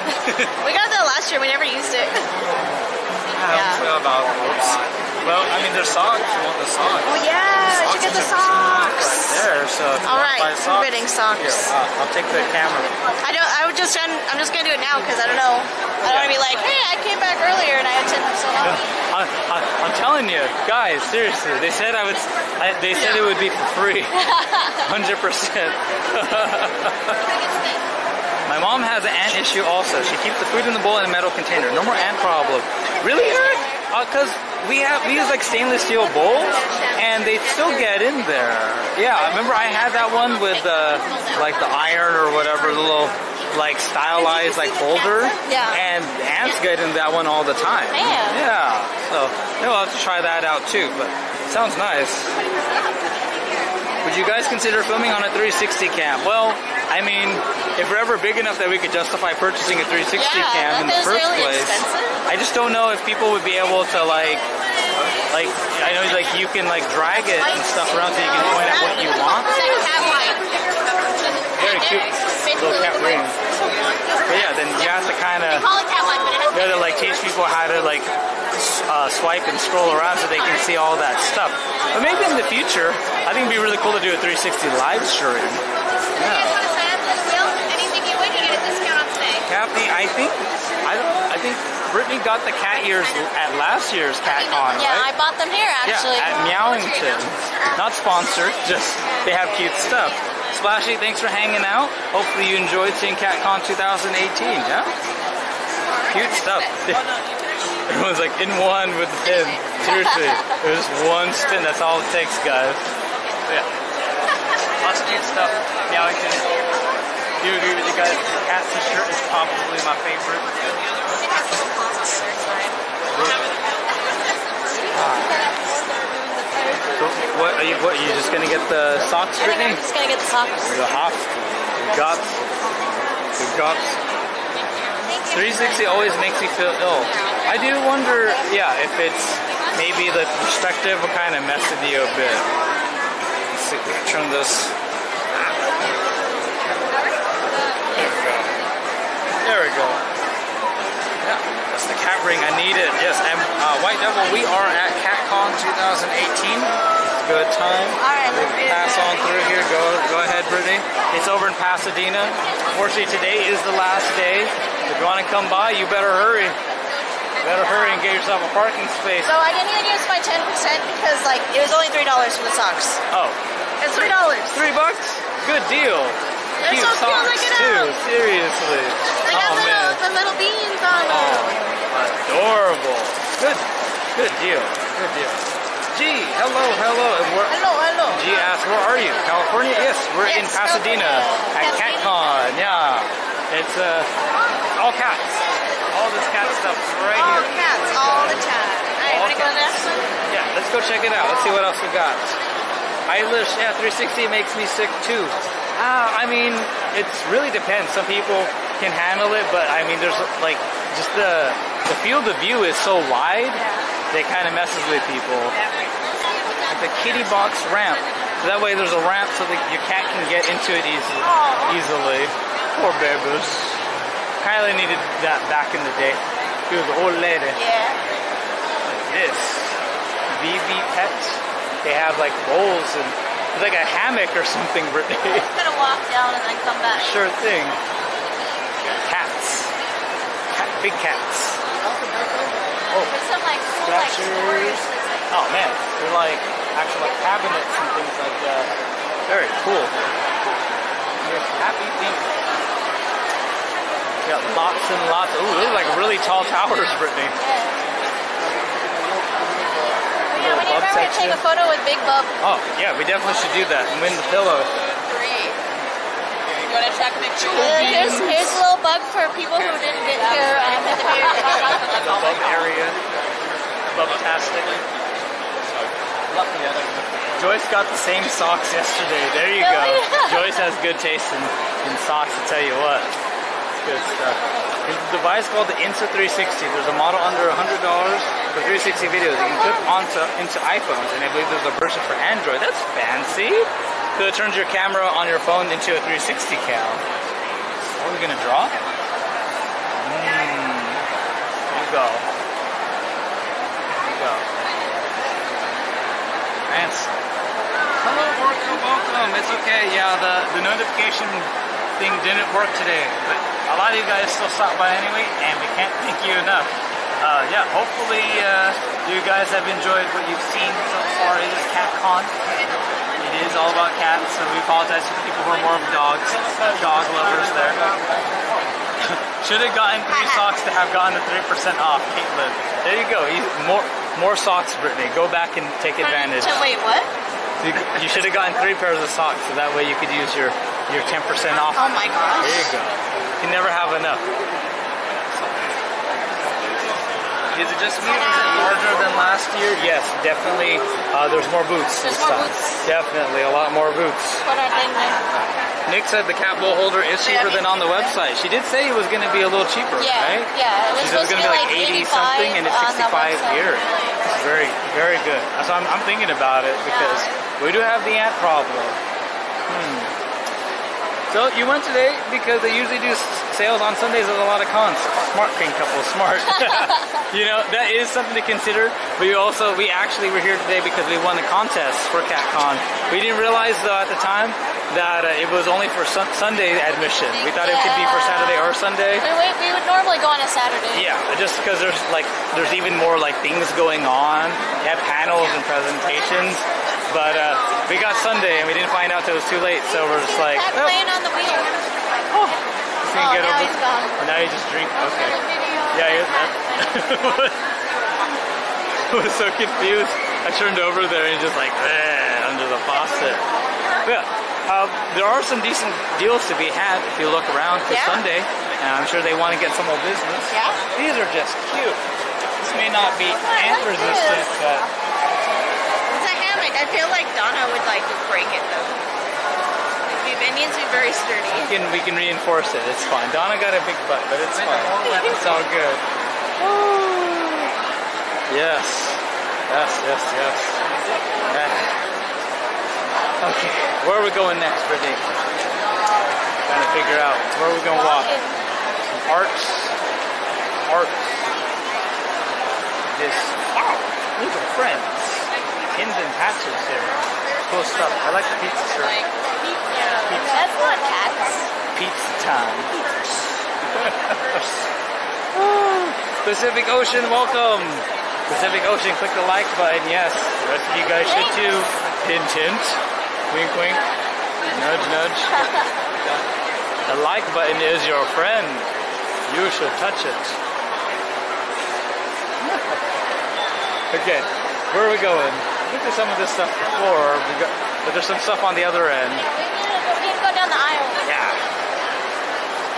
We got that last year. We never used it. Yeah. don't about oops. Well, I mean, there's socks. You want the socks? Oh yeah, I should get the socks. Right there. So if you All want right, to buy I'm socks, getting socks. Here, uh, I'll take the camera. I don't. I would just. I'm just gonna do it now because I don't know. I don't want to be like, hey, I came back earlier and I had 10% off. I, I, I'm telling you, guys, seriously, they said I would. I, they said it would be for free, hundred percent. My mom has an ant issue also. She keeps the food in the bowl in a metal container. No more ant problem. Really, Eric? Uh, because we have we use like stainless steel bowls, and they still get in there. Yeah, I remember I had that one with the like the iron or whatever, the little like stylized like holder. Yeah. And ants get in that one all the time. Man. Yeah. So maybe I'll have to try that out too. But sounds nice. Would you guys consider filming on a 360 cam? Well, I mean, if we're ever big enough that we could justify purchasing a 360 Yeah, cam in the first really place, expensive. I just don't know if people would be able to like, like I know like you can like drag it and stuff around so you can point at what you want. Very cute, little cat ring. But yeah, then you have to kind of Call it that one, but it has you have to like teach people how to like uh, swipe and scroll around so they can see all that stuff. But maybe in the future, I think it'd be really cool to do a 360 live stream. Yeah. Anything you win, you get a discount on today. Kathy, I think I don't, I think Brittany got the cat ears at last year's CatCon, Yeah, I bought them here actually. Yeah, at Meowington. Not sponsored, just they have cute stuff. Splashy, thanks for hanging out. Hopefully you enjoyed seeing CatCon 2018, yeah? Cute stuff. Everyone's like in one with the pin. Seriously, it was one spin. That's all it takes, guys. Yeah. Lots of cute stuff. Meowington. Do you agree with you guys? The cat t-shirt is probably my favorite. So what are you? What are you just gonna get the socks, I think I'm just gonna get the socks. The hop, the guts, the guts. 360 always makes me feel ill. I do wonder, yeah, if it's maybe the perspective will kind of mess with you a bit. Let's see if we can turn this. There we go. There we go. Yeah, that's the cat ring. I need it. Yes, and uh, White Devil, we are at CatCon 2018. It's a good time. All right, let's do Pass on through here. Go, go ahead, Brittany. It's over in Pasadena. Unfortunately, today is the last day. If you want to come by, you better hurry. Better hurry and get yourself a parking space. So I didn't even use my 10% because like it was only three dollars for the socks. Oh, It's three dollars. three bucks? Good deal. They're Cute so cute. socks Look at too. Seriously. They got oh little, man. the little beans on them. Oh, adorable. Good, good deal. Good deal. G, hello, hello. Hello, hello. G asks, where are you? California? Yes, we're in Yes, Pasadena California. at CatCon. Yeah, it's uh, all cats. All this cat stuff is right All here. cats all the time. Alright, All wanna go to the cats. next one? Yeah, let's go check it out. Let's see what else we got. Eilish, yeah, 360 makes me sick too. Ah, I mean, it's really depends. Some people can handle it, but I mean, there's like just the the field of view is so wide that kind of messes with people. Like the kitty box ramp. So that way, there's a ramp so that your cat can get into it easy, easily. Poor babies. Kylie needed that back in the day. She was an old lady Yeah. this. VV Pets. They have like bowls and it's like a hammock or something, Brittany. I'm gonna walk down and then come back. sure thing. Cats. Cat, big cats. There's oh. some like cool like storage. Oh man, they're like actual like cabinets and things like that. Very cool. There's happy feet. Got lots and lots. Ooh, those are like really tall towers, Brittany. Yeah, we need to Bub remember to take a photo with Big Bub. Oh yeah, we definitely should do that and win the pillow. Three. You want to check pictures? Uh, here's, here's a little bug for people who didn't get here um, at the very the bub area. Bubtastic. Joyce got the same socks yesterday. There you go. Joyce has good taste in, in socks, I tell you what. Good stuff. Uh, there's a device called the Insta 360. There's a model under $100 for 360 videos. You can clip onto into iPhones, and I believe there's a version for Android. That's fancy. So it turns your camera on your phone into a 360 cam. What are we gonna draw? Mmm. There you go. There you go. Fancy. Hello, welcome, welcome. It's okay. Yeah, the, the notification thing didn't work today, but a lot of you guys still stopped by anyway, and we can't thank you enough. Uh, yeah, hopefully uh, you guys have enjoyed what you've seen so far. It is CatCon. It is all about cats, so we apologize to the people who are more of dogs, dog lovers there. Should have gotten three socks to have gotten the 3% off, Caitlin. There you go. You, more, more socks, Brittany. Go back and take advantage. So wait, what? You, you should have gotten three pairs of socks, so that way you could use your, your 10% off. Oh my gosh. There you go. You can never have enough. Is it just me or is it larger than last year? Yes, definitely. Uh, there's more boots. There's this more time. boots? Definitely, a lot more boots. What are they named? Nick said the cat bowl holder is cheaper than on the website. She did say it was going to be a little cheaper, Yeah, right? yeah. It was it was supposed to going be to be like like 80 something and it's 65 here. It's very, very good. So I'm, I'm thinking about it because we do have the ant problem. Hmm. So you went today because they usually do sales on Sundays at a lot of cons. Smart Crane Couple, smart. you know that is something to consider. But you also, we actually were here today because we won a contest for CatCon. We didn't realize though at the time that uh, it was only for sun- Sunday admission. We thought it could be for Saturday or Sunday. We, we, we would normally go on a Saturday. Yeah, just because there's like there's even more like things going on. You have panels and presentations, but uh, we got Sunday and we didn't find out till it was too late. So we're just like, oh, playing on the wheel. oh, Oh, now over- he's gone. Oh, now you just drink. Okay. Yeah, you're, I was so confused. I turned over there and just like eh, under the faucet. Yeah, uh, there are some decent deals to be had if you look around for Yeah. Sunday, and I'm sure they want to get some more business. Yeah. These are just cute. This may not be ant resistant, this. but It's a hammock. I feel like Donna would like to break it though. It'd be- It needs to be very sturdy. we can we can reinforce it. It's fine. Donna got a big butt, but it's fine. It's all good. Yes. Yes, yes, yes. Yeah. Okay. Where are we going next, Brittany? Trying to figure out where are we gonna walk. Some arts. Arts. This wow, these are friends. Pins and patches here. Cool stuff. I like the pizza shirt. That's not cats. Pizza time. Pacific Ocean, welcome. Pacific Ocean, click the like button. Yes, the rest of you guys should too. Hint, hint. Wink, wink. Nudge, nudge. The like button is your friend. You should touch it. okay, where are we going? been through some of this stuff before, we got, but there's some stuff on the other end. We can go down the aisle. Yeah.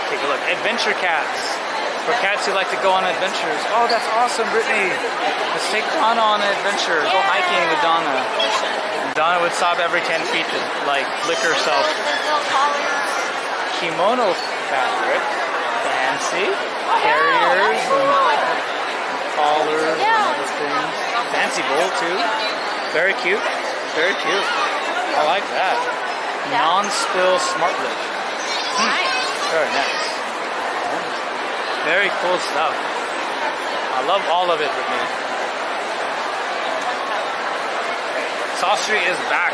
Take a look. Adventure cats. For cats who like to go on adventures. Oh, that's awesome, Brittany. Let's take Donna on an adventure. Go hiking with Donna. Donna would stop every 10 feet to like lick herself. Kimono fabric. Fancy. Carriers and collars other things. Fancy bowl too. Very cute. Very cute. I like that. Non-spill smart lid. Nice. Hmm. Very nice. Very cool stuff. I love all of it with me. Saucery is back.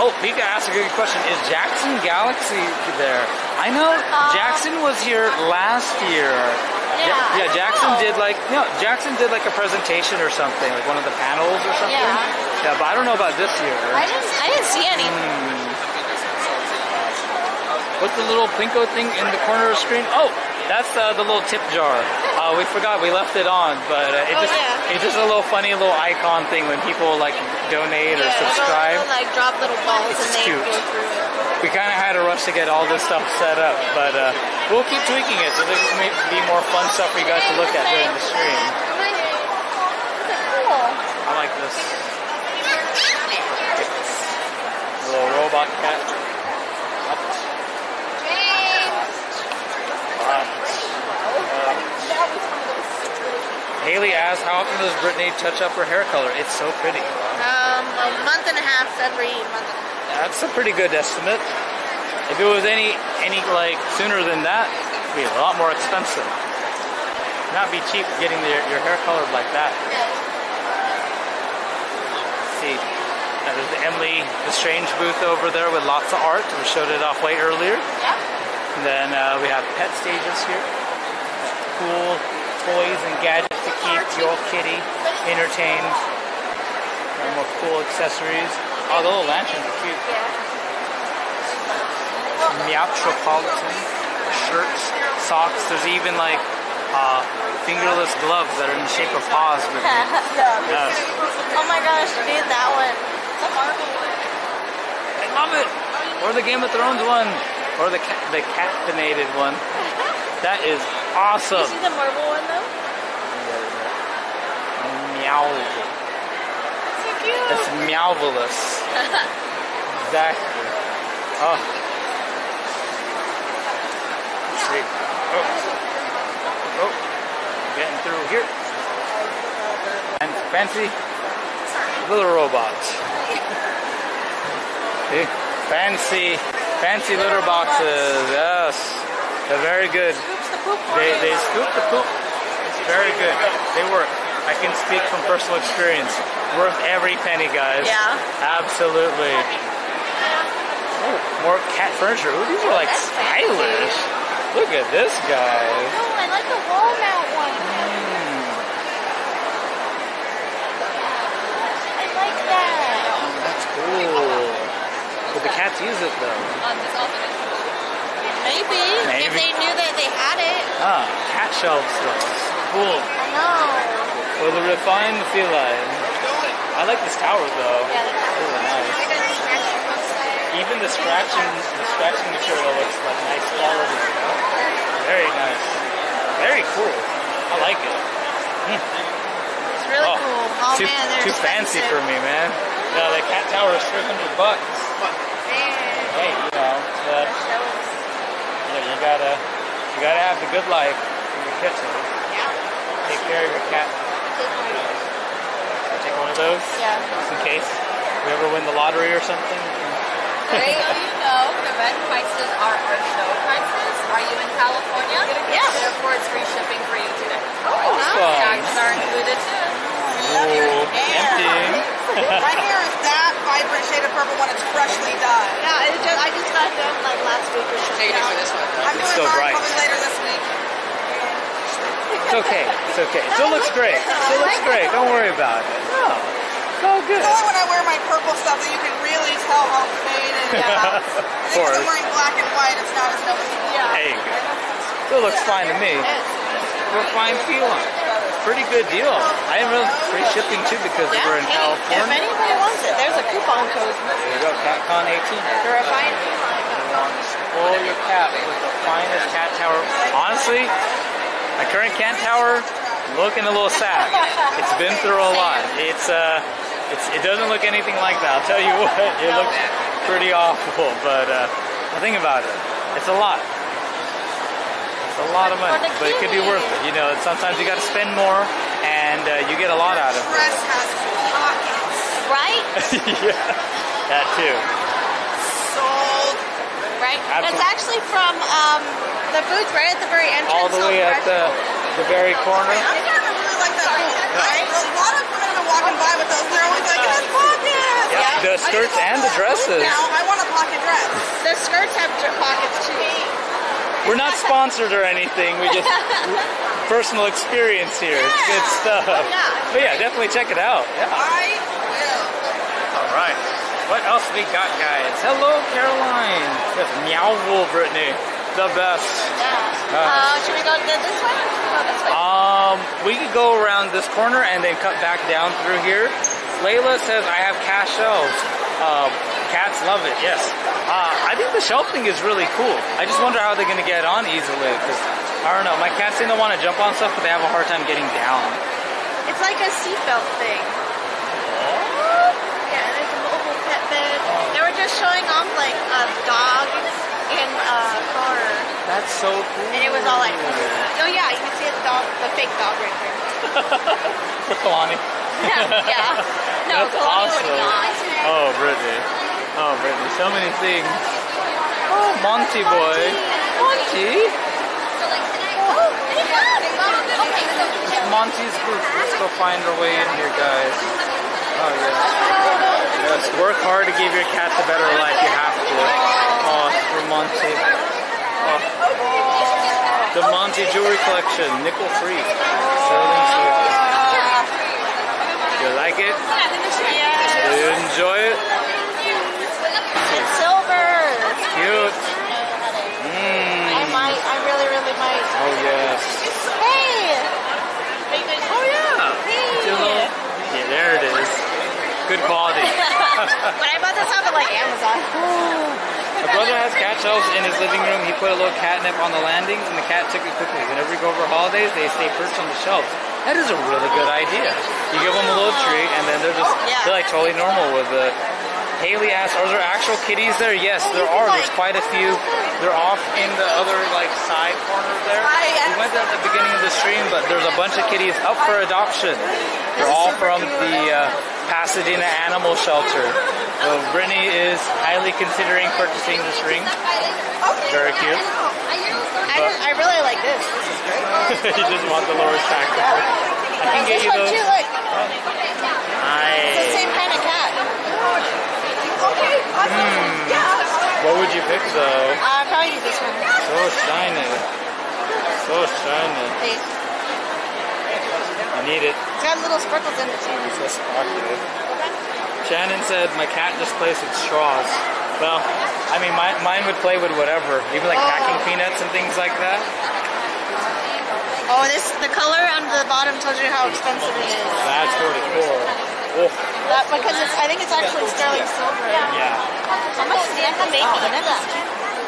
Oh, Pika asked a good question. Is Jackson Galaxy there? I know Jackson was here last year. Ja- Yeah. yeah, Jackson did like no, Jackson did like a presentation or something, like one of the panels or something. Yeah. Yeah, but I don't know about this year. I didn't. I didn't see any. What's the little Plinko thing in the corner of the screen? Oh, that's uh, the little tip jar. Uh, we forgot we left it on, but uh, it Oh, just yeah. It's just a little funny little icon thing when people like donate or subscribe. They'll, like drop little balls It's and they go through it. We kind of had a rush to get all this stuff set up, but uh, we'll keep tweaking it so there may be more fun stuff for you guys to look at during the stream. Cool. I like this little robot cat. Haley asked, how often does Brittany touch up her hair color? It's so pretty. Um, a month and a half every month. That's a pretty good estimate. If it was any any like sooner than that, it'd be a lot more expensive. Not be cheap getting the, your hair colored like that. see, now there's the Emily the Strange booth over there with lots of art. We showed it off way earlier. And then uh, we have Petstages here. Cool toys and gadgets to keep your kitty entertained. And more cool accessories. Oh, the little lanterns are cute. Meowtropolitan shirts, socks. There's even like uh, fingerless gloves that are in the shape of paws. With yes. Oh my gosh, dude, that one. I love it. Or the Game of Thrones one, or the cat, the cat-finated one. That is awesome. You see the marble one though? Meow. So cute. It's meowvelous. Exactly. Oh. Sweet. Oh. Oh. Getting through here. And fancy little robot. See? Fancy, fancy litter boxes. Yes. They're very good. They, they scoop the poop. It's very good. They work. I can speak from personal experience. Worth every penny, guys. Yeah. Absolutely. Oh, more cat furniture. Ooh, these are like stylish. Look at this guy. Oh, I like the wall mount one. I like that. That's cool. But the cats use it though. Um, Maybe. Maybe. If they knew that they had it. Ah, cat shelves though. Cool. I know. For the refined feline. I like this tower though. Yeah, that's Really nice. Even the scratching, the scratching material looks like nice quality. Very nice. Very cool. I like it. It's really Oh, cool. Oh too, man, too fancy for me, man. No, the cat tower is 300 bucks. Hey, you know, but yeah, you gotta, you gotta have the good life in your kitchen. Take care of your cat. Take one of those, Yeah. just in case we ever win the lottery or something. Great, you know, the red prices are our show prices. Are you in California? Yeah. Therefore, it's free shipping for you today. Oh, Awesome. Taxes are included too. Ooh, emptying. My hair is that vibrant shade of purple when it's freshly dyed. Yeah, it just, I just got done like last week or something. I'm doing still mine bright. probably later this week. It's okay. It's okay. It still looks great. Still looks great. Don't worry about it. No, it's all good. It's only when I wear my purple stuff that you can really tell how faded it is. Of I think if course. I'm wearing black and white, it's not as noticeable. There you go. Still looks fine to me. We're fine feeling. Pretty good deal. I didn't really appreciate shipping too because Yeah, we're in hey, if anybody wants it, there's a coupon code. There you go, CatCon 18. The refined Spoil your cat with the finest cat tower. Honestly, my current cat tower looking a little sad. It's been through a lot. It's uh, it's it doesn't look anything like that. I'll tell you what, it looks pretty awful. But uh, the thing about it, it's a lot. It's a lot of money, but it could be worth it. You know, sometimes you got to spend more, and uh, you get a lot out of it. Dress has pockets. Right? yeah, that too. Sold. Right? That's Absolutely. actually from um, the booth right at the very entrance. All the way at the the very corner. I'm starting to really like that booth. Right? A lot of women are walking by with those. and They're always like, it has pockets. Yeah, the skirts and the dresses. Now I want a pocket dress. The skirts have pockets too. We're not sponsored or anything. We just personal experience here. It's good stuff. yeah. But yeah, definitely check it out. Yeah. I will. All right. What else we got, guys? Hello, Caroline. Yes, meow wool, Brittany. The best. Yeah. Uh, should we go to this way? or should we go this way? Um, we could go around this corner and then cut back down through here. Layla says I have cash shelves. Um, cats love it. Yes. Uh, I think the shelving is really cool. I just wonder how they're gonna get on easily. Cause I don't know. My cats seem to want to jump on stuff, but they have a hard time getting down. It's like a seatbelt thing. Yeah, and it's a mobile pet bed. They were just showing off like a dog in a car. That's so cool. And it was all like, oh yeah, you can see the dog, the fake dog right there. For Kalani. Yeah, yeah. No, That's Kalani would awesome. not. Oh, Brittany. Oh, Brittany. So many things. Oh, Monty boy. Monty. It's Monty's booth. Let's go find our way in here, guys. Oh, yeah. Yes, work hard to give your cats a better life. You have to. Oh, for Monty. Oh. The Monty Jewelry Collection, nickel free. Sterling. Do you like it? Yes. Uh, Do you enjoy it? It's silver. Cute. I Mmm. might, I really, really might. Oh, yes. Hey! Oh, yeah. Little- Yeah, there it is. Good quality. when I bought this off at like Amazon. My brother has cat shelves in his living room. He put a little catnip on the landings, and the cat took it quickly. Whenever we go over holidays, they stay perched on the shelves. That is a really good idea. You give them a little treat, and then they're just Yeah. they're like totally normal with it. Haley asked, "Are there actual kitties there?" Yes, there are. There's quite a few. They're off in the other like side corner there. We went there at the beginning of the stream, but there's a bunch of kitties up for adoption. They're all from the uh, Pasadena Animal Shelter. So Brittany is highly considering purchasing this ring. Very cute. I, I really like this. This is great. you just want the lower stack. I can get this you one those. too, look. It's the same kind of cat. Okay. Awesome. Yeah. What would you pick though? Uh, I'll probably this one. So shiny. So shiny. See? I need it. It's got little sprinkles in it too. So sparkly. Shannon said my cat just plays with straws. Well, I mean, my, mine would play with whatever, even like packing peanuts and things like that. Oh, this the color on the bottom tells you how expensive it is. That's pretty cool. Oh, That because it's I think it's actually sterling silver. yeah, How much is the making it?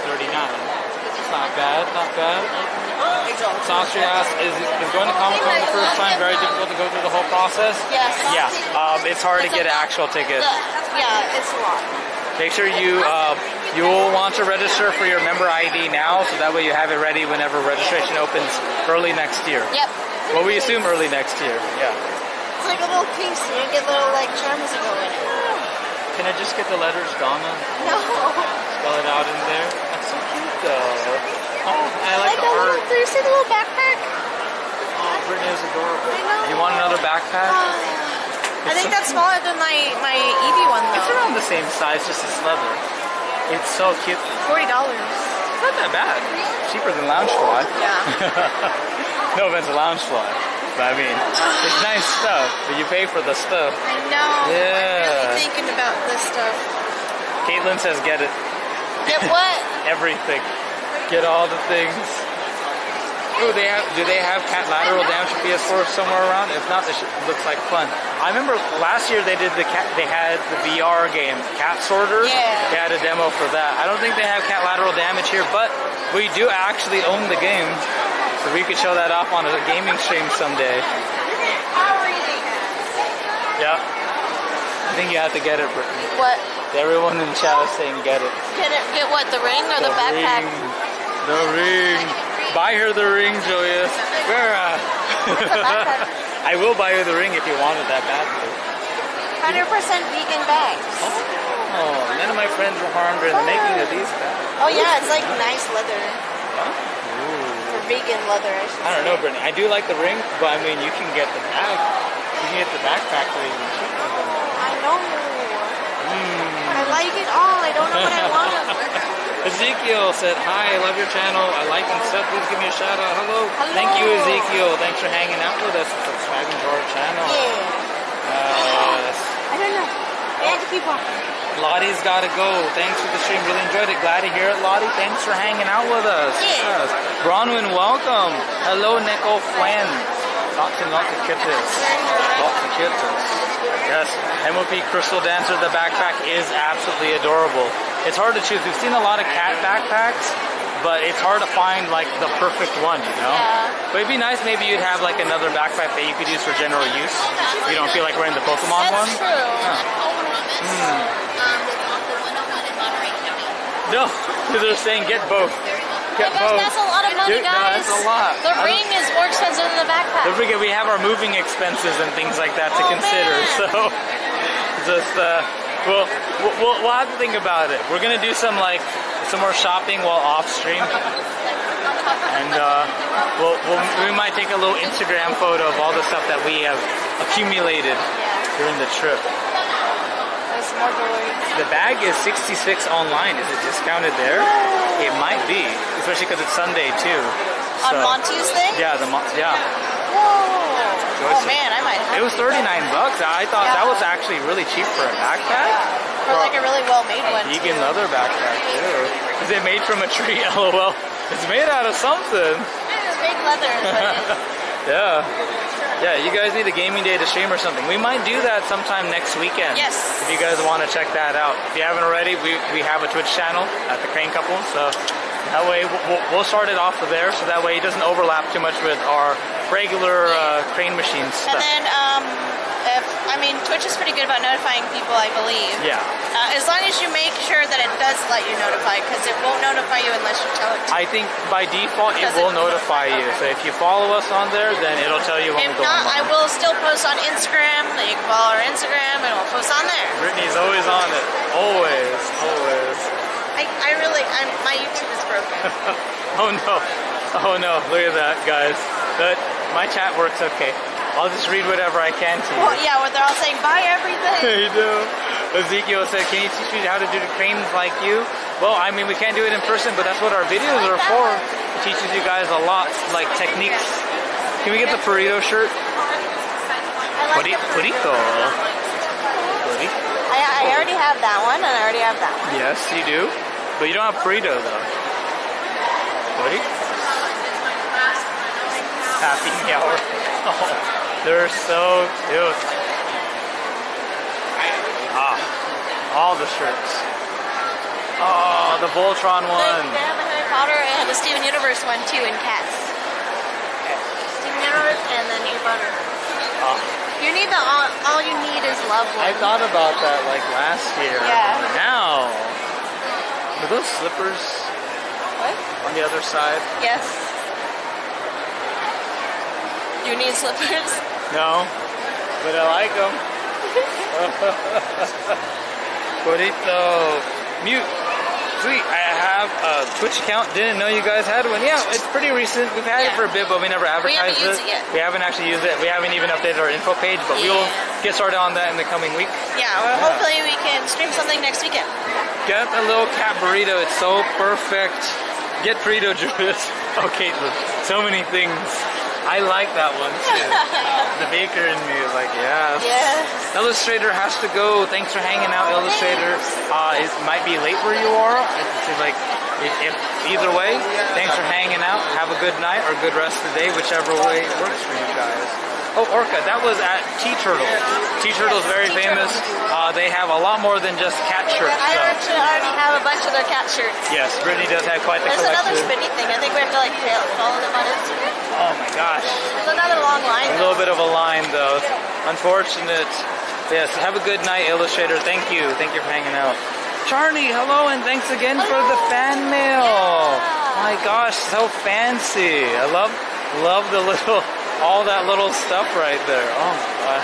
39. It's not bad, not bad. Sasha asked, is, is going to Comic Con the first time very difficult to go through the whole process? Yes. Yeah, um, it's hard to get actual tickets. Yeah, it's a lot. Make sure you uh, you will want to register for your member ID now, so that way you have it ready whenever registration opens early next year. Yep. Well, we assume early next year. Yeah. It's like a little piece. You get little like charms that go in it. Can I just get the letters Donna? No. Spell it out in there. That's so cute though. Oh, I I like like the the little. art. Do you see the little backpack? Oh, Brittany is adorable. I know. You want another backpack? I think that's smaller than my my Eevee one It's around the same size, just it's leather. It's so cute. Forty dollars. It's not that bad. Cheaper than Loungefly. Yeah. no offense to Loungefly. But I mean, it's nice stuff, but you pay for the stuff. I know. I'm Yeah. really thinking about this stuff. Caitlin says get it. Get what? Everything. Get all the things. Ooh, they have. Do they have Catlateral Damage for PS4 somewhere around? If not, this looks like fun. I remember last year they did the cat. They had the VR game, Cat Sorter. Yeah. They had a demo for that. I don't think they have Catlateral Damage here, but we do actually own the game, so we could show that off on a gaming stream someday. Yeah. I think you have to get it, Brittany. What? Everyone in chat is saying get it. Get it? Get what? The ring or the, backpack? Ring. The ring. Buy her the ring, Joyous. Where? Uh. I will buy you the ring if you wanted that badly. 100% vegan bags. Oh, none of my friends were harmed in the making of these bags. Oh yeah, it's like nice leather. For vegan leather, I should I don't know, Brittany. I do like the ring, but I mean, you can get the bag. You can get the backpack for even cheaper. I know. Like it all. I don't know what I want. Ezekiel said, Hi, I love your channel. I like and stuff. Please give me a shout out. Hello. Hello. Thank you, Ezekiel. Thanks for hanging out with us and subscribing to our channel. Yeah. Uh, I don't know. I had to keep walking. Lottie's gotta go. Thanks for the stream. Really enjoyed it. Glad to hear it, Lottie. Thanks for hanging out with us. Yeah. Yes. Bronwyn, welcome. Hello, Nico Flan. Not to not to kittens. Not to kittens. Yes, MOP Crystal Dancer, the backpack is absolutely adorable. It's hard to choose. We've seen a lot of cat backpacks, but it's hard to find like the perfect one, you know? Yeah. But it'd be nice maybe you'd have like another backpack that you could use for general use. You don't feel like wearing the Pokemon That's one. true. No, because they're saying get both. Get both. That's a lot money, Dude, no, that's a lot. The I ring is more expensive than the backpack. Don't forget we have our moving expenses and things like that to Oh, consider. man. So just uh, we'll, we'll we'll have to think about it. We're gonna do some like some more shopping while off stream, and uh, we'll, we'll we might take a little Instagram photo of all the stuff that we have accumulated during the trip. There's more jewelry. The bag is 66 online. Is it discounted there? It might be, especially because it's Sunday too. On So- Monty's thing? Yeah, the Mon- yeah. Whoa. Oh man, I might have It was 39 bucks. I thought that was actually really cheap for a backpack. for like a really well made one. Vegan leather backpack too. Is it made from a tree? Oh, LOL. It's made out of something. It's fake leather. Yeah. Yeah, you guys need a gaming day to stream or something. We might do that sometime next weekend. Yes. If you guys want to check that out. If you haven't already, we, we have a Twitch channel at the Crane Couple. So that way we'll- we'll, start it off of there. So that way it doesn't overlap too much with our regular uh, crane machine and then, um, if I mean, Twitch is pretty good about notifying people, I believe. Yeah. Uh, as long as you make sure that it does let you notify, because it won't notify you unless you tell it to. I think by default it Does will it- notify you. So if you follow us on there, then it'll tell you when If we go not, I will still post on Instagram. You can follow our Instagram, and we'll post on there. Brittany's always on it. Always, always. I, I really, I'm, my YouTube is broken. Oh no. Oh no. Look at that, guys. But my chat works okay. I'll just read whatever I can to you. well, yeah, where they're all saying buy everything. you do. Ezekiel said, can you teach me how to do the cranes like you? Well, I mean, we can't do it in person, but that's what our videos are for. It teaches you guys a lot, like techniques. Can we get the burrito shirt? Like Burrito. Burrito. I, I already have that one, and I already have that one. Yes, you do. But you don't have burrito though. Buddy? Happy hour. They're so cute. Ah, all the shirts. Oh, the Voltron one. they have a Harry Potter and the Steven Universe one too in cats. Steven Universe and then Harry Potter. Oh, You need the all, all you need is love I thought about that like last year. Yeah. Now, are those slippers What? on the other side? Yes. You need slippers. No, but I like them. Burrito. Mute. Sweet. I have a Twitch account. Didn't know you guys had one. Yeah, it's pretty recent. We've had it for a bit, but we never advertised We haven't advertised used it yet. We haven't actually used it. We haven't even updated our info page, but we will get started on that in the coming week. Yeah, well, hopefully we can stream something next weekend. Get a little cat burrito. It's so perfect. Get burrito, Judas. Oh, Caitlin. So many things. I like that one too. the baker in me is like, yes. Yes. Illustrator has to go. Thanks for hanging out, Illustrator. Uh, it might be late where you are. It seems like if, if either way, thanks for hanging out. Have a good night or good rest of the day, whichever way works for you guys. Oh, Orca, that was at TeeTurtle. Tea Turtle is very famous. Uh, they have a lot more than just cat shirts. I So. actually already have a bunch of their cat shirts. Yes, Brittany does have quite the There's another collection. spinny thing. I think we have to like fo- follow them on Instagram. Oh my gosh. There's another long line. A little bit of a line though. Unfortunate. Yes, have a good night, Illustrator. Thank you. Thank you for hanging out. Charney, hello, and thanks again for the fan mail. My gosh, so fancy. I love love the little all that little stuff right there. Oh my.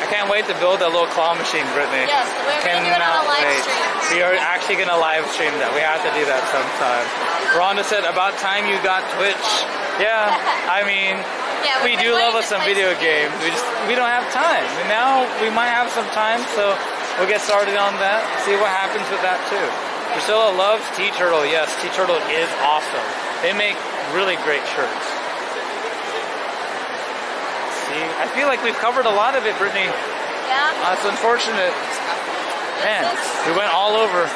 I can't wait to build that little claw machine, Brittany. Yes, we're gonna do it on a live wait. stream. We are actually gonna live stream that. We have to do that sometime. Rhonda said, about time you got Twitch. Yeah, I mean, Yeah, we do love us some video some games. We just we don't have time. And now we might have some time, so we'll get started on that. See what happens with that too. Priscilla loves TeeTurtle. Yes, TeeTurtle is awesome. They make really great shirts. See, I feel like we've covered a lot of it, Brittany. Yeah. That's unfortunate. Man, we went all over.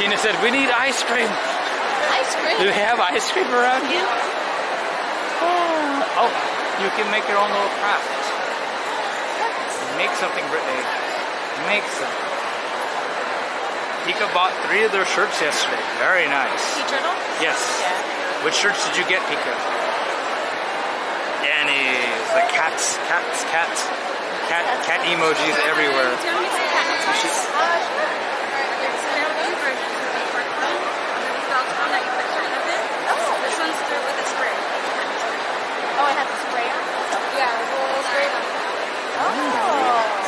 Tina said, we need ice cream. Ice cream. Do we have ice cream around here? Oh, oh, you can make your own little craft. Make something, Brittany. Make something. Pika bought three of their shirts yesterday. Very nice. Sea turtle? Yes. Yeah. Which shirts did you get, Pika? The cats, cats, cats. Cat, cat emojis everywhere. Oh, do you want to cat toys? Sure. There's two versions of the cork one. And then the felt one that you put kind of in. Oh. This one's through with a spray. Oh, it has a spray? Yeah, a little spray. Oh.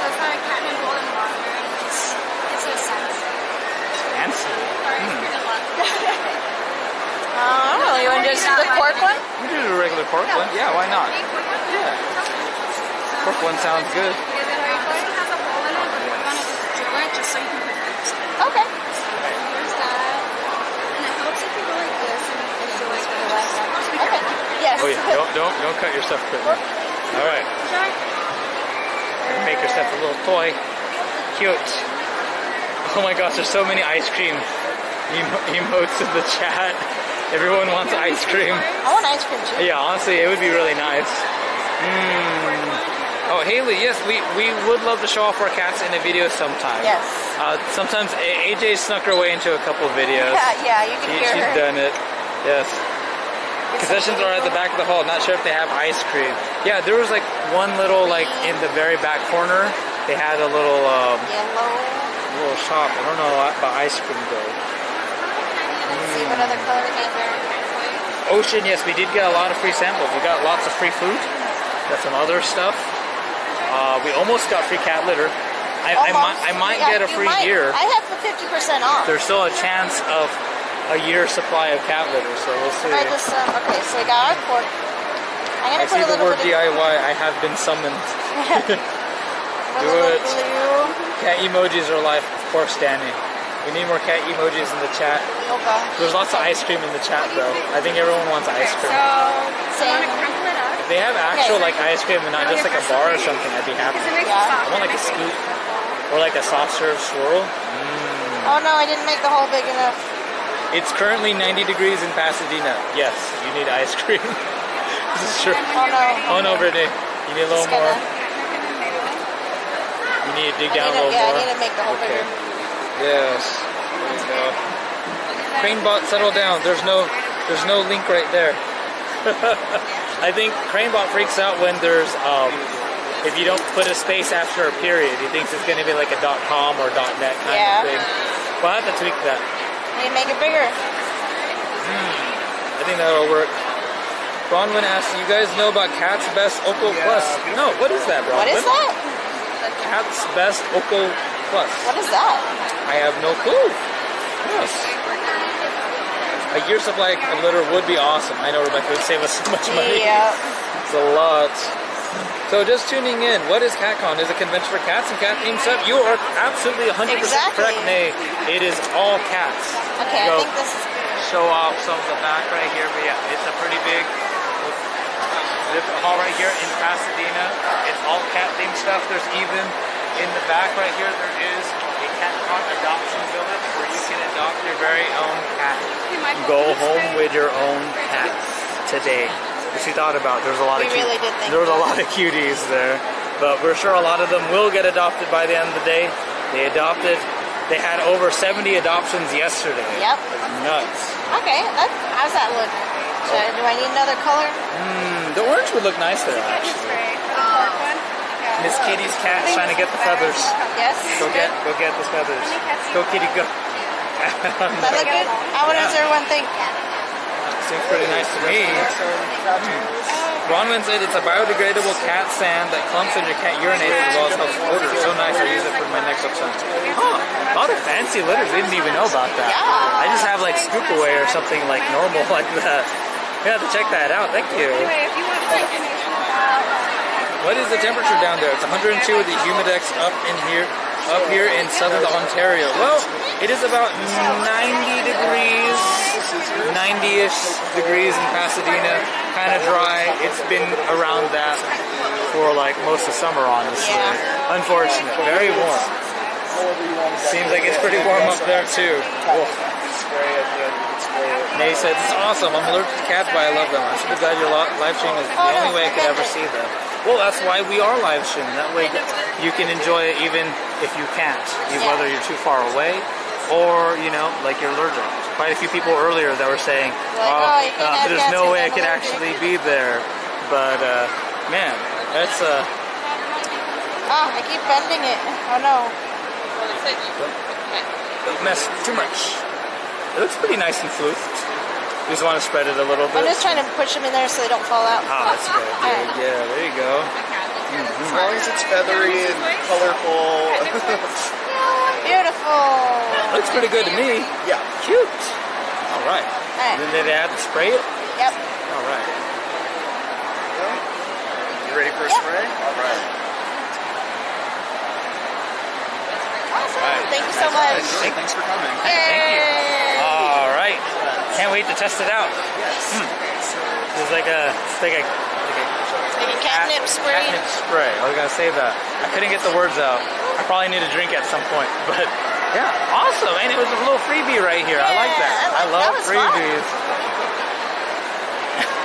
So it's not a cat and golden It's, it's a. Fancy. Sorry, it's pretty lot. Oh, don't know. You want to just the cork one? We do a regular pork one. Yeah, why not? Yeah. One sounds good. Because it also has a hole in it, but we're gonna just drill it just so you can put things in. Okay. Here's that. And it helps if you go like this and you do like this. Just be Okay. Yes. Oh yeah, don't don't don't cut yourself quick. All right, make yourself a little toy. Cute. Oh my gosh, there's so many ice cream emo- emotes in the chat. Everyone wants ice cream. I want ice cream too. Yeah, honestly, it would be really nice. Mm. Oh, Haley, yes, we, we would love to show off our cats in a video sometime. Yes. Uh, sometimes AJ snuck her way into a couple videos. Yeah, yeah, you can She, hear she's her. done it. Yes. Some Concessions are at the back of the hall. Not sure if they have ice cream. Yeah, there was like one little like in the very back corner. They had a little um, Yellow. little shop. I don't know about ice cream though. Let's see what other colors are there. Ocean, yes, we did get a lot of free samples. We got lots of free food. Got some other stuff. Uh, we almost got free cat litter. I, I might, I might Yeah, get a free might. year. I have the 50% off. There's still a chance of a year supply of cat litter, so we'll see. Try this, um, okay, so we got our cork. I'm I gonna see put a the word bit of DIY. I have been summoned. Do it. Cat emojis are life, of course, Danny. We need more cat emojis in the chat. Oh gosh. There's lots of ice cream in the chat, though. I think everyone wants ice So, cream. you Same. want to crumple it up. If they have actual like ice cream and not just like a bar or something, I'd be happy. Because it Yeah. soft. I want like a scoop or like a soft serve swirl. Mm. Oh no, I didn't make the hole big enough. It's currently 90 degrees in Pasadena. Yes, you need ice cream. this is true. Oh no. Oh no, Brittany, you need a little more. gonna- You need to dig I down need a to, little yeah, I more. need to make the hole Okay. bigger. Yes. There you go. Cranebot, settle down. There's no, there's no link right there. I think Cranebot freaks out when there's, um, if you don't put a space after a period, he thinks it's going to be like a .com or .net kind Yeah. of thing. Well, I have to tweak that. Need to make it bigger. I think that'll work. Bronwyn asks, you guys know about Cat's Best Opal Plus? No, what is that, Bronwyn? What is that? Cat's Best Opal Plus. What is that? I have no clue. Yes. A year supply of litter would be awesome. I know Rebecca would save us so much money. Yeah. It's a lot. So just tuning in, what is CatCon? Is it a convention for cats and cat themed stuff? You are absolutely 100% Exactly. correct, Nay. It is all cats. Okay, I think this is show off some of the back right here, but yeah, it's a pretty big hall right here in Pasadena. It's all all cat themed stuff. There's even in the back right here, there is a cat con adoption village where you can adopt your very own cat. Go home with your own cats today. Which we thought about. There's a lot We of cute- really did think there was a lot of cuties there, but we're sure a lot of them will get adopted by the end of the day. They adopted. They had over 70 adoptions yesterday. Yep. Nuts. Okay, that's, how's that look? Should I, do I need another color? Mm, the orange would look nice there, actually. Miss Kitty's cat trying to get the feathers. Yes. Go get, go get the feathers. Go, Kitty, go. That look good? How, what does everyone think? Seems pretty nice to me. Bronwyn said it's a biodegradable cat sand that clumps in your cat urinates as well as helps odor. So nice, I use it for my next upside. Huh. A lot of fancy litters. We didn't even know about that. Yeah. I just have like scoop away or something like normal like that. We have to check that out. Thank you. Anyway, if you want information about What is the temperature down there? It's 102 with the humidex up in here, up here in southern Ontario. Well, it is about 90 degrees, 90-ish degrees in Pasadena. Kind of dry. It's been around that for like most of summer, honestly. Unfortunate. Very warm. Seems like it's pretty warm up there too. May says it's awesome. I'm allergic to cats, but I love them. I'm super glad your li- live stream is the only way I could ever see them. Well, that's why we are live streaming. That way you can enjoy it even if you can't, even Yeah. whether you're too far away or you know, like you're allergic. Quite a few people earlier that were saying, Like, oh, you uh, there's no way I could allergic." actually be there. But uh, man, that's uh, Oh, I keep bending it. Oh no. don't mess too much. It looks pretty nice and floofed. You just want to spread it a little bit? I'm just trying to push them in there so they don't fall out. Oh, that's good. Alright. Yeah, yeah, there you go. As long as it's feathery and colorful. Beautiful. Looks pretty good to me. yeah. Cute. All right. Alright. And then they have to spray it. Yep. All right. You ready for a Yep. spray? All right. Awesome. Right. Thank you so much. Thanks for coming. Yay. All right. Can't wait to test it out. Hmm. It's like a, it's like a, like a Like a catnip spray. catnip spray. I was gonna say that. I couldn't get the words out. I probably need a drink at some point, but yeah, awesome. And it was a little freebie right here. I like that. Yeah, I I love that freebies.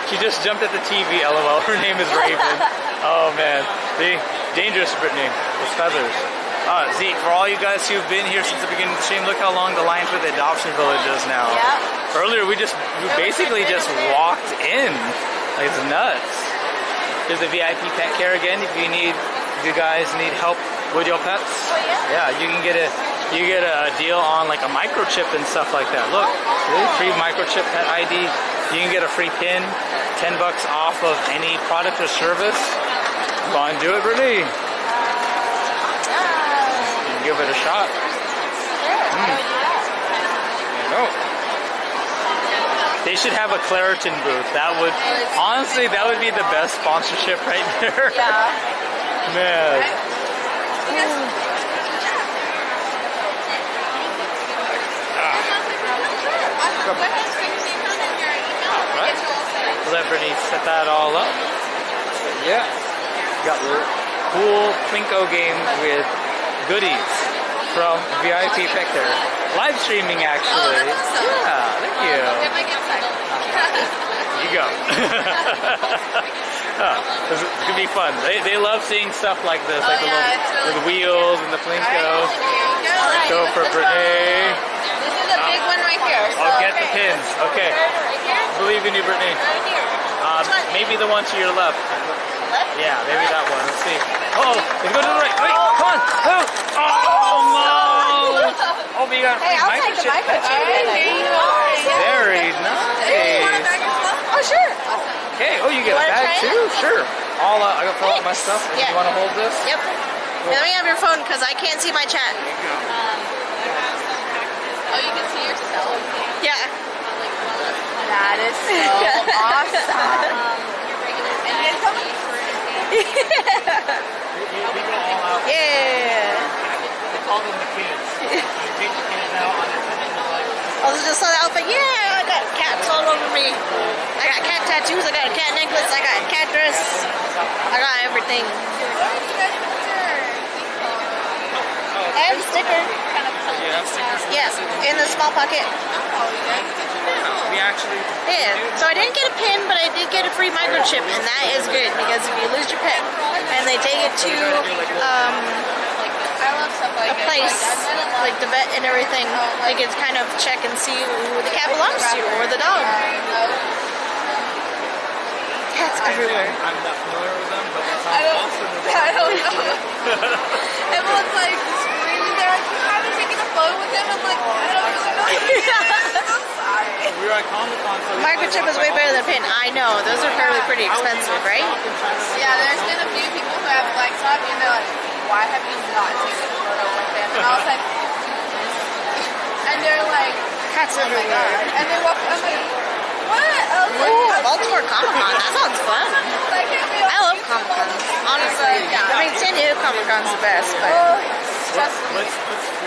she just jumped at the TV. LOL. Her name is Raven. oh man, the dangerous Brittany. Those feathers. Uh, Zeke, for all you guys who've been here since the beginning of the stream, look how long the line for the adoption village is now. Yeah. Earlier we just we basically just walked in. Like it's nuts. There's the VIP pet care again if you need if you guys need help with your pets. Oh, yeah? Yeah, you can get a you get a deal on like a microchip and stuff like that. Look, free microchip pet ID. You can get a free pin, ten bucks off of any product or service. Go on, do it. Ah, Give it a shot. sure. How do we do that? No. They should have a Claritin booth. That would honestly that would be the best sponsorship right there. Yeah. Man. Right. Let Brittany set that all up. Yeah. Got the cool Plinko game with goodies from VIP Pet Live streaming actually. Oh, awesome. Yeah, thank you. Get my gift set. You go. oh, this is- it's gonna be fun. They, they love seeing stuff like this, like the Oh, little really the wheels and the Plinko. Alright, Go for. Brittany. This is a big one right here. So, I'll get the okay. pins. Okay. Right? Believe in you, Brittany. Right. Uh, maybe the one to your left. Yeah, maybe that one. Let's see. Oh, let's go to the right. Wait, come on. Oh, oh no. Oh, but you got Hey, free I'll take the microchip. microchip. Alright, here you Very You want a nice. bag as well? Oh, sure. Okay. Oh, you get You a bag try it? too? Sure. I'll, uh, I got to fill out my stuff. Yeah. You want to hold this? Yep. Here, let me have your phone because I can't see my chat. Oh, you can see yourself. Yeah. That is so awesome. And all out. Yeah. We call them the kids. We take kids now on their I was just saw the outfit. Yeah, I got cats all over me. I got cat tattoos. I got a cat necklace. I got a cat dress. I got everything. I have a sticker. You have stickers? Yes, in the small pocket. We actually. Yeah. So I didn't get a pin, but I did get a free microchip, and that is good because if you lose your pet and they take it to um, a place like the vet and everything, they can kind of check and see who the cat belongs to or the dog. Cats everywhere. I'm not familiar with them, but that I sounds don't. I don't know. Everyone's like. They're like, you haven't taken a photo with him. I'm like, I don't really know. I'm sorry. We were at Comic Con, so Microchip is way better than a pin. I know. Those are fairly pretty expensive, right? Yeah, there's been a few people who have like talked and they're like, why have you not taken a photo with him? And I was like, and they're like, Cats oh my god. And they walk, I'm like, what? I was like, Ooh, Baltimore Comic Con. That sounds fun. I I love Comic Cons, honestly. I mean, San Diego Comic Con's the best, but Oh, trust me.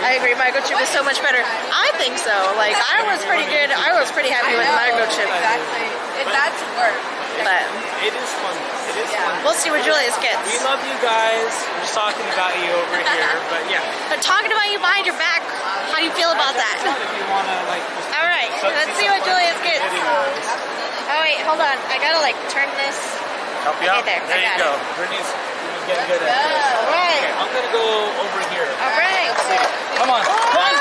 I agree. Microchip is so much better. I think so. Like, I was pretty good. I was pretty happy with Microchip, Exactly. It, that's work. but It is fun. It is fun. we'll see what Julius gets. We love you guys. We're just talking about you over here, but yeah. But talking about you behind your back, how do you feel about that? Want to like just All right, let's see what Julius gets. Oh wait, hold on. I gotta like turn this. help you out. There. There you go. Brittany's Brittany's getting good at this. All right, Okay, I'm gonna go over here. all right. Come on. Come on.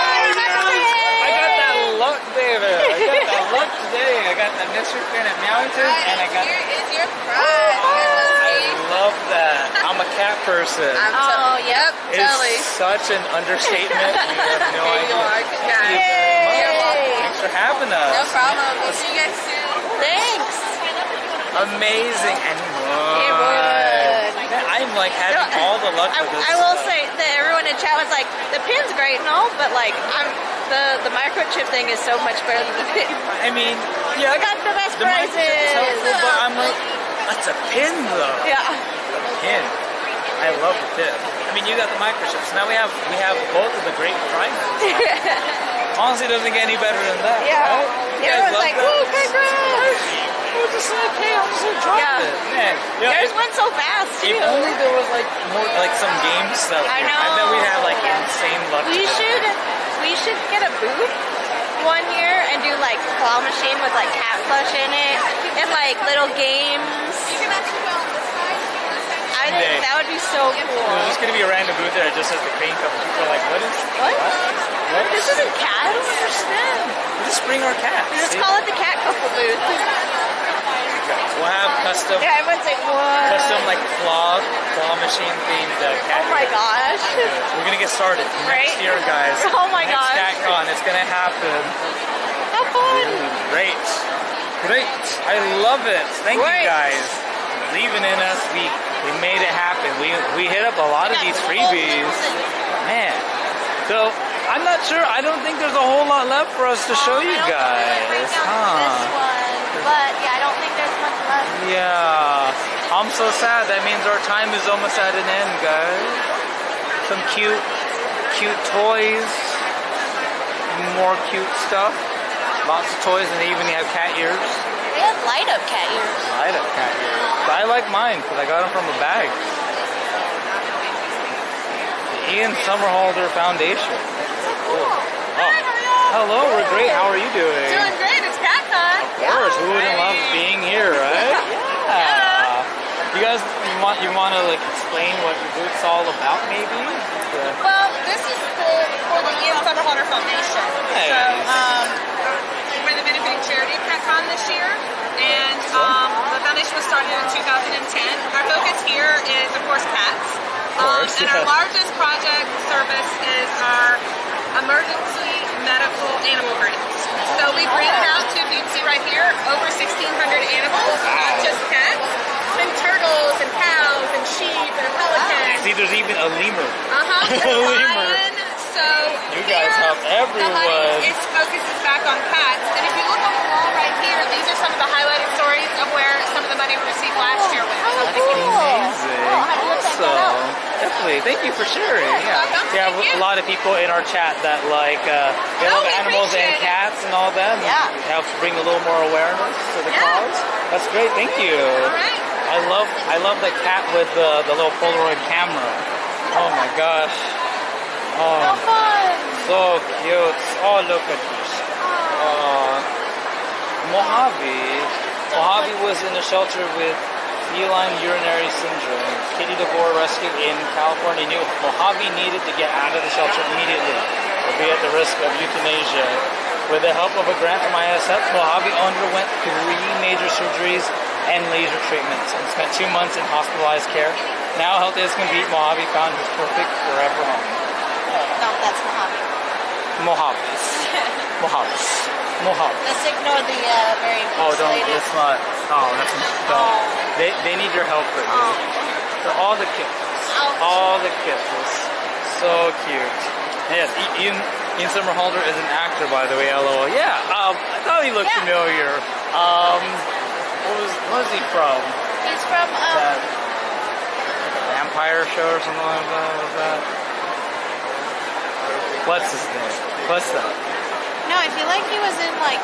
I got that luck, David. I got that luck today. I got that Mr. Fin at Mountain, and I got. Here is your prize. Oh, I love that. I'm a cat person. I'm Oh, yep. It's totally. such an understatement. You have no Here you are. Congrats. Yay! Thanks for having us. No problem. We'll see you guys soon. Thanks. Amazing and It wood. would. Like having all the luck I, with this. I will stuff. say that everyone in chat was like, the pin's great and all, but like, I'm the the microchip thing is so much better than the pin. I mean, yeah, I got the best the prizes. helpful, but I'm like, that's a pin though. Yeah. A pin. I love the pin. I mean, you got the microchips. Now we have we have both of the great prizes. Honestly, it doesn't get any better than that. Yeah. Right? You guys love like, that? congrats. We're just like, hey, I'm just gonna drop Yeah. it. Man, you Yours went so fast too. If only there was like more, like some game stuff. I know. I bet we'd have like insane luck. We should we should get a booth one year and do like claw machine with like cat plush in it and like little games. I think Someday. that would be so cool. There's just gonna be a random booth there just as the crane comes. People are like, what is? What? What? This isn't cat. I don't understand. We just bring our cats. Let's call it the cat couple booth. We'll have custom, Yeah, everyone's like, what? custom like claw, claw machine themed uh, cat. Oh my gosh. We're gonna get started Right? next year, guys. Oh my Next gosh. CatCon, it's gonna happen. How fun. Great, great. I love it. Thank Great. you guys. Believing in us, we we made it happen. We we hit up a lot of these freebies. Man. So I'm not sure. I don't think there's a whole lot left for us to show you guys. This Huh. one, but yeah, I don't think there's much left. Yeah. I'm so sad. That means our time is almost at an end, guys. Some cute, cute toys. More cute stuff. Lots of toys, and they even have cat ears. They have light up cat ears. Light up cat ears. But I like mine because I got them from a bag. Ian Somerhalder Foundation. Cool. Oh. Hello, we're great. How are you doing? Doing great. It's CatCon. Of course, who wouldn't love here, right? yeah. You guys, you want you want to like explain what your booth's all about, maybe? Yeah. Well, this is for, for the Ian Somerhalder Foundation. Hey. So, um, we're the benefiting charity of CatCon this year. And um, the foundation was started in 2010. Our focus here is, of course, cats. Um, course, and our largest project service is our emergency medical animal grants. So we've granted out to, you can see right here, over 1,600 animals, not just cats, and turtles and cows and sheep and pelicans. See, there's even a lemur. Uh-huh. Lemur. Lion. So You guys here, help everyone. The honey, it focuses back on cats. And if you look on the wall right here, these are some of the highlighted stories of where some of the money we received last year went. Oh, cool. amazing. Oh, I have to check that out. Awesome. That's exactly. Thank you for sharing. Yeah, welcome. we have Thank you. a lot of people in our chat that like uh, they Oh, love animals and appreciate it. cats and all that. and Yeah. it helps bring a little more awareness to the Yeah. cause. That's great. Thank you. All right. I love I love the cat with the the little Polaroid camera. Oh my gosh. Oh, So fun. so cute. Oh, look at this. Oh, Mojave. Mojave was in a shelter with feline urinary syndrome. Kitty DeVore rescued in California knew Mojave needed to get out of the shelter immediately or be at the risk of euthanasia. With the help of a grant from ISF, Mojave underwent three major surgeries and laser treatments and spent two months in hospitalized care. Now, healthy as can be, Mojave found his perfect forever home. No, that's Mojave. Mojave. Mojave. Mojave. Let's ignore the uh, very Oh, don't. lady. It's not. Oh, that's don't. They, they need your help for you. For all the kittens. All the kittens. So cute. Yes, Ian, Ian Somerhalder is an actor, by the way. LOL. Yeah. Um, I thought he looked Yeah. familiar. Um, what was what was he from? He's from, um, That vampire show or something like that. What was that? What's his name? What's that? No, I feel like he was in, like,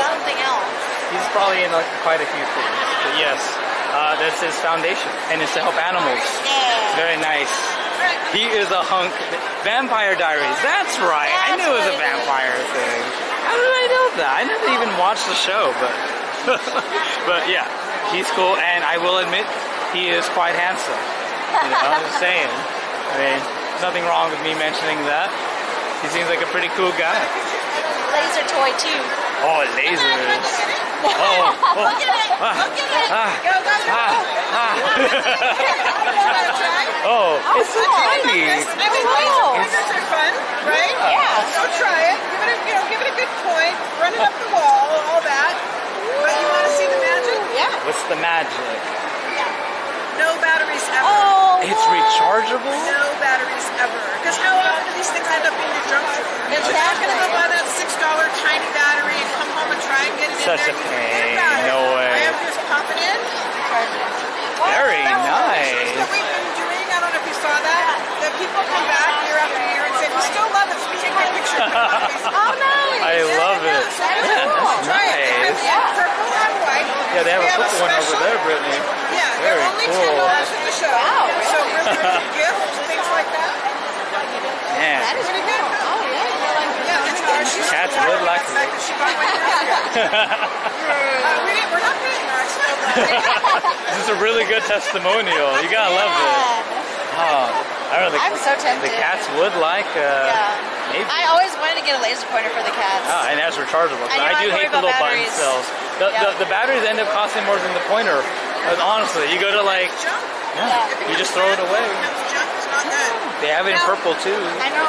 something else. He's probably in like quite a few things. But yes, uh, that's his foundation, and it's to help animals. Yeah. Very nice. He is a hunk. Vampire Diaries. That's right. I knew it was a what it is. vampire thing. How did I know that? I never even watched the show, but but yeah, he's cool, and I will admit he is quite handsome. You know, I'm just saying. I mean, nothing wrong with me mentioning that. He seems like a pretty cool guy. Laser toy, too. Oh, lasers. Oh, oh. Look at it. Ah, Look at it. ah, Go, go, go. ah, ah. Wanna oh, it's so tiny. I mean, laser pointers are fun, right? Yeah. So try it. Give it a, you know, give it a good point. Run it up the wall, all that. But you want to see the magic? Yeah. What's the magic? No batteries ever. Oh, It's rechargeable? No batteries ever. Because how often do these things end up in your junk drawer? You're not going to go buy that six dollar tiny battery and come home and try and get it Such in a there. pain. Forget about it. No way. All you have to do is pop it in. Very That nice. we've been doing, I don't know if you saw that, that people come back year after year and say, we still love it, so we take a picture. and put it on Facebook." Oh, nice. I Yeah, love yeah, it. So that's Yeah, cool. that's Try it. They nice. have the purple and white. Yeah, they have We a purple one over special- there, Brittany. Yeah, Very they're only cool. ten dollars at the show. Wow, So really good gift, things like that. Man, Pretty good. Oh, yeah. Yeah, it's ours. She's Cats would like the fact that she bought my gift. Uh, we didn't, we're not paying her. This is a really good testimonial. You gotta love this. Oh, I don't know. I'm so tempted. The cats would like, uh, Yeah. maybe. I always wanted to get a laser pointer for the cats. Ah, and that's rechargeable. And So you I don't do have to hate the about little button batteries. cells. The, Yeah. the, the batteries end up costing more than the pointer. But honestly, you go to like, yeah, you just throw it away. It's junk. It's not good. They have it in purple too. I know.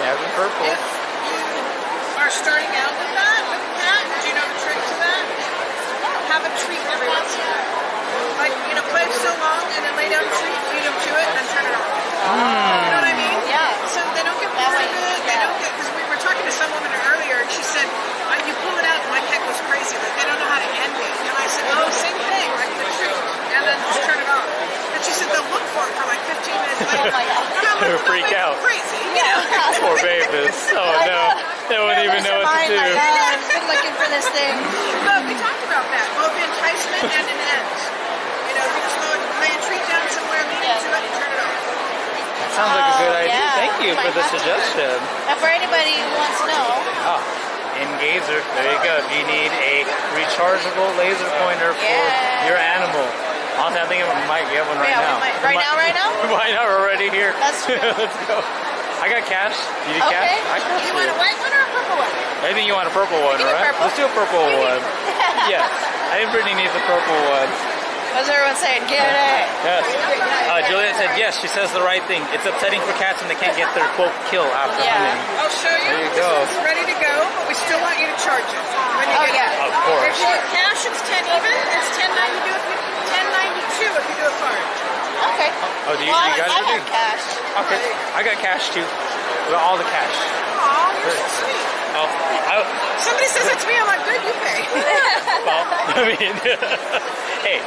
They have it in purple. If you are starting out with that, with that, do you know the trick to that? Have a treat every once in a while. Like, you know, play so long and then lay down a treat, feed them to it, and then turn it off. You know what I mean? Mm. Yeah. So they don't get bored of it. They don't get, because we were talking to some woman earlier, and she said, uh, you pull it out, and my cat goes crazy. Like, they don't know how to end it. And I said, oh, same thing, like the treat, and then just turn it off. And she said, they'll look for it for like 15 minutes later. Oh my God. Like, They'll freak make out." Crazy, you know? Poor babies. Oh no, they wouldn't even know what to do. Like, oh, I've been looking for this thing. But we talked about that, both enticement and an end. You know, we just go and lay a treat down somewhere, lead Yeah. into it, and turn it off. That sounds like a good Oh, idea. yeah. Thank you for the suggestion. And for anybody who wants to know, Ah, Engazer. There you go. If you need a rechargeable laser pointer for your animal. Honestly, I think I might get one right Yeah, we now. might- right now, right now? Why not? We're already here. That's true. Let's go. I got cash. You need Okay. cash? I You you. want a white one or a purple one? I think you want a purple one, right? purple. Let's do a purple one. yes. I think Brittany needs a purple one. What's everyone saying? Get it. Yes. Uh, Juliet said yes. She says the right thing. It's upsetting for cats when they can't get their quote kill after Yeah. hunting. I'll show you. There you this go. one's ready to go, but we still want you to charge it. When you Oh, get yeah. it. Of course. If you get cash, it's 10 even. It's 10.92 if you 10.92 if you do a card. Okay. Oh, do you, well, you I, got I have cash. Okay. I got cash too. We got all the cash. Aw, you're so sweet. Oh, I, Somebody says it to me, I'm like, good, you pay. well, I mean, hey,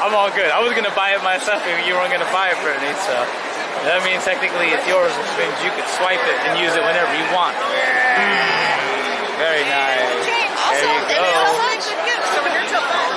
I'm all good. I was gonna buy it myself if you weren't gonna buy it, Brittany. So that means technically it's yours, which means you could swipe it and use it whenever you want. Mm, very nice. Awesome. There you go. Good gift. So when you're till five.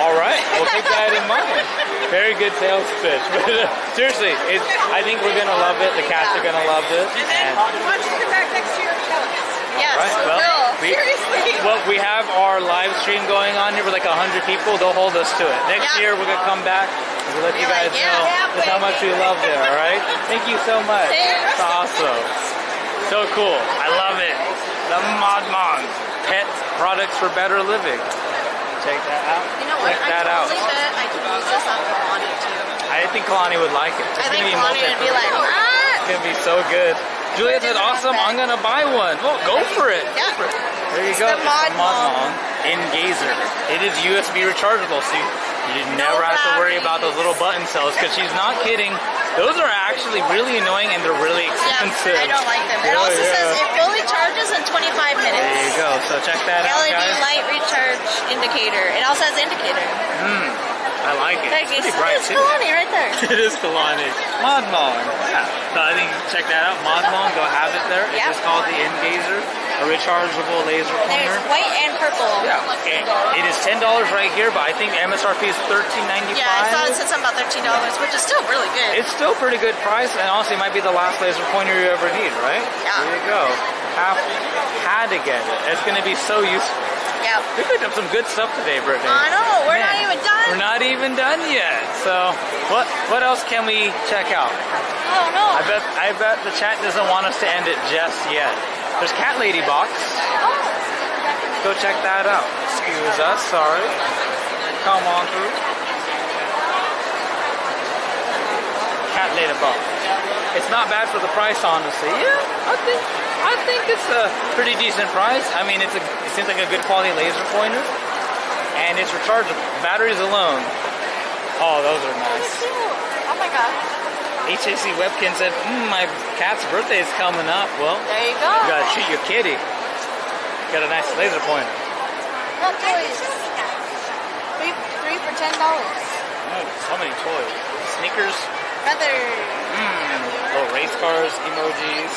All right, we'll keep that in mind. Very good sales pitch. But uh, seriously, it's, I think we're gonna love it. The cats are gonna love this. And then And, why come back next year and tell us? Yes. right, well, Will. we, Seriously. well, we have our live stream going on here with like 100 people. They'll hold us to it. Next Yeah. year, we're gonna come back and we'll let you guys like, yeah, know yeah, just how much we love it. All right. Thank you so much. It's awesome. So cool. I love it. The Mod Mon pet products for better living. Check that out. You know what? Check I that out. bet I could use this on Kalani too. I think Kalani would like it. It's I think Kalani would be like, ah. It's gonna be so good. Juliet said, "Awesome! I'm gonna buy one." Well, go for it. Yeah. There you It's go. the Mod It's Mod. Mon in Gazer. It is USB rechargeable, so you, you never have to worry about those little button cells. Because she's not kidding. Those are actually really annoying and they're really expensive. Yeah. I don't like them. It Yeah, also yeah. says it fully charges in 25 minutes. There you go. So check that out, LED light recharge indicator. It also has indicator. Hmm. I like it. Like, It's it's, pretty bright it's too. Kalani right there. it is Kalani. Modmon. Yeah. So I think check that out. Modmon, go have it there. Yeah. It's just called the N-Gazer, a rechargeable laser There's pointer. white and purple. Yeah. Okay. It is ten dollars right here, but I think MSRP is thirteen ninety five. Yeah, I thought it said something about $13, which is still really good. It's still pretty good price, and honestly, it might be the last laser pointer you ever need, right? Yeah. There you go. Have had to get it. It's going to be so useful. We picked up some good stuff today, Brittany. I know, we're not even done. We're not even done yet. So, what what else can we check out? Oh no. I bet I bet the chat doesn't want us to end it just yet. There's Cat Lady Box. Oh. Go check that out. Excuse us, sorry. Come on through. Cat Lady Box. It's not bad for the price, honestly. Yeah, I think I think it's a pretty decent price. I mean, it's a it seems like a good quality laser pointer, and it's rechargeable. Batteries alone. Oh, those are nice. Oh my god. HAC Webkin said, mm, my cat's birthday is coming up. Well, There you go. you gotta treat your kitty. Got a nice laser pointer. Hot toys. Three, three for ten dollars. Oh, so many toys. Sneakers, Feather. mm, little race cars, emojis.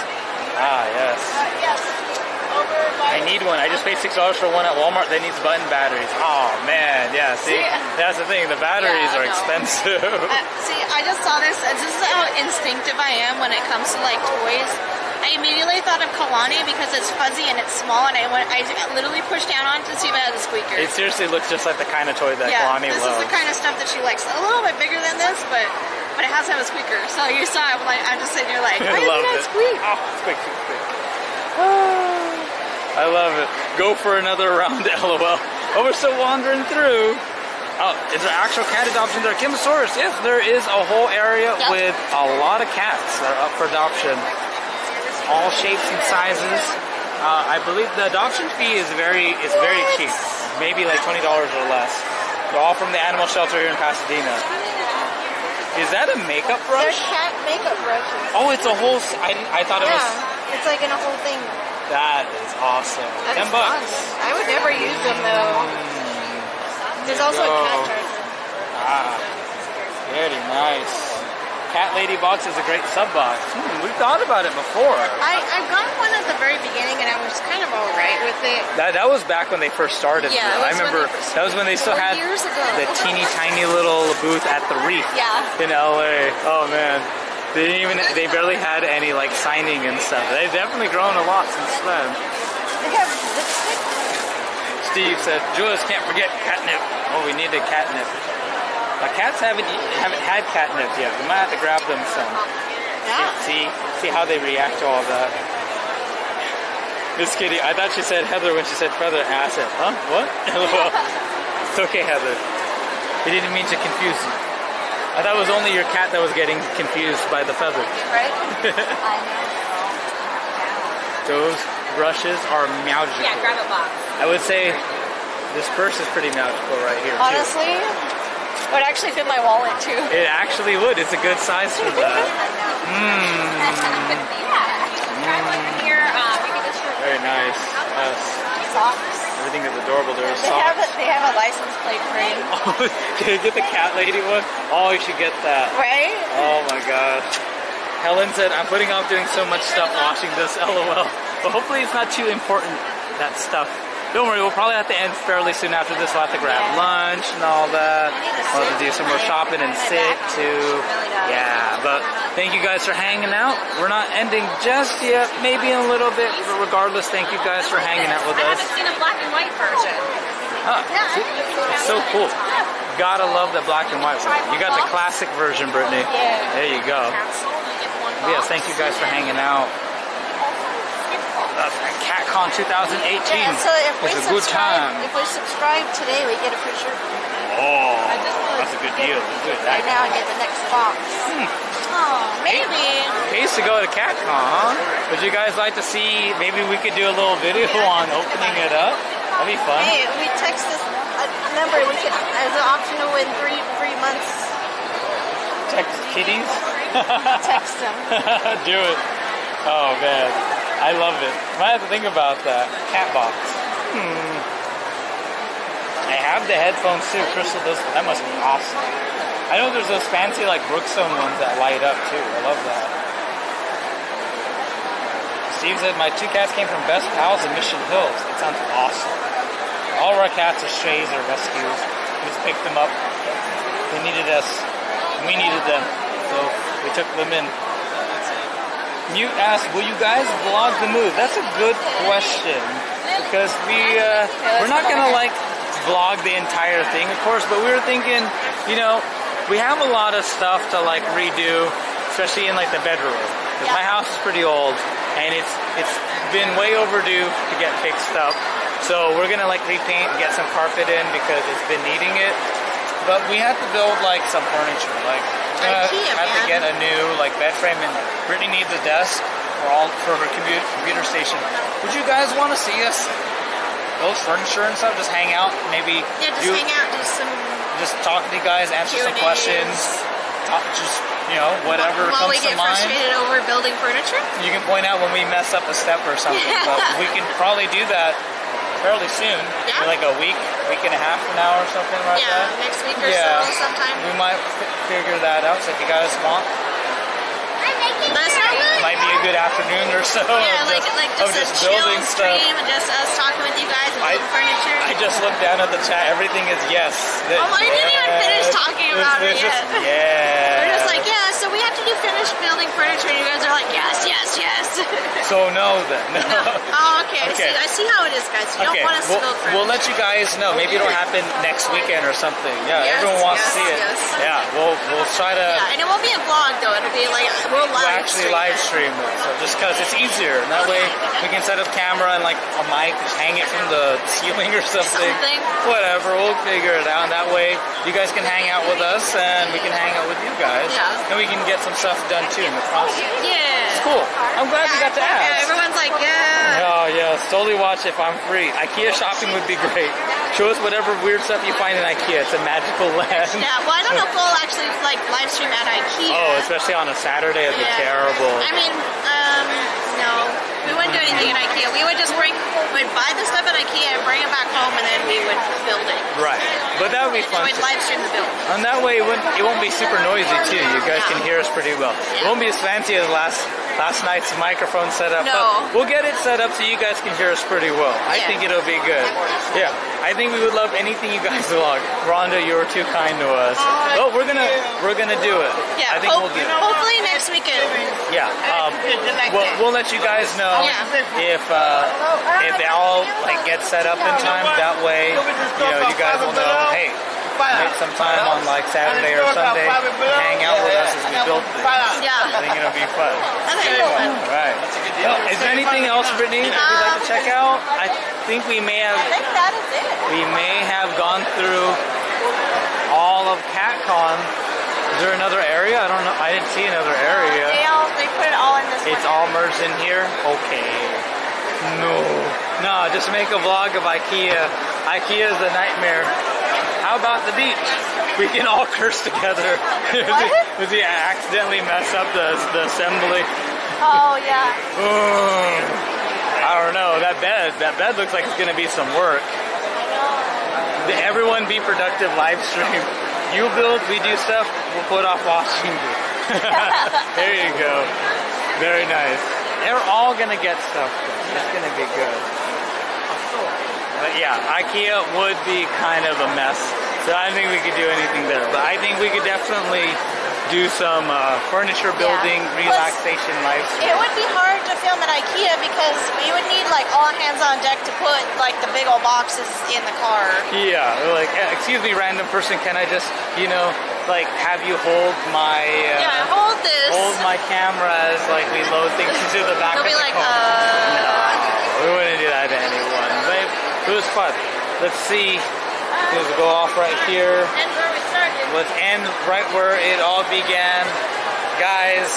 Ah, yes. yes. Over I need one. I just paid six dollars for one at Walmart that needs button batteries. Oh man, yeah. See, See? that's the thing. The batteries Yeah, are expensive. Uh, see, I just saw this. This is how instinctive I am when it comes to like toys. I immediately thought of Kalani because it's fuzzy and it's small, and I went. I literally pushed down on it to see if it has a squeaker. it seriously looks just like the kind of toy that yeah, Kalani this loves. is the kind of stuff that she likes. A little bit bigger than this, but but it has to have a squeaker. So you saw it. Like I'm just sitting here like, why I does love it squeak? Oh, squeak, squeak, squeak. I love it. Go for another round, lol. Oh, we're still wandering through. Oh, is there actual cat adoption there? Kimosaurus, yes, there is a whole area Yep. with a lot of cats that are up for adoption. All shapes and sizes. Uh, I believe the adoption fee is very is very cheap. Maybe like twenty dollars or less. They're all from the animal shelter here in Pasadena. Is that a makeup They're brush? cat makeup brushes. Oh, it's a whole. I, I thought it was. Yeah, it's like in a whole thing. That is awesome. That Ten is fun. bucks. I would never use them though. There's also a cat charger. Ah, very nice. Cat Lady box is a great sub box. Hmm, we've thought about it before. I, I got one at the very beginning and I was kind of alright with it. That that was back when they first started. Yeah. I it was when remember they first- that was when they still had the teeny tiny little booth at the Reef Yeah. in LA. Oh man, they didn't even they barely had any like signing and stuff. They've definitely grown a lot since then. They have lipstick. Steve said, Julius can't forget catnip. Oh, we needed catnip. Uh, cats haven't haven't had catnip yet. We might have to grab them some. Yeah. See see how they react to all that. Miss Kitty, I thought she said Heather when she said feather. And I said, huh? What? It's okay, Heather. We didn't mean to confuse you. I thought it was only your cat that was getting confused by the feathers. Right? Those brushes are magical. Yeah, grab a box. I would say this purse is pretty magical right here. too. Honestly, it would actually fit my wallet too. It actually would. It's a good size for that. yeah. Grab one here. Um, you can just Very nice. Yes. Socks. Everything is adorable. There's They have a, they have a license plate frame, Can you get the cat lady one? Oh, you should get that. right? Oh my gosh. Helen said, I'm putting off doing so much stuff watching this, lol. But hopefully it's not too important, that stuff. Don't worry, we'll probably have to end fairly soon after this. We'll have to grab lunch and all that. We'll have to do some more shopping and sit too. Yeah, but thank you guys for hanging out. We're not ending just yet, maybe in a little bit, but regardless, thank you guys for hanging out with us. I haven't seen a black and white version. Ah, it's so cool. Gotta love the black and white one. You got the classic version, Brittany. There you go. Yes, thank you guys for hanging out. That's CatCon 2018. Yeah, so if we it's a good subscribe, time. if we subscribe today, we get a free shirt. Oh, that's a good deal. Good. Right now, and get the next box. Hmm. Oh, maybe. Pays to go to CatCon, huh? Would you guys like to see? Maybe we could do a little video on opening it up. That'd be fun. Hey, we text this number. We can as an option to win three three months. Text kitties. Text them. Do it. Oh man, I love it. Might have to think about that. Cat box. Hmm. I have the headphones too. Crystal does. That must be awesome. I know there's those fancy like Brookstone ones that light up too. I love that. Steve said my two cats came from Best Pals in Mission Hills. That sounds awesome. All of our cats are strays or rescues. We just picked them up. They needed us. We needed them. So we took them in. Mute asked, "Will you guys vlog the move?" That's a good question because we uh, we're not gonna like vlog the entire thing, of course, but we were thinking, you know, we have a lot of stuff to like redo, especially in like the bedroom. 'Cause my house is pretty old and it's it's been way overdue to get fixed up. So we're gonna like repaint and get some carpet in because it's been needing it. But we have to build like some furniture, like we're gonna have to get a new like bed frame and Brittany needs a desk for all for her computer computer station. Would you guys want to see us build furniture and stuff? Just hang out, maybe Yeah, just do, hang out, do some just talk to you guys, answer some questions, talk just you know whatever while comes we get to mind. frustrated over building furniture. You can point out when we mess up a step or something, but we can probably do that fairly soon. Yeah. Like a week, week and a half from now or something like Yeah, that. next week or Yeah. so, sometime. We might f- figure that out. So if you guys want, Let us know. it might be a good afternoon or so. Yeah, like just, like just a just chill building stuff. and just us talking with you guys and I- building furniture. I just looked down at the chat. Everything is yes. Oh, I didn't even finish yes. talking about it it's just- yet. yeah. We're just like, yeah, so we have to do finish building furniture, and you guys are like, yes, yes, yes. So no then. no. Oh, okay. Okay. I, see, I see how it is, guys. You Okay, don't want us we'll, to build furniture. we'll let you guys know. Maybe it'll happen next weekend or something. Yeah, Yes, everyone wants to see it. yes. Yeah, we'll we'll try to yeah, and it won't be a vlog though. It'll be like we'll we'll live actually stream live stream it. So just because it's easier, and that way we can set up camera and like a mic, just hang it from the ceiling or something. Something. Whatever, we'll figure it out. And that way you guys can hang out with us, and we can hang out with you guys, Yeah. and we can get some stuff done too in the oh, process. Yeah. It's cool. I'm glad we got to ask. Yeah, everyone's like, yeah. Oh yeah. totally watch if I'm free. IKEA shopping would be great. Show us whatever weird stuff you find in IKEA. It's a magical land. Yeah, well, I don't know if we'll actually like live stream at IKEA. Oh, especially on a Saturday, it'd be Yeah. terrible. I mean, um, no, we wouldn't do anything in IKEA. We would just bring, we'd buy the stuff at IKEA and bring it back home, and then we would build it. Right, but that would be And fun. we'd live stream the build. And that way, it won't, it won't be super noisy too. You guys can hear us pretty well. It won't be as fancy as last last night's microphone setup, No. but we'll get it set up so you guys can hear us pretty well. I think it'll be good. Yeah, I think we would love anything you guys vlog. Rhonda, you were too kind to us. Oh, we're gonna we're gonna do it. Yeah, I think hope- we'll do it. hopefully next weekend. Yeah, um, we'll, we'll let you guys know Yeah. if uh, if they all like get set up in time. That way, you know, you guys will know. Hey, make some time on like Saturday or Sunday, hang out with us as we build things. I Yeah. think it'll be fun. I think it'll be fun. All right. Well, is there anything else, Brittany, that you'd like to um, check out? I think we may have I think that is it. we may have gone through all of CatCon. Is there another area? I don't know. I didn't see another uh, area. They all, they put it all in this It's one. all merged in here? Okay. No. No, just make a vlog of IKEA. IKEA is a nightmare. How about the beach? We can all curse together. If he accidentally mess up the, the assembly. Oh, yeah. I don't know. That bed, that bed looks like it's gonna be some work. The Everyone be productive live stream. You build, we do stuff, we'll put off watching you. there you go. Very nice. They're all gonna get stuff. It's gonna be good. But yeah, IKEA would be kind of a mess. So I don't think we could do anything there. But I think we could definitely do some uh, furniture building, Plus, relaxation life. It would be hard to film at IKEA because we would need like all hands on deck to put like the big old boxes in the car. Yeah, like, "Eh, excuse me, random person, can I just, you know, like have you hold my uh, yeah, hold this. hold my camera as like we load things into the back They'll of be the like, car? uh. we wouldn't do that to anyone. But it was fun. Let's see. Let's go off right here. And where we started. Let's end right where it all began. Guys,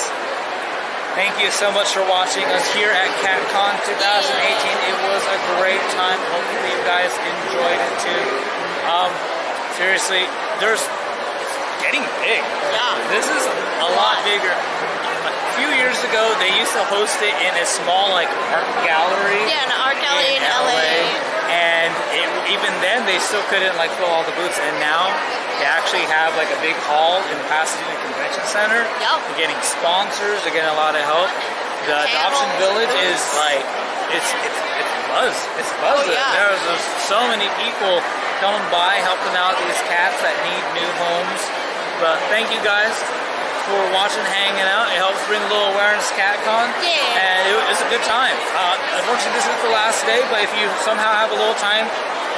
thank you so much for watching us here at CatCon 2018. It was a great time. Hopefully you guys enjoyed it too. Um, seriously, there's getting big. Yeah. This is a lot bigger. A few years ago, they used to host it in a small like art gallery Yeah, an art gallery in, LA. And it, even then they still couldn't like fill all the booths. And now they actually have like a big hall in the Pasadena Convention Center. Yep. They're getting sponsors. They're getting a lot of help. The Adoption Village is like it's it's it's buzz. It's buzzing. Oh, yeah. There's just so many people coming by helping out these cats that need new homes. But thank you guys for watching, hanging out. It helps bring a little awareness to CatCon. Yeah. And it, it's a good time. Uh, unfortunately, this is the last day, but if you somehow have a little time,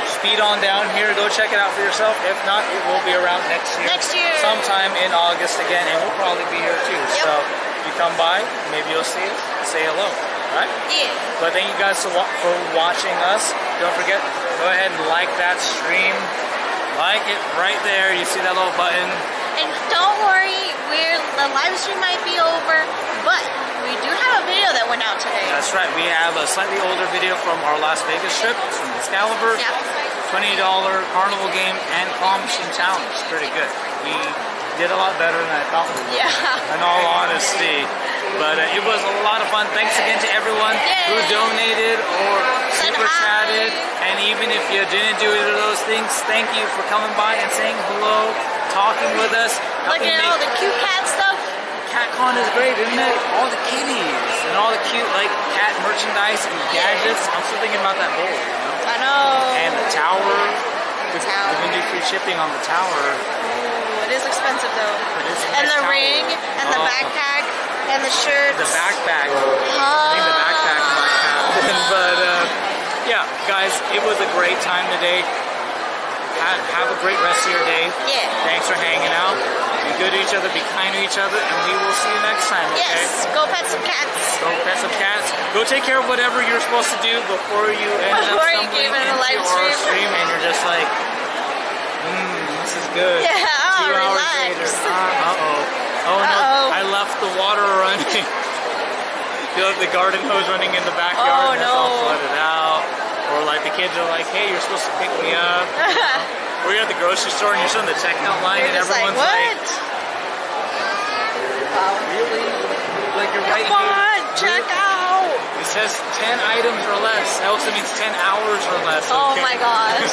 speed on down here, go check it out for yourself. If not, it will be around next year. Next year. Sometime in August again, and we'll probably be here too. Yep. So if you come by, maybe you'll see us, say hello. All right? Yeah. But thank you guys for watching us. Don't forget, go ahead and like that stream. Like it right there. You see that little button. And don't worry, we're the live stream might be over, but we do have a video that went out today. That's right. We have a slightly older video from our Las Vegas trip. It's from Excalibur. Yeah. $20 carnival game and claw machine challenge. Pretty good. We did a lot better than I thought we would. Yeah. In all honesty. But uh, it was a lot of fun. Thanks again to everyone who donated or Said super hi. chatted. And even if you didn't do either of those things, thank you for coming by and saying hello, talking with us. Helping at all the cute cat stuff. CatCon is great, isn't it? All the kitties and all the cute like cat merchandise and gadgets. I'm still thinking about that bowl. You know? I know. And the tower. The tower. we can do free shipping on the tower. It is expensive though. A And the tower. ring, and the Oh, backpack, and the shirts. The backpack. I Ah. think the backpack might have. but uh, yeah, guys, it was a great time today. Have, have a great rest of your day. Yeah. Thanks for hanging out. Be good to each other. Be kind to each other, and we will see you next time. Okay. Yes. Go pet some cats. Go pet some cats. Go take care of whatever you're supposed to do before you end up Before you stumbling give it a live stream. stream, and you're just like, mmm, this is good. Yeah, oh, relax. later, uh oh, oh no, Uh-oh. I left the water running. Feel like the garden hose running in the backyard. Oh, it's all no. flooded out. Or like the kids are like, hey, you're supposed to pick me up. or you're at the grocery store and you're still in the checkout line, You're and just like, everyone's what? really? Like you're right Come here. on, check out. It says 10 items or less. That also means 10 hours or less. Oh okay? my gosh.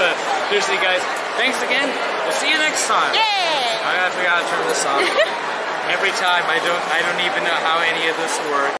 but seriously, guys, thanks again. We'll see you next time. Yeah. I gotta figure out how to turn this on. Every time I don't I don't even know how any of this works.